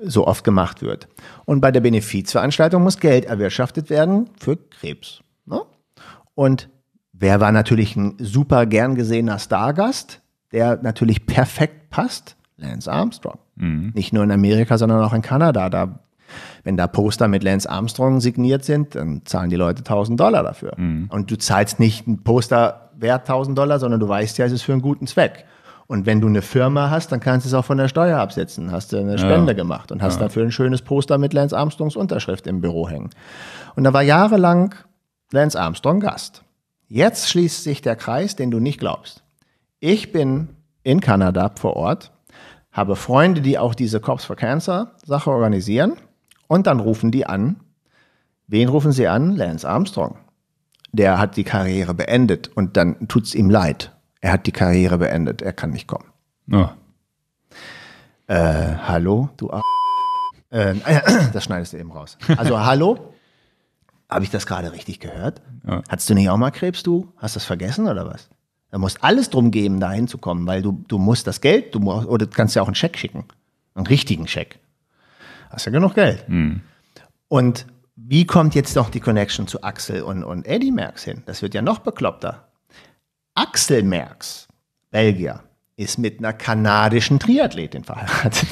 so oft gemacht wird. Und bei der Benefizveranstaltung muss Geld erwirtschaftet werden für Krebs. Ne? Und wer war natürlich ein super gern gesehener Stargast, der natürlich perfekt passt? Lance Armstrong. Mhm. Nicht nur in Amerika, sondern auch in Kanada. Da, wenn da Poster mit Lance Armstrong signiert sind, dann zahlen die Leute 1000 Dollar dafür. Mhm. Und du zahlst nicht ein Poster wert 1000 Dollar, sondern du weißt ja, es ist für einen guten Zweck. Und wenn du eine Firma hast, dann kannst du es auch von der Steuer absetzen. Hast du eine Spende ja. gemacht und hast ja. dafür ein schönes Poster mit Lance Armstrongs Unterschrift im Büro hängen. Und da war jahrelang Lance Armstrong Gast. Jetzt schließt sich der Kreis, den du nicht glaubst. Ich bin in Kanada vor Ort, habe Freunde, die auch diese Cops for Cancer Sache organisieren und dann rufen die an. Wen rufen sie an? Lance Armstrong. Der hat die Karriere beendet und dann tut es ihm leid er hat die Karriere beendet, er kann nicht kommen. Oh. Äh, hallo, du A äh, Das schneidest du eben raus. Also, hallo? Habe ich das gerade richtig gehört? Ja. Hattest du nicht auch mal Krebs, du? Hast du das vergessen oder was? Da muss alles drum geben, da hinzukommen, weil du, du musst das Geld, du musst, oder du kannst ja auch einen Scheck schicken. Einen richtigen Scheck. Hast ja genug Geld. Mhm. Und wie kommt jetzt noch die Connection zu Axel und, und Eddie Merckx hin? Das wird ja noch bekloppter. Axel Merks, Belgier, ist mit einer kanadischen Triathletin verheiratet.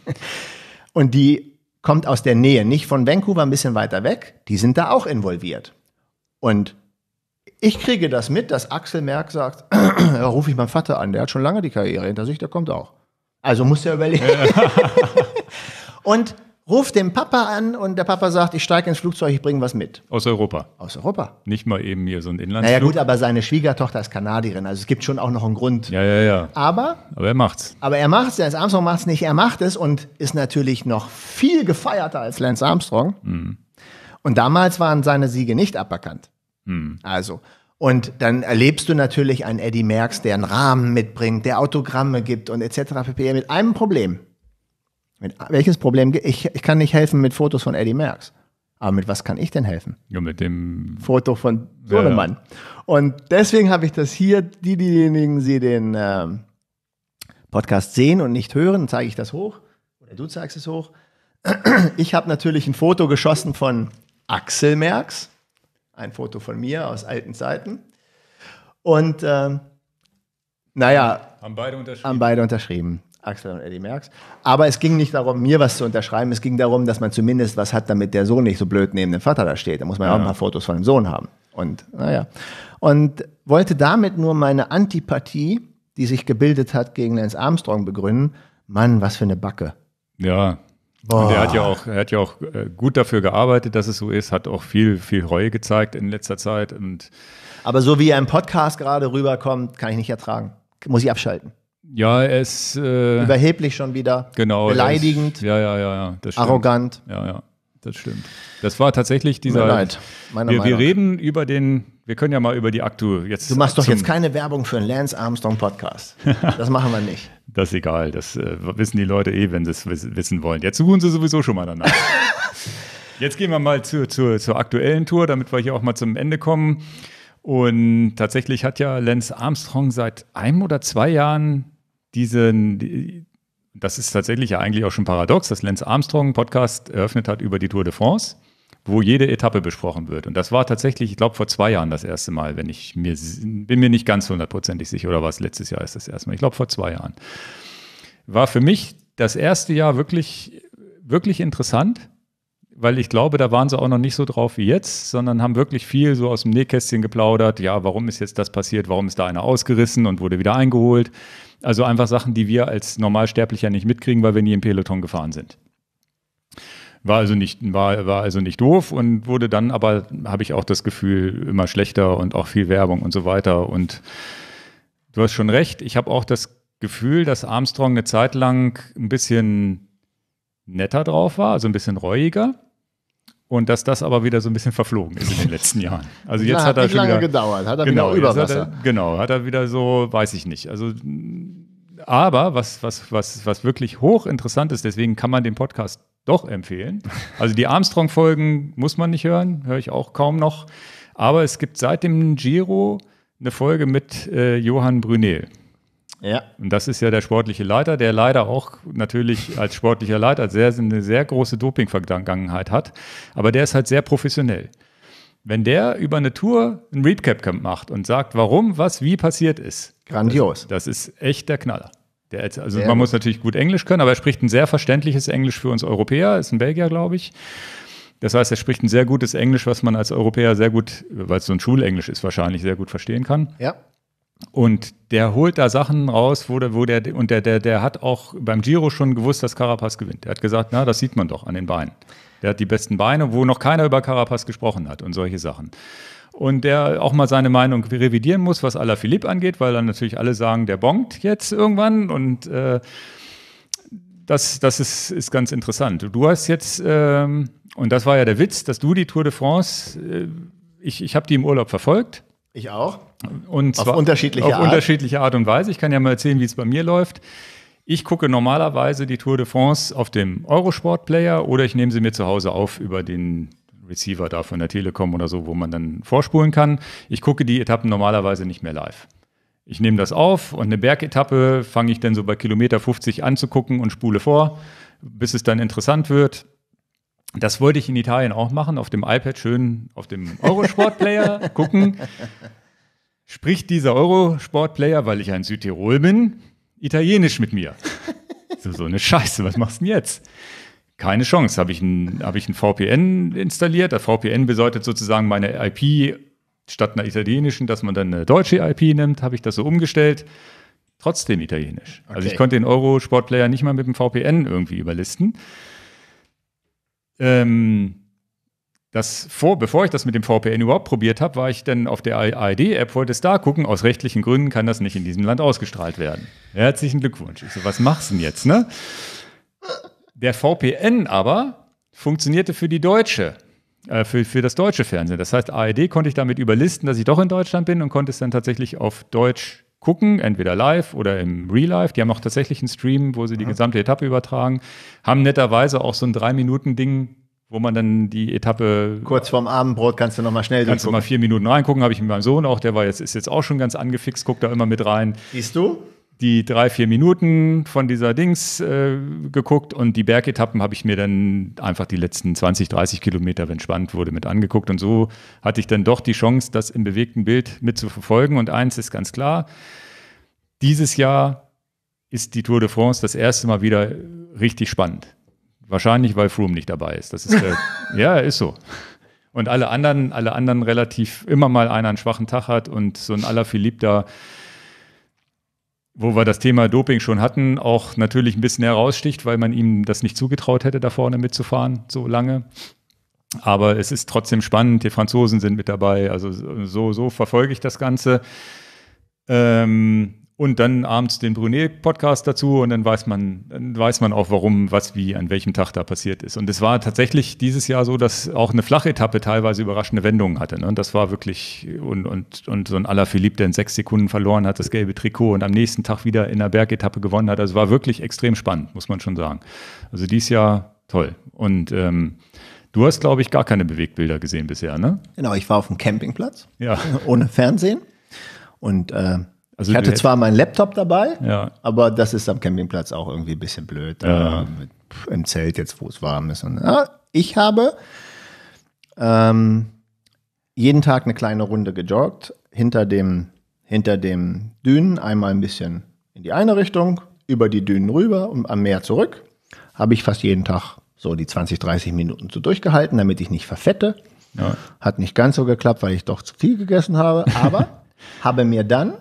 und die kommt aus der Nähe, nicht von Vancouver, ein bisschen weiter weg. Die sind da auch involviert. Und ich kriege das mit, dass Axel Merck sagt, ja, rufe ich meinen Vater an, der hat schon lange die Karriere hinter sich, der kommt auch. Also muss er überlegen. und ruft den Papa an und der Papa sagt, ich steige ins Flugzeug, ich bringe was mit. Aus Europa. Aus Europa. Nicht mal eben hier so ein Inlandsflug. Naja gut, aber seine Schwiegertochter ist Kanadierin, also es gibt schon auch noch einen Grund. Ja, ja, ja. Aber, aber er macht's. Aber er macht's, Lance Armstrong macht's nicht, er macht es und ist natürlich noch viel gefeierter als Lance Armstrong. Mhm. Und damals waren seine Siege nicht aberkannt. Mhm. Also, und dann erlebst du natürlich einen Eddie Merckx, der einen Rahmen mitbringt, der Autogramme gibt und etc. pp. mit einem Problem. Mit, welches Problem? Ich, ich kann nicht helfen mit Fotos von Eddie Merckx. Aber mit was kann ich denn helfen? Ja, mit dem Foto von Sohnemann. Ja, ja. Und deswegen habe ich das hier, die, diejenigen, die den äh, Podcast sehen und nicht hören, zeige ich das hoch. Oder du zeigst es hoch. Ich habe natürlich ein Foto geschossen von Axel Merckx. Ein Foto von mir aus alten Zeiten. Und äh, naja, haben beide unterschrieben. Haben beide unterschrieben. Axel und Eddie Merckx. Aber es ging nicht darum, mir was zu unterschreiben. Es ging darum, dass man zumindest was hat, damit der Sohn nicht so blöd neben dem Vater da steht. Da muss man ja auch ein paar Fotos von dem Sohn haben. Und naja. Und wollte damit nur meine Antipathie, die sich gebildet hat, gegen Lance Armstrong begründen. Mann, was für eine Backe. Ja. Und er hat ja auch, er hat ja auch äh, gut dafür gearbeitet, dass es so ist, hat auch viel, viel Reue gezeigt in letzter Zeit. Und Aber so wie er im Podcast gerade rüberkommt, kann ich nicht ertragen. Muss ich abschalten. Ja, er ist äh, überheblich schon wieder. Genau. Beleidigend. Ist, ja, ja, ja, ja. Das stimmt. Arrogant. Ja, ja. Das stimmt. Das war tatsächlich dieser. Mir leid. Meiner wir, wir reden über den. Wir können ja mal über die Aktu jetzt. Du machst doch jetzt keine Werbung für einen Lance Armstrong Podcast. Das machen wir nicht. das ist egal. Das äh, wissen die Leute eh, wenn sie es wissen wollen. Jetzt suchen sie sowieso schon mal danach. jetzt gehen wir mal zur, zur, zur aktuellen Tour, damit wir hier auch mal zum Ende kommen. Und tatsächlich hat ja Lance Armstrong seit einem oder zwei Jahren diesen, das ist tatsächlich ja eigentlich auch schon paradox, dass Lance Armstrong einen Podcast eröffnet hat über die Tour de France, wo jede Etappe besprochen wird. Und das war tatsächlich, ich glaube, vor zwei Jahren das erste Mal, wenn ich mir, bin mir nicht ganz hundertprozentig sicher, oder was letztes Jahr ist das erste Mal. Ich glaube, vor zwei Jahren. War für mich das erste Jahr wirklich, wirklich interessant, weil ich glaube, da waren sie auch noch nicht so drauf wie jetzt, sondern haben wirklich viel so aus dem Nähkästchen geplaudert. Ja, warum ist jetzt das passiert? Warum ist da einer ausgerissen und wurde wieder eingeholt? Also einfach Sachen, die wir als Normalsterblicher nicht mitkriegen, weil wir nie im Peloton gefahren sind. War also nicht, war, war also nicht doof und wurde dann aber, habe ich auch das Gefühl, immer schlechter und auch viel Werbung und so weiter. Und du hast schon recht, ich habe auch das Gefühl, dass Armstrong eine Zeit lang ein bisschen netter drauf war, also ein bisschen reuiger. Und dass das aber wieder so ein bisschen verflogen ist in den letzten Jahren. Also jetzt Na, hat, hat er schon lange wieder, gedauert, hat er genau, wieder über Wasser. Er, genau, hat er wieder so, weiß ich nicht. Also aber was, was, was, was wirklich hochinteressant ist, deswegen kann man den Podcast doch empfehlen. Also die Armstrong-Folgen muss man nicht hören, höre ich auch kaum noch. Aber es gibt seit dem Giro eine Folge mit äh, Johann Brunel. Ja. Und das ist ja der sportliche Leiter, der leider auch natürlich als sportlicher Leiter sehr, eine sehr große Doping-Vergangenheit hat. Aber der ist halt sehr professionell. wenn der über eine Tour ein Recap macht und sagt, warum, was, wie passiert ist. Grandios. Das, das ist echt der Knaller. Der, also sehr man gut. muss natürlich gut Englisch können, aber er spricht ein sehr verständliches Englisch für uns Europäer, ist ein Belgier, glaube ich. Das heißt, er spricht ein sehr gutes Englisch, was man als Europäer sehr gut, weil es so ein Schulenglisch ist, wahrscheinlich sehr gut verstehen kann. Ja. Und der holt da Sachen raus, wo der, wo der, und der, der, der hat auch beim Giro schon gewusst, dass Carapaz gewinnt. Der hat gesagt, na, das sieht man doch an den Beinen. Der hat die besten Beine, wo noch keiner über Carapaz gesprochen hat und solche Sachen. Und der auch mal seine Meinung revidieren muss, was Alaphilippe angeht, weil dann natürlich alle sagen, der bongt jetzt irgendwann und äh, das, das ist, ist ganz interessant. Du hast jetzt, ähm, und das war ja der Witz, dass du die Tour de France, äh, ich, ich habe die im Urlaub verfolgt ich auch. Und zwar auf unterschiedliche, auf Art. unterschiedliche Art und Weise. Ich kann ja mal erzählen, wie es bei mir läuft. Ich gucke normalerweise die Tour de France auf dem Eurosport Player oder ich nehme sie mir zu Hause auf über den Receiver da von der Telekom oder so, wo man dann vorspulen kann. Ich gucke die Etappen normalerweise nicht mehr live. Ich nehme das auf und eine Bergetappe fange ich dann so bei Kilometer 50 anzugucken und spule vor, bis es dann interessant wird. Das wollte ich in Italien auch machen, auf dem iPad schön auf dem Eurosport-Player gucken. Spricht dieser Eurosport-Player, weil ich ein Südtirol bin, Italienisch mit mir? So, so eine Scheiße, was machst du denn jetzt? Keine Chance. Habe ich, ein, hab ich ein VPN installiert. Der VPN bedeutet sozusagen meine IP statt einer italienischen, dass man dann eine deutsche IP nimmt, habe ich das so umgestellt. Trotzdem italienisch. Okay. Also ich konnte den Eurosport-Player nicht mal mit dem VPN irgendwie überlisten. Ähm, das vor, bevor ich das mit dem VPN überhaupt probiert habe, war ich dann auf der ARD-App, wollte es da gucken. Aus rechtlichen Gründen kann das nicht in diesem Land ausgestrahlt werden. Herzlichen Glückwunsch. Ich so, was machst du denn jetzt, ne? Der VPN aber funktionierte für die deutsche, äh, für, für das deutsche Fernsehen. Das heißt, ARD konnte ich damit überlisten, dass ich doch in Deutschland bin und konnte es dann tatsächlich auf Deutsch gucken, entweder live oder im Real Life. Die haben auch tatsächlich einen Stream, wo sie die gesamte Etappe übertragen. Haben netterweise auch so ein Drei-Minuten-Ding, wo man dann die Etappe. Kurz vorm Abendbrot kannst du nochmal schnell Kannst du mal vier Minuten reingucken, habe ich mit meinem Sohn auch, der war jetzt, ist jetzt auch schon ganz angefixt, guckt da immer mit rein. Siehst du? Die drei, vier Minuten von dieser Dings äh, geguckt und die Bergetappen habe ich mir dann einfach die letzten 20, 30 Kilometer, wenn spannend wurde, mit angeguckt. Und so hatte ich dann doch die Chance, das im bewegten Bild mit zu verfolgen. Und eins ist ganz klar, dieses Jahr ist die Tour de France das erste Mal wieder richtig spannend. Wahrscheinlich, weil Froome nicht dabei ist. Das ist der, ja, ist so. Und alle anderen, alle anderen relativ immer mal einer einen schwachen Tag hat und so ein Alaphilippe da, wo wir das Thema Doping schon hatten, auch natürlich ein bisschen heraussticht, weil man ihm das nicht zugetraut hätte, da vorne mitzufahren, so lange. Aber es ist trotzdem spannend, die Franzosen sind mit dabei, also so, so verfolge ich das Ganze. Ähm, und dann abends den Brunet-Podcast dazu und dann weiß man, dann weiß man auch, warum, was, wie, an welchem Tag da passiert ist. Und es war tatsächlich dieses Jahr so, dass auch eine Flachetappe teilweise überraschende Wendungen hatte. Ne? Und das war wirklich, und, und, und so ein Alaphilippe, der in sechs Sekunden verloren hat, das gelbe Trikot und am nächsten Tag wieder in der Bergetappe gewonnen hat. Also war wirklich extrem spannend, muss man schon sagen. Also dieses Jahr toll. Und ähm, du hast, glaube ich, gar keine Bewegbilder gesehen bisher, ne? Genau, ich war auf dem Campingplatz. Ja. Ohne Fernsehen. Und äh, also ich hatte zwar meinen Laptop dabei, ja. aber das ist am Campingplatz auch irgendwie ein bisschen blöd. Ja. Äh, Im Zelt jetzt, wo es warm ist. Und, ja, ich habe ähm, jeden Tag eine kleine Runde gejoggt, hinter dem, hinter dem Dünen, einmal ein bisschen in die eine Richtung, über die Dünen rüber und am Meer zurück. Habe ich fast jeden Tag so die 20, 30 Minuten so durchgehalten, damit ich nicht verfette. Ja. Hat nicht ganz so geklappt, weil ich doch zu viel gegessen habe, aber habe mir dann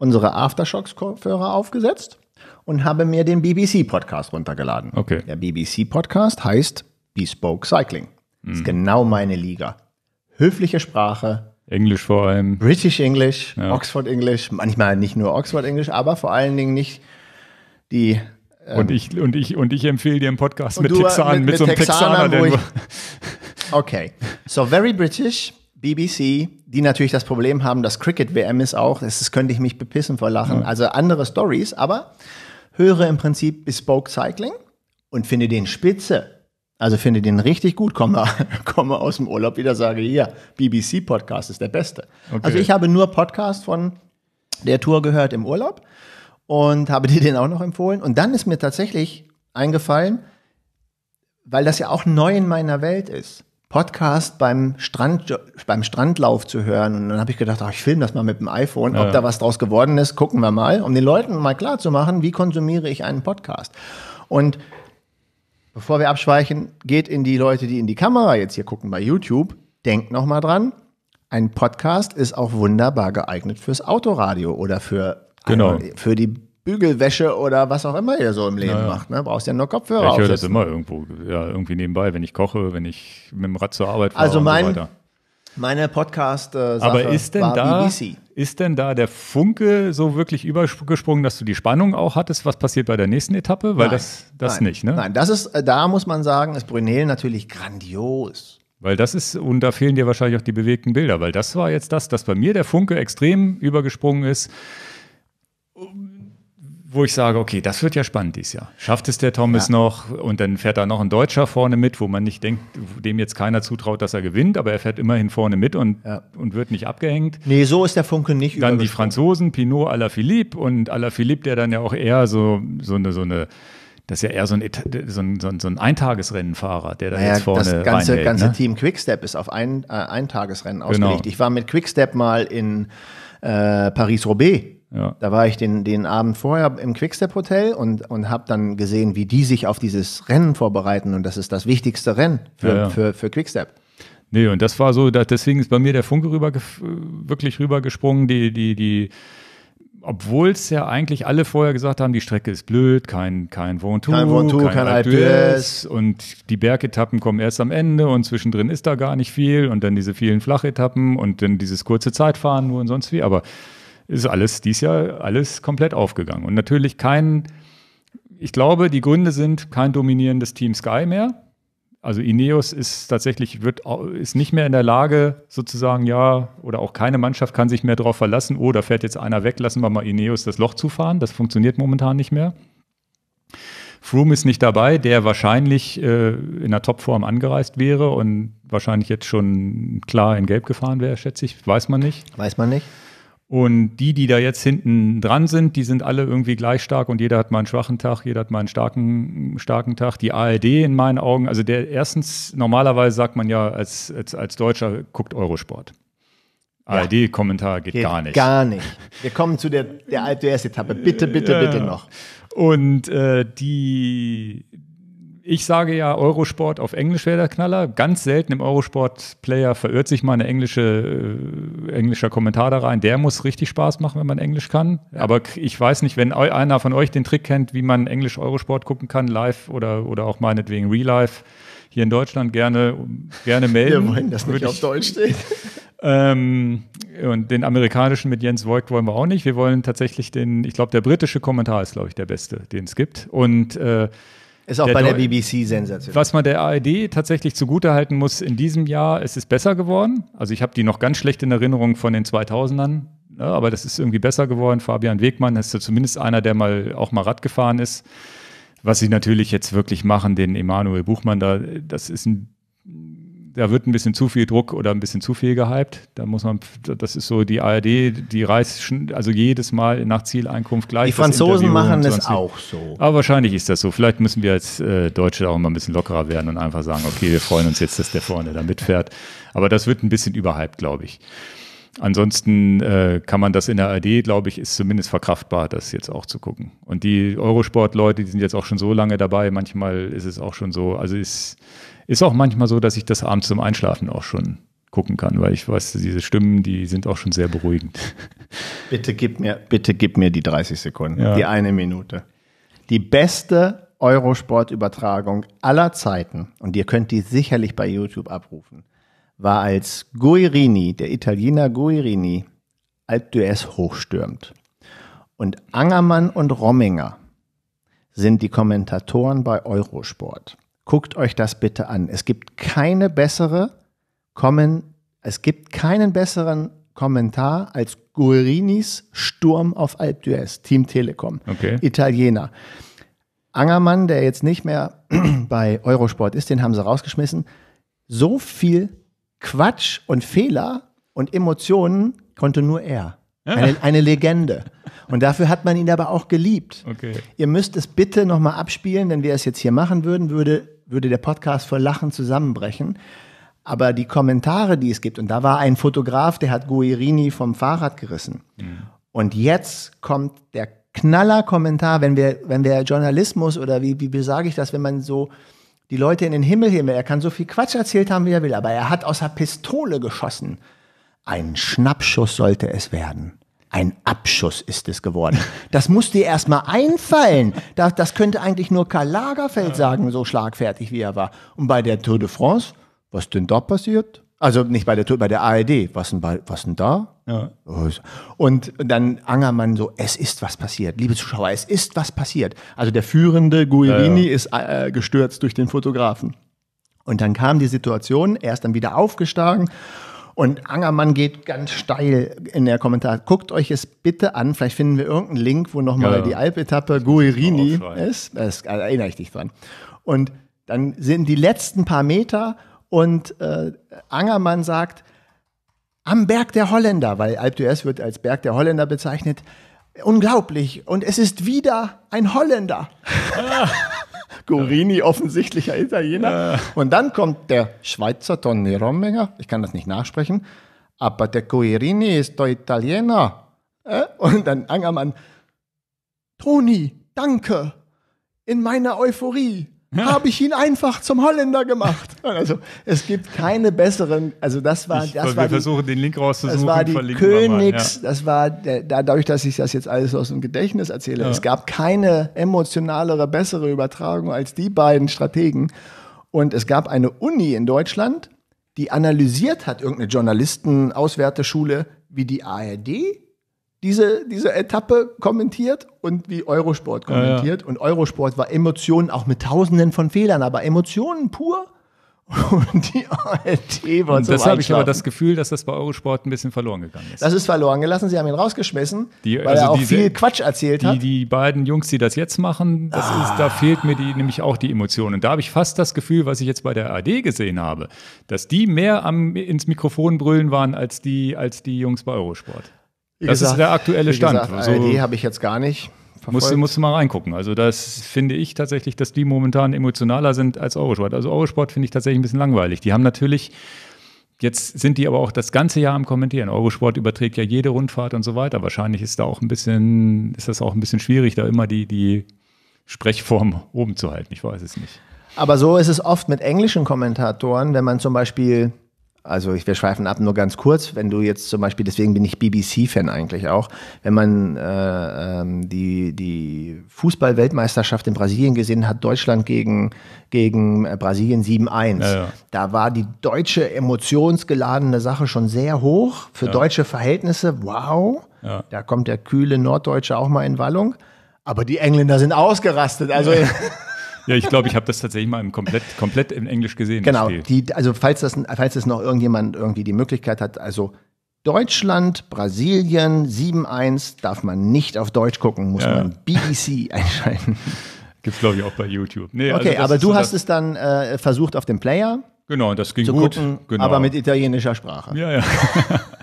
unsere Aftershocks-Kopfhörer aufgesetzt und habe mir den BBC-Podcast runtergeladen. Okay. Der BBC-Podcast heißt Bespoke Cycling. Mhm. Ist genau meine Liga. Höfliche Sprache. Englisch vor allem. British English, ja. Oxford English, manchmal nicht nur Oxford English, aber vor allen Dingen nicht die ähm, und ich, und, ich, und ich empfehle dir einen Podcast mit Texanen, mit, mit, mit, so einem Texaner. Texaner okay, so very British, BBC, die natürlich das Problem haben, dass Cricket-WM ist auch, das, das könnte ich mich bepissen vor Lachen. Ja. Also andere Stories, aber höre im Prinzip Bespoke Cycling und finde den spitze. Also finde den richtig gut, komme, komme aus dem Urlaub wieder, sage hier, BBC-Podcast ist der beste. Okay. Also ich habe nur Podcast von der Tour gehört im Urlaub und habe dir den auch noch empfohlen. Und dann ist mir tatsächlich eingefallen, weil das ja auch neu in meiner Welt ist Podcast beim, Strand, beim Strandlauf zu hören. Und dann habe ich gedacht, ach, ich filme das mal mit dem iPhone. Ob ja. da was draus geworden ist, gucken wir mal, um den Leuten mal klar zu machen, wie konsumiere ich einen Podcast. Und bevor wir abschweichen, geht in die Leute, die in die Kamera jetzt hier gucken bei YouTube, denkt noch mal dran, ein Podcast ist auch wunderbar geeignet fürs Autoradio oder für, genau. für die Bügelwäsche oder was auch immer ihr so im Leben ja, macht. Ne? Brauchst ja nur Kopfhörer ja, Ich höre das immer irgendwo, ja, irgendwie nebenbei, wenn ich koche, wenn ich mit dem Rad zur Arbeit fahre also mein, so Meine podcast äh, Aber ist denn, da, BBC. ist denn da der Funke so wirklich übergesprungen, dass du die Spannung auch hattest? Was passiert bei der nächsten Etappe? Weil nein, das, das nein, nicht, ne? Nein, das ist, äh, da muss man sagen, ist Brunel natürlich grandios. Weil das ist, und da fehlen dir wahrscheinlich auch die bewegten Bilder, weil das war jetzt das, dass bei mir der Funke extrem übergesprungen ist wo ich sage, okay, das wird ja spannend dieses Jahr. Schafft es der Thomas ja. noch und dann fährt da noch ein Deutscher vorne mit, wo man nicht denkt, dem jetzt keiner zutraut, dass er gewinnt, aber er fährt immerhin vorne mit und, ja. und wird nicht abgehängt. Nee, so ist der Funke nicht Dann die Franzosen, Pinot, Alaphilippe und Alaphilippe, der dann ja auch eher so, so eine, so eine das ist ja eher so ein, so ein, so ein, so ein Eintagesrennenfahrer, der da naja, jetzt vorne Das ganze, reinhält, ganze ne? Team Quickstep ist auf ein äh, Eintagesrennen ausgelegt. Genau. Ich war mit Quickstep mal in äh, Paris-Roubaix ja. Da war ich den, den Abend vorher im Quickstep-Hotel und, und habe dann gesehen, wie die sich auf dieses Rennen vorbereiten. Und das ist das wichtigste Rennen für, ja, ja. für, für Quickstep. Nee, und das war so, deswegen ist bei mir der Funke rüber, wirklich rübergesprungen. Die, die, die, obwohl es ja eigentlich alle vorher gesagt haben, die Strecke ist blöd, kein, kein Ventoux, kein, Ventoux, kein, kein Alpe und die Bergetappen kommen erst am Ende und zwischendrin ist da gar nicht viel und dann diese vielen Flachetappen und dann dieses kurze Zeitfahren nur und sonst wie. Aber ist alles dies Jahr alles komplett aufgegangen. Und natürlich kein, ich glaube, die Gründe sind kein dominierendes Team Sky mehr. Also Ineos ist tatsächlich, wird, ist nicht mehr in der Lage, sozusagen, ja, oder auch keine Mannschaft kann sich mehr darauf verlassen, oh, da fährt jetzt einer weg, lassen wir mal Ineos das Loch zufahren. Das funktioniert momentan nicht mehr. Froome ist nicht dabei, der wahrscheinlich äh, in der Topform angereist wäre und wahrscheinlich jetzt schon klar in Gelb gefahren wäre, schätze ich. Weiß man nicht. Weiß man nicht. Und die, die da jetzt hinten dran sind, die sind alle irgendwie gleich stark und jeder hat mal einen schwachen Tag, jeder hat mal einen starken, starken Tag. Die ARD in meinen Augen, also der erstens, normalerweise sagt man ja als, als, als Deutscher, guckt Eurosport. Ja. ARD-Kommentar geht, geht, gar nicht. Gar nicht. Wir kommen zu der, der Alpe-Etappe. Bitte, bitte, ja. bitte noch. Und äh, die, ich sage ja, Eurosport auf Englisch wäre der Knaller. Ganz selten im Eurosport-Player verirrt sich mal ein englische, äh, englischer Kommentar da rein. Der muss richtig Spaß machen, wenn man Englisch kann. Ja. Aber ich weiß nicht, wenn einer von euch den Trick kennt, wie man Englisch Eurosport gucken kann, live oder, oder auch meinetwegen Real Life hier in Deutschland, gerne, gerne melden. Wir wollen das nicht auf Deutsch stehen. Ähm, und den amerikanischen mit Jens Voigt wollen wir auch nicht. Wir wollen tatsächlich den, ich glaube, der britische Kommentar ist, glaube ich, der beste, den es gibt. Und äh, ist auch der bei der BBC sensationell. Was man der ARD tatsächlich zugutehalten muss, in diesem Jahr ist es besser geworden. Also ich habe die noch ganz schlecht in Erinnerung von den 2000ern, ja, ne, aber das ist irgendwie besser geworden. Fabian Wegmann ist ja zumindest einer, der mal auch mal Rad gefahren ist. Was sie natürlich jetzt wirklich machen, den Emanuel Buchmann da, das ist ein da wird ein bisschen zu viel Druck oder ein bisschen zu viel gehypt. Da muss man, das ist so die ARD, die reißt also jedes Mal nach Zieleinkunft gleich. Die Franzosen machen es auch so. Aber wahrscheinlich ist das so. Vielleicht müssen wir als äh, Deutsche auch mal ein bisschen lockerer werden und einfach sagen, okay, wir freuen uns jetzt, dass der vorne da mitfährt. Aber das wird ein bisschen überhyped, glaube ich. Ansonsten äh, kann man das in der ARD, glaube ich, ist zumindest verkraftbar, das jetzt auch zu gucken. Und die Eurosport-Leute, die sind jetzt auch schon so lange dabei, manchmal ist es auch schon so, also ist ist auch manchmal so, dass ich das abends zum Einschlafen auch schon gucken kann, weil ich weiß, diese Stimmen, die sind auch schon sehr beruhigend. Bitte gib mir, bitte gib mir die 30 Sekunden, ja. die eine Minute. Die beste Eurosport-Übertragung aller Zeiten, und ihr könnt die sicherlich bei YouTube abrufen, war als Guirini, der Italiener Guirini, Alp d'Huez hochstürmt. Und Angermann und Romminger sind die Kommentatoren bei Eurosport. Guckt euch das bitte an. Es gibt keine bessere Kommen, es gibt keinen besseren Kommentar als Guerinis Sturm auf Alp d'Huez, Team Telekom, okay. Italiener. Angermann, der jetzt nicht mehr bei Eurosport ist, den haben sie rausgeschmissen. So viel Quatsch und Fehler und Emotionen konnte nur er. Eine, eine, Legende. Und dafür hat man ihn aber auch geliebt. Okay. Ihr müsst es bitte nochmal abspielen, wenn wir es jetzt hier machen würden, würde würde der Podcast vor Lachen zusammenbrechen. Aber die Kommentare, die es gibt, und da war ein Fotograf, der hat Guirini vom Fahrrad gerissen. Mhm. Und jetzt kommt der Knaller-Kommentar, wenn wir, wenn wir Journalismus oder wie, wie, wie sage ich das, wenn man so die Leute in den Himmel heben will. Er kann so viel Quatsch erzählt haben, wie er will, aber er hat aus der Pistole geschossen. Ein Schnappschuss sollte es werden. Ein Abschuss ist es geworden. Das muss dir erstmal einfallen. Das, das könnte eigentlich nur Karl Lagerfeld sagen, so schlagfertig wie er war. Und bei der Tour de France, was denn da passiert? Also nicht bei der Tour, bei der ARD. Was denn, bei, was denn da? Ja. Und dann Angermann so, es ist was passiert. Liebe Zuschauer, es ist was passiert. Also der führende Guirini ja, ja. ist äh, gestürzt durch den Fotografen. Und dann kam die Situation, er ist dann wieder aufgestiegen und Angermann geht ganz steil in der Kommentar. Guckt euch es bitte an. Vielleicht finden wir irgendeinen Link, wo nochmal ja, die Alpetappe Guirini ist. Das, da erinnere ich dich dran. Und dann sind die letzten paar Meter und äh, Angermann sagt, am Berg der Holländer, weil Alp d'Huez wird als Berg der Holländer bezeichnet, unglaublich. Und es ist wieder ein Holländer. Ah. Gurini, offensichtlicher Italiener. Und dann kommt der Schweizer Tony Rommenger, ich kann das nicht nachsprechen, aber der Guirini ist der Italiener. Äh? Und dann Angermann, Toni, danke, in meiner Euphorie habe ich ihn einfach zum Holländer gemacht. Also es gibt keine besseren, also das war, ich, das wir war versuchen die, den Link rauszusuchen. Das war die Königs, ja. das war der, dadurch, dass ich das jetzt alles aus dem Gedächtnis erzähle. Ja. Es gab keine emotionalere, bessere Übertragung als die beiden Strategen. Und es gab eine Uni in Deutschland, die analysiert hat, irgendeine Journalistenauswerteschule, wie die ARD diese, diese Etappe kommentiert und wie Eurosport kommentiert. Ja, ja. Und Eurosport war Emotionen auch mit tausenden von Fehlern, aber Emotionen pur. Und die ARD war und so Das habe ich aber das Gefühl, dass das bei Eurosport ein bisschen verloren gegangen ist. Das ist verloren gelassen. Sie haben ihn rausgeschmissen, die, weil also er auch diese, viel Quatsch erzählt die, hat. Die beiden Jungs, die das jetzt machen, das ah. ist, da fehlt mir die, nämlich auch die Emotionen. Und da habe ich fast das Gefühl, was ich jetzt bei der ARD gesehen habe, dass die mehr am, ins Mikrofon brüllen waren als die, als die Jungs bei Eurosport. Wie das gesagt, ist der aktuelle Stand. Gesagt, so, ARD habe ich jetzt gar nicht. Musst, musst du mal reingucken. Also das finde ich tatsächlich, dass die momentan emotionaler sind als Eurosport. Also Eurosport finde ich tatsächlich ein bisschen langweilig. Die haben natürlich, jetzt sind die aber auch das ganze Jahr am Kommentieren. Eurosport überträgt ja jede Rundfahrt und so weiter. Wahrscheinlich ist da auch ein bisschen, ist das auch ein bisschen schwierig, da immer die, die Sprechform oben zu halten. Ich weiß es nicht. Aber so ist es oft mit englischen Kommentatoren, wenn man zum Beispiel also ich, wir schweifen ab nur ganz kurz, wenn du jetzt zum Beispiel, deswegen bin ich BBC-Fan eigentlich auch, wenn man äh, ähm, die, die Fußball-Weltmeisterschaft in Brasilien gesehen hat, Deutschland gegen, gegen äh, Brasilien 7-1, ja, ja. da war die deutsche emotionsgeladene Sache schon sehr hoch, für ja. deutsche Verhältnisse, wow, da kommt der kühle Norddeutsche auch mal in Wallung, aber die Engländer sind ausgerastet, also... Ja, ich glaube, ich habe das tatsächlich mal im komplett, komplett in Englisch gesehen. Genau, die, also falls das, falls das noch irgendjemand irgendwie die Möglichkeit hat, also Deutschland, Brasilien 7-1 darf man nicht auf Deutsch gucken, muss ja. man BBC einschalten. Gibt es, glaube ich, auch bei YouTube. Nee, okay, also aber du so hast es dann äh, versucht auf dem Player. Genau, das ging gut. Gucken, genau. Aber mit italienischer Sprache. Ja, ja.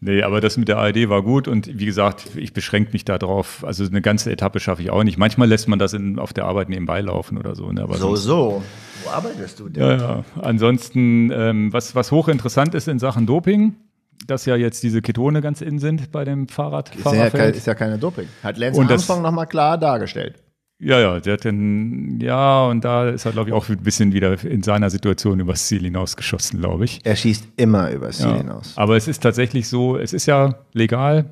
Nee, aber das mit der ARD war gut und wie gesagt, ich beschränke mich da drauf. Also eine ganze Etappe schaffe ich auch nicht. Manchmal lässt man das in, auf der Arbeit nebenbei laufen oder so. Ne? Aber so, sonst, so. Wo arbeitest du denn? Ja, ja. Ansonsten, ähm, was, was hochinteressant ist in Sachen Doping, dass ja jetzt diese Ketone ganz in sind bei dem Fahrrad. Ist ja, ist ja keine Doping. Hat Lance und Armstrong nochmal klar dargestellt. Ja, ja, der hat dann, ja, und da ist er, glaube ich, auch ein bisschen wieder in seiner Situation übers Ziel hinausgeschossen, glaube ich. Er schießt immer übers Ziel ja. hinaus. Aber es ist tatsächlich so, es ist ja legal,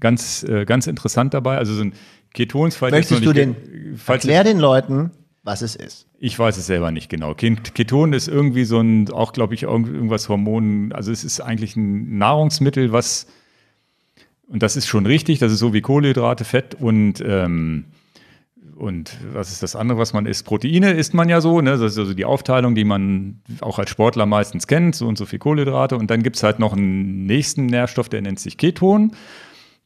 ganz, äh, ganz interessant dabei. Also so ein Ketons, falls Möchtest du den, erklär den Leuten, was es ist. Ich weiß es selber nicht genau. Keton ist irgendwie so ein, auch glaube ich, irgendwas Hormonen, also es ist eigentlich ein Nahrungsmittel, was, und das ist schon richtig, das ist so wie Kohlenhydrate, Fett und ähm, und was ist das andere, was man isst? Proteine isst man ja so, ne? das ist also die Aufteilung, die man auch als Sportler meistens kennt, so und so viel Kohlenhydrate. Und dann gibt es halt noch einen nächsten Nährstoff, der nennt sich Keton.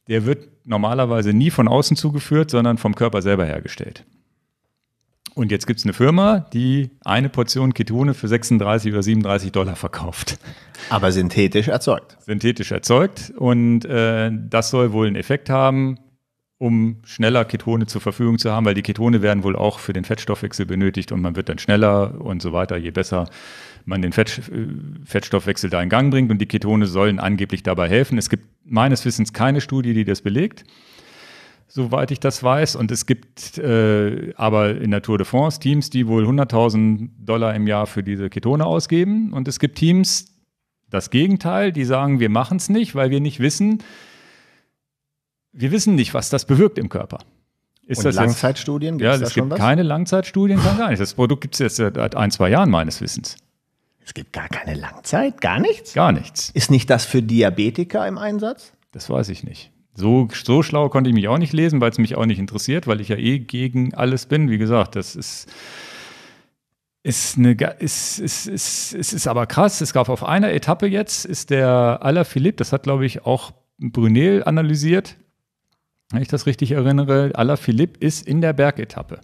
Der wird normalerweise nie von außen zugeführt, sondern vom Körper selber hergestellt. Und jetzt gibt es eine Firma, die eine Portion Ketone für 36 oder 37 Dollar verkauft. Aber synthetisch erzeugt. Synthetisch erzeugt. Und äh, das soll wohl einen Effekt haben, um schneller Ketone zur Verfügung zu haben, weil die Ketone werden wohl auch für den Fettstoffwechsel benötigt und man wird dann schneller und so weiter, je besser man den Fett, äh, Fettstoffwechsel da in Gang bringt und die Ketone sollen angeblich dabei helfen. Es gibt meines Wissens keine Studie, die das belegt, soweit ich das weiß. Und es gibt äh, aber in der Tour de France Teams, die wohl 100.000 Dollar im Jahr für diese Ketone ausgeben. Und es gibt Teams, das Gegenteil, die sagen, wir machen es nicht, weil wir nicht wissen, wir wissen nicht, was das bewirkt im Körper. Ist Und das Langzeitstudien? Gibt's ja, es gibt keine Langzeitstudien, kann gar nicht. Das Produkt gibt es jetzt seit ein, zwei Jahren meines Wissens. Es gibt gar keine Langzeit, gar nichts? Gar nichts. Ist nicht das für Diabetiker im Einsatz? Das weiß ich nicht. So, so schlau konnte ich mich auch nicht lesen, weil es mich auch nicht interessiert, weil ich ja eh gegen alles bin. Wie gesagt, das ist, ist eine, ist, ist, ist, ist, ist aber krass. Es gab auf einer Etappe jetzt, ist der Alaphilippe, das hat glaube ich auch Brunel analysiert, wenn ich das richtig erinnere, Alaphilippe ist in der Bergetappe.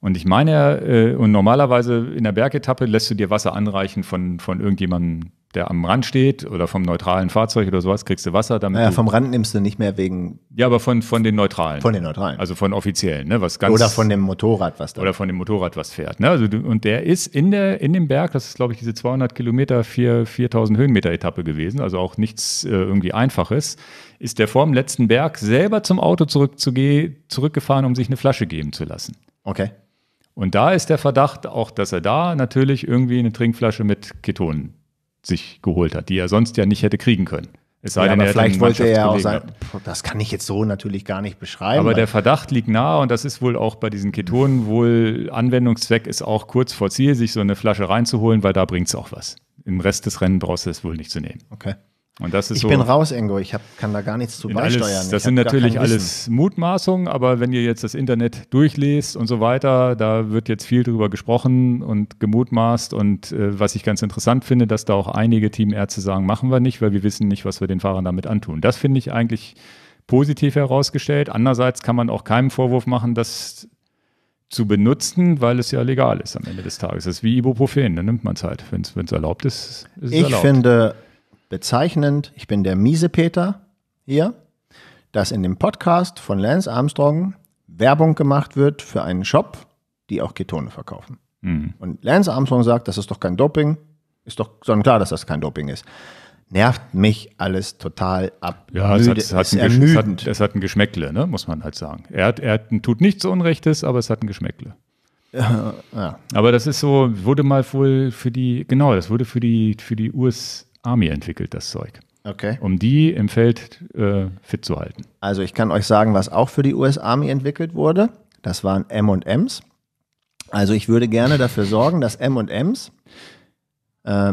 Und ich meine, äh, und normalerweise in der Bergetappe lässt du dir Wasser anreichen von, von irgendjemandem, der am Rand steht oder vom neutralen Fahrzeug oder sowas, kriegst du Wasser. Damit naja, vom Rand nimmst du nicht mehr wegen. Ja, aber von, von den Neutralen. Von den Neutralen. Also von offiziellen, ne? Was ganz, oder von dem Motorrad, was da. Oder von dem Motorrad, was fährt. Ne? Also, und der ist in, der, in dem Berg, das ist, glaube ich, diese 200 Kilometer, 4, 4000 Höhenmeter Etappe gewesen, also auch nichts äh, irgendwie Einfaches, ist der vor dem letzten Berg selber zum Auto zurückgefahren, um sich eine Flasche geben zu lassen. Okay. Und da ist der Verdacht auch, dass er da natürlich irgendwie eine Trinkflasche mit Ketonen sich geholt hat, die er sonst ja nicht hätte kriegen können. Es sei ja, denn, er vielleicht wollte er ja auch sagen, das kann ich jetzt so natürlich gar nicht beschreiben. Aber der Verdacht liegt nahe und das ist wohl auch bei diesen Ketonen wohl Anwendungszweck ist auch kurz vor Ziel, sich so eine Flasche reinzuholen, weil da bringt es auch was. Im Rest des Rennen brauchst du es wohl nicht zu nehmen. Okay. Und das ist ich so, bin raus, Ingo. Ich hab, kann da gar nichts zu beisteuern. Alles, das sind natürlich alles Mutmaßungen, aber wenn ihr jetzt das Internet durchlest und so weiter, da wird jetzt viel drüber gesprochen und gemutmaßt. Und äh, was ich ganz interessant finde, dass da auch einige Teamärzte sagen, machen wir nicht, weil wir wissen nicht, was wir den Fahrern damit antun. Das finde ich eigentlich positiv herausgestellt. Andererseits kann man auch keinen Vorwurf machen, das zu benutzen, weil es ja legal ist am Ende des Tages. Das ist wie Ibuprofen, dann nimmt man es halt. Wenn es erlaubt ist, ist es ich erlaubt. finde bezeichnend, ich bin der miese Peter hier, dass in dem Podcast von Lance Armstrong Werbung gemacht wird für einen Shop, die auch Ketone verkaufen. Mhm. Und Lance Armstrong sagt, das ist doch kein Doping. Ist doch klar, dass das kein Doping ist. Nervt mich alles total ab. Ja, es hat, es, hat ein, es, hat, es hat ein Geschmäckle, ne? muss man halt sagen. Er, hat, er tut nichts Unrechtes, aber es hat ein Geschmäckle. Ja, ja. Aber das ist so, wurde mal wohl für die, genau, das wurde für die, für die US, Army entwickelt, das Zeug. Okay. Um die im Feld äh, fit zu halten. Also ich kann euch sagen, was auch für die US Army entwickelt wurde. Das waren M&Ms. Also ich würde gerne dafür sorgen, dass M&Ms äh,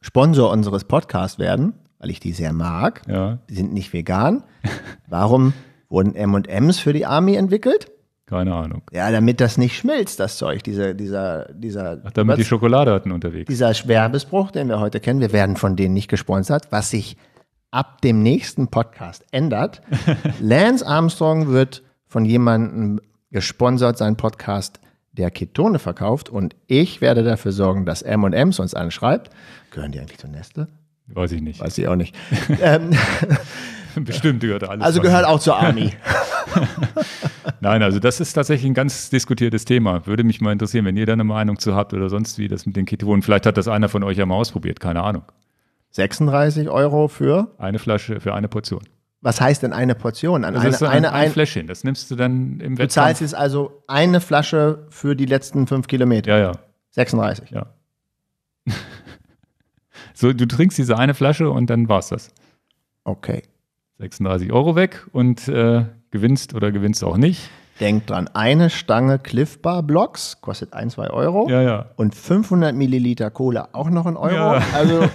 Sponsor unseres Podcasts werden, weil ich die sehr mag. Ja. Die sind nicht vegan. Warum wurden M&Ms für die Army entwickelt? Keine Ahnung. Ja, damit das nicht schmilzt, das Zeug, dieser, dieser, dieser. Ach, damit was, die Schokolade hatten unterwegs. Dieser Werbespruch, den wir heute kennen, wir werden von denen nicht gesponsert, was sich ab dem nächsten Podcast ändert. Lance Armstrong wird von jemandem gesponsert, sein Podcast, der Ketone verkauft und ich werde dafür sorgen, dass M&M's uns anschreibt. Gehören die eigentlich zur Neste? Weiß ich nicht. Weiß ich auch nicht. ähm, Bestimmt gehört alles. Also gehört auch zur Army. Nein, also das ist tatsächlich ein ganz diskutiertes Thema. Würde mich mal interessieren, wenn ihr da eine Meinung zu habt oder sonst wie das mit den Ketonen. Vielleicht hat das einer von euch ja mal ausprobiert, keine Ahnung. 36 Euro für? Eine Flasche, für eine Portion. Was heißt denn eine Portion? An das eine, ist ein, eine, ein, ein Fläschchen, das nimmst du dann im Wettkampf. Du zahlst jetzt also eine Flasche für die letzten fünf Kilometer? Ja, ja. 36? Ja. so, du trinkst diese eine Flasche und dann war's das. Okay. 36 Euro weg und äh, gewinnst oder gewinnst auch nicht. Denkt dran, eine Stange Cliff Bar Blocks kostet 1, 2 Euro. Ja, ja. Und 500 Milliliter Cola auch noch ein Euro. Ja. Also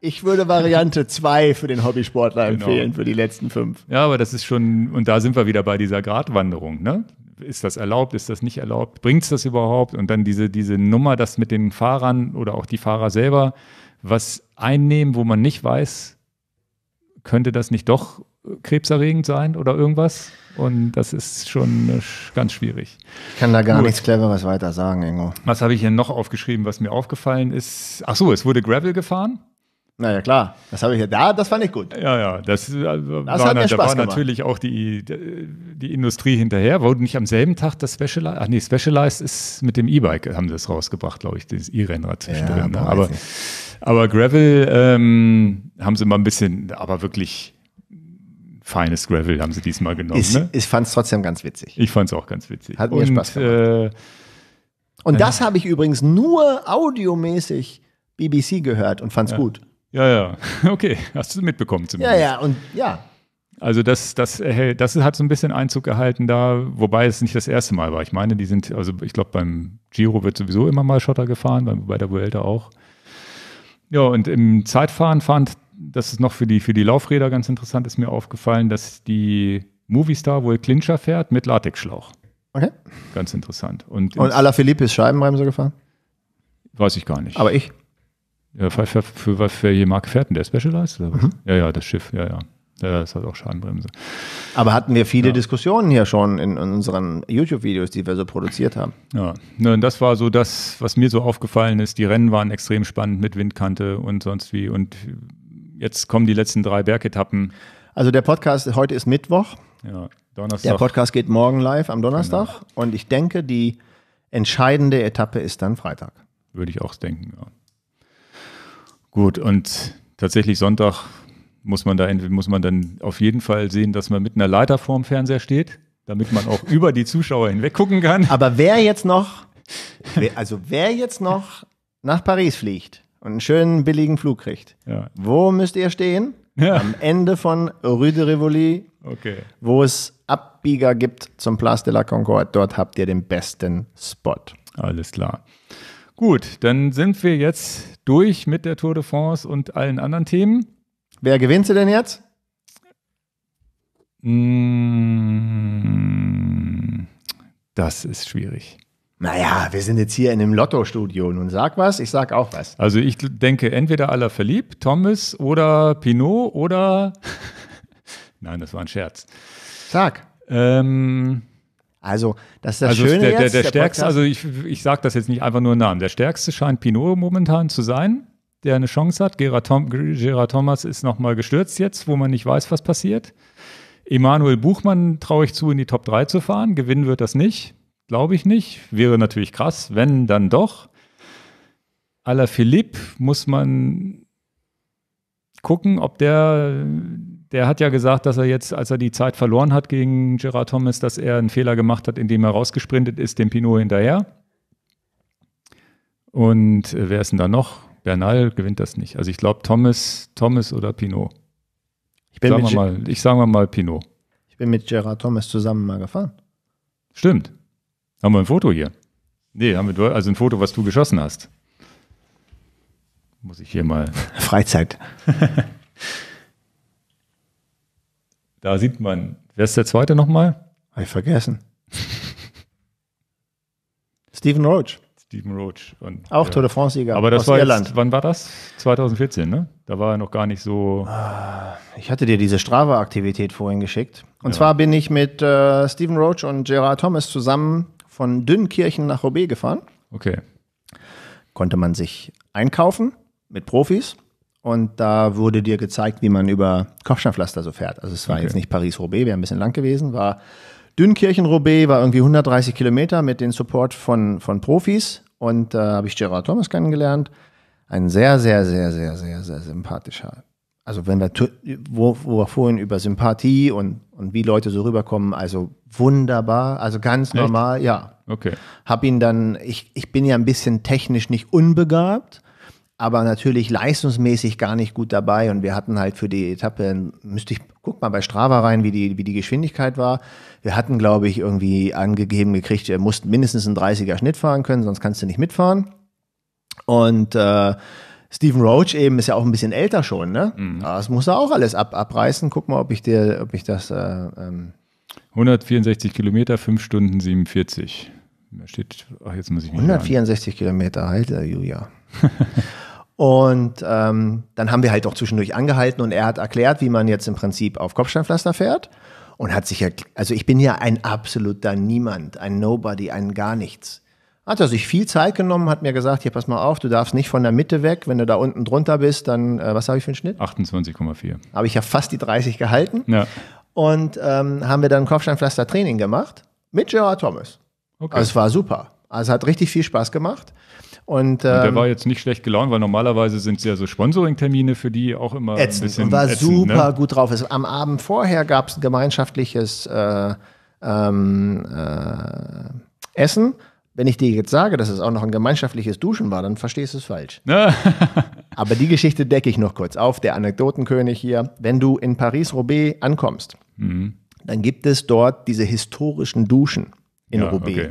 ich würde Variante 2 für den Hobbysportler genau. empfehlen, für die letzten fünf. Ja, aber das ist schon, und da sind wir wieder bei dieser Gratwanderung, ne? Ist das erlaubt, ist das nicht erlaubt? Bringt es das überhaupt? Und dann diese, diese Nummer, dass mit den Fahrern oder auch die Fahrer selber was einnehmen, wo man nicht weiß, könnte das nicht doch krebserregend sein oder irgendwas? Und das ist schon ganz schwierig. Ich kann da gar Gut. nichts Cleveres weiter sagen, Ingo. Was habe ich hier noch aufgeschrieben, was mir aufgefallen ist? Ach so, es wurde Gravel gefahren. Naja, klar. Das habe ich ja da, das fand ich gut. Ja, ja. Das, äh, das war, mir da war natürlich auch die, die Industrie hinterher. Wurde nicht am selben Tag das Specialized, ach nee, Specialized ist mit dem E-Bike, haben sie es rausgebracht, glaube ich, das E-Rennrad zwischendrin. Ja, aber, aber Gravel ähm, haben sie mal ein bisschen, aber wirklich feines Gravel haben sie diesmal genommen. Ist, ne? Ich fand es trotzdem ganz witzig. Ich fand es auch ganz witzig. Hat mir Und, Spaß gemacht. Äh, Und das habe ich übrigens nur audiomäßig BBC gehört und fand es ja. gut. Ja, ja, okay, hast du mitbekommen zumindest. Ja, ja, und ja. Also das, das, das hat so ein bisschen Einzug gehalten da, wobei es nicht das erste Mal war. Ich meine, die sind, also ich glaube beim Giro wird sowieso immer mal Schotter gefahren, bei, bei der Vuelta auch. Ja, und im Zeitfahren fand, das ist noch für die, für die Laufräder ganz interessant, ist mir aufgefallen, dass die Movistar wohl Clincher fährt mit Latexschlauch. Okay. Ganz interessant. Und, und Alaphilippe ist Scheibenbremse gefahren? Weiß ich gar nicht. Aber ich. Ja, für, für, für, für je Marke fährt denn der Specialized? Oder was? Mhm. Ja, ja, das Schiff, ja, ja. Ja, das hat auch Schadenbremse. Aber hatten wir viele ja. Diskussionen hier schon in, in unseren YouTube-Videos, die wir so produziert haben. Ja, ne, und das war so das, was mir so aufgefallen ist. Die Rennen waren extrem spannend mit Windkante und sonst wie. Und jetzt kommen die letzten drei Bergetappen. Also der Podcast, heute ist Mittwoch. Ja, Donnerstag. Der Podcast geht morgen live am Donnerstag. Genau. Und ich denke, die entscheidende Etappe ist dann Freitag. Würde ich auch denken, ja. Gut, und tatsächlich Sonntag muss man da muss man dann auf jeden Fall sehen, dass man mit einer Leiter vorm Fernseher steht, damit man auch über die Zuschauer hinweg gucken kann. Aber wer jetzt noch, also wer jetzt noch nach Paris fliegt und einen schönen billigen Flug kriegt, ja. wo müsst ihr stehen? Ja. Am Ende von Rue de Rivoli, okay. wo es Abbieger gibt zum Place de la Concorde. Dort habt ihr den besten Spot. Alles klar. Gut, dann sind wir jetzt durch mit der Tour de France und allen anderen Themen. Wer gewinnt sie denn jetzt? Mm, das ist schwierig. Naja, wir sind jetzt hier in einem Lotto-Studio. Nun sag was, ich sag auch was. Also ich denke entweder aller verliebt, Thomas oder Pinot oder. Nein, das war ein Scherz. Sag. Ähm, also, das ist das also Schöne der, jetzt. Der, der, der stärkste, also ich, ich sage das jetzt nicht einfach nur Namen. Der stärkste scheint Pinot momentan zu sein, der eine Chance hat. Gerard, Tom, Gerard Thomas ist nochmal gestürzt jetzt, wo man nicht weiß, was passiert. Emanuel Buchmann traue ich zu, in die Top 3 zu fahren. Gewinnen wird das nicht. Glaube ich nicht. Wäre natürlich krass, wenn dann doch. Philipp muss man gucken, ob der der hat ja gesagt, dass er jetzt, als er die Zeit verloren hat gegen Gerard Thomas, dass er einen Fehler gemacht hat, indem er rausgesprintet ist, dem Pinot hinterher. Und äh, wer ist denn da noch? Bernal gewinnt das nicht. Also ich glaube Thomas, Thomas oder Pinot. Ich, bin sagen wir mal, ich sage mal Pinot. Ich bin mit Gerard Thomas zusammen mal gefahren. Stimmt. Haben wir ein Foto hier? Nee, haben wir also ein Foto, was du geschossen hast. Muss ich hier mal. Freizeit. Da sieht man, wer ist der zweite nochmal? Habe ich vergessen. Stephen Roach. Stephen Roach. Und, Auch ja. Tour de France-Sieger Aber das aus war Irland. Jetzt, wann war das? 2014, ne? Da war er noch gar nicht so. Ah, ich hatte dir diese Strava-Aktivität vorhin geschickt. Und ja. zwar bin ich mit äh, Stephen Roach und Gerard Thomas zusammen von Dünnkirchen nach Roubaix gefahren. Okay. Konnte man sich einkaufen mit Profis. Und da wurde dir gezeigt, wie man über Kopfsteinpflaster so fährt. Also es war okay. jetzt nicht Paris-Roubaix, wäre ein bisschen lang gewesen, war Dünnkirchen-Roubaix, war irgendwie 130 Kilometer mit dem Support von, von Profis. Und da äh, habe ich Gerard Thomas kennengelernt. Ein sehr, sehr, sehr, sehr, sehr, sehr sympathischer. Also wenn wir, wo, wo wir vorhin über Sympathie und, und wie Leute so rüberkommen, also wunderbar, also ganz Echt? normal, ja. Okay. Hab ihn dann, ich, ich bin ja ein bisschen technisch nicht unbegabt aber natürlich leistungsmäßig gar nicht gut dabei. Und wir hatten halt für die Etappe, müsste ich, guck mal bei Strava rein, wie die, wie die Geschwindigkeit war. Wir hatten, glaube ich, irgendwie angegeben gekriegt, er muss mindestens einen 30er Schnitt fahren können, sonst kannst du nicht mitfahren. Und äh, Stephen Roach eben ist ja auch ein bisschen älter schon, ne? Mhm. Das muss er auch alles ab, abreißen. Guck mal, ob ich dir, ob ich das. Äh, ähm 164 Kilometer, 5 Stunden 47. Da steht, ach, jetzt muss ich mich 164 Kilometer, Alter, Julia. Und ähm, dann haben wir halt auch zwischendurch angehalten und er hat erklärt, wie man jetzt im Prinzip auf Kopfsteinpflaster fährt und hat sich ja, also ich bin ja ein absoluter Niemand, ein Nobody, ein gar nichts. Hat er sich viel Zeit genommen, hat mir gesagt, hier pass mal auf, du darfst nicht von der Mitte weg, wenn du da unten drunter bist, dann, äh, was habe ich für einen Schnitt? 28,4. Habe ich ja fast die 30 gehalten. Ja. Und ähm, haben wir dann Kopfsteinpflaster-Training gemacht mit Gerard Thomas. Okay. Also es war super. Also es hat richtig viel Spaß gemacht. Und, ähm, und, der war jetzt nicht schlecht gelaunt, weil normalerweise sind es ja so Sponsoring-Termine für die auch immer ätzend. ein bisschen und war ätzend, super ne? gut drauf. Am Abend vorher gab es ein gemeinschaftliches äh, ähm, äh, Essen. Wenn ich dir jetzt sage, dass es auch noch ein gemeinschaftliches Duschen war, dann verstehst du es falsch. Aber die Geschichte decke ich noch kurz auf. Der Anekdotenkönig hier. Wenn du in Paris-Roubaix ankommst, mhm. dann gibt es dort diese historischen Duschen in ja, Roubaix. Okay.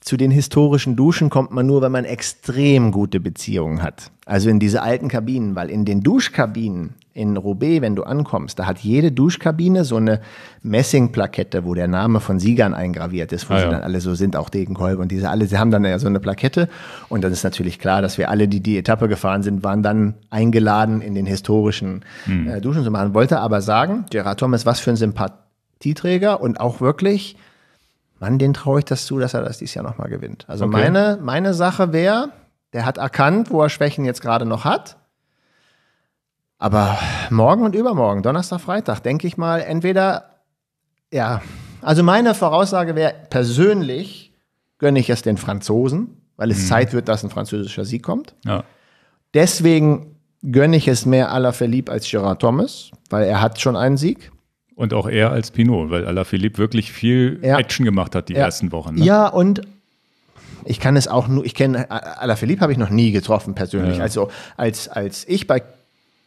Zu den historischen Duschen kommt man nur, wenn man extrem gute Beziehungen hat. Also in diese alten Kabinen, weil in den Duschkabinen in Roubaix, wenn du ankommst, da hat jede Duschkabine so eine Messingplakette, wo der Name von Siegern eingraviert ist, wo ah, sie ja. dann alle so sind, auch Degenkolb und diese alle, sie haben dann ja so eine Plakette und dann ist natürlich klar, dass wir alle, die die Etappe gefahren sind, waren dann eingeladen, in den historischen hm. äh, Duschen zu machen. Wollte aber sagen, Gerard Thomas, was für ein Sympathieträger und auch wirklich Mann, den traue ich das zu, dass er das dieses Jahr nochmal gewinnt. Also okay. meine, meine Sache wäre, der hat erkannt, wo er Schwächen jetzt gerade noch hat. Aber morgen und übermorgen, Donnerstag, Freitag, denke ich mal, entweder, ja, also meine Voraussage wäre, persönlich gönne ich es den Franzosen, weil es mhm. Zeit wird, dass ein französischer Sieg kommt. Ja. Deswegen gönne ich es mehr aller verliebt als Gerard Thomas, weil er hat schon einen Sieg. Und auch er als Pinot, weil Alaphilippe wirklich viel ja. Action gemacht hat die ja. ersten Wochen. Ne? Ja, und ich kann es auch nur, ich kenne Alaphilippe habe ich noch nie getroffen persönlich. Ja. Also als, als ich bei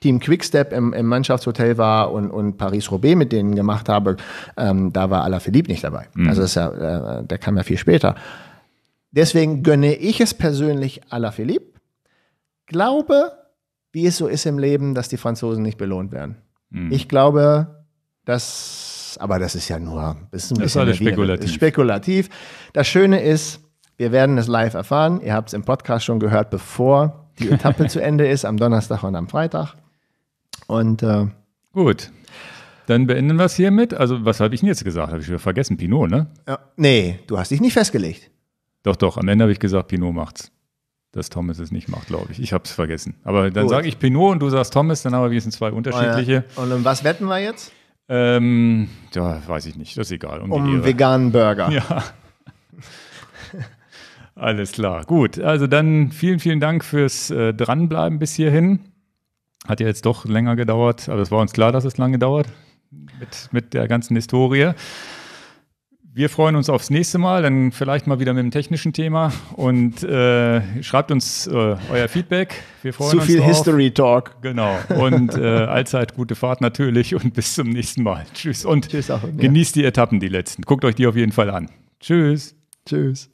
Team Quickstep im, im Mannschaftshotel war und, und Paris-Roubaix mit denen gemacht habe, ähm, da war Alaphilippe nicht dabei. Mhm. Also das ist ja, äh, der kam ja viel später. Deswegen gönne ich es persönlich Alaphilippe. Glaube, wie es so ist im Leben, dass die Franzosen nicht belohnt werden. Mhm. Ich glaube, das, aber das ist ja nur ist, ein das ist alles spekulativ. Ist spekulativ. Das Schöne ist, wir werden es live erfahren. Ihr habt es im Podcast schon gehört, bevor die Etappe zu Ende ist, am Donnerstag und am Freitag. Und äh, gut. Dann beenden wir es hiermit. Also, was habe ich denn jetzt gesagt? Habe ich wieder vergessen? Pinot, ne? Ja, nee, du hast dich nicht festgelegt. Doch, doch. Am Ende habe ich gesagt, Pinot macht's. Dass Thomas es nicht macht, glaube ich. Ich habe es vergessen. Aber dann sage ich Pinot und du sagst Thomas, dann haben wir wenigstens zwei unterschiedliche. Und um was wetten wir jetzt? Ähm, ja, weiß ich nicht, das ist egal. Um, um veganen Burger. Ja. Alles klar. Gut, also dann vielen, vielen Dank fürs äh, Dranbleiben bis hierhin. Hat ja jetzt doch länger gedauert, aber es war uns klar, dass es lange dauert mit, mit der ganzen Historie. Wir freuen uns aufs nächste Mal, dann vielleicht mal wieder mit dem technischen Thema und äh, schreibt uns äh, euer Feedback. Wir freuen Zu uns viel drauf. History Talk. Genau. Und äh, allzeit gute Fahrt natürlich und bis zum nächsten Mal. Tschüss und Tschüss auch, genießt die Etappen, die letzten. Guckt euch die auf jeden Fall an. Tschüss. Tschüss.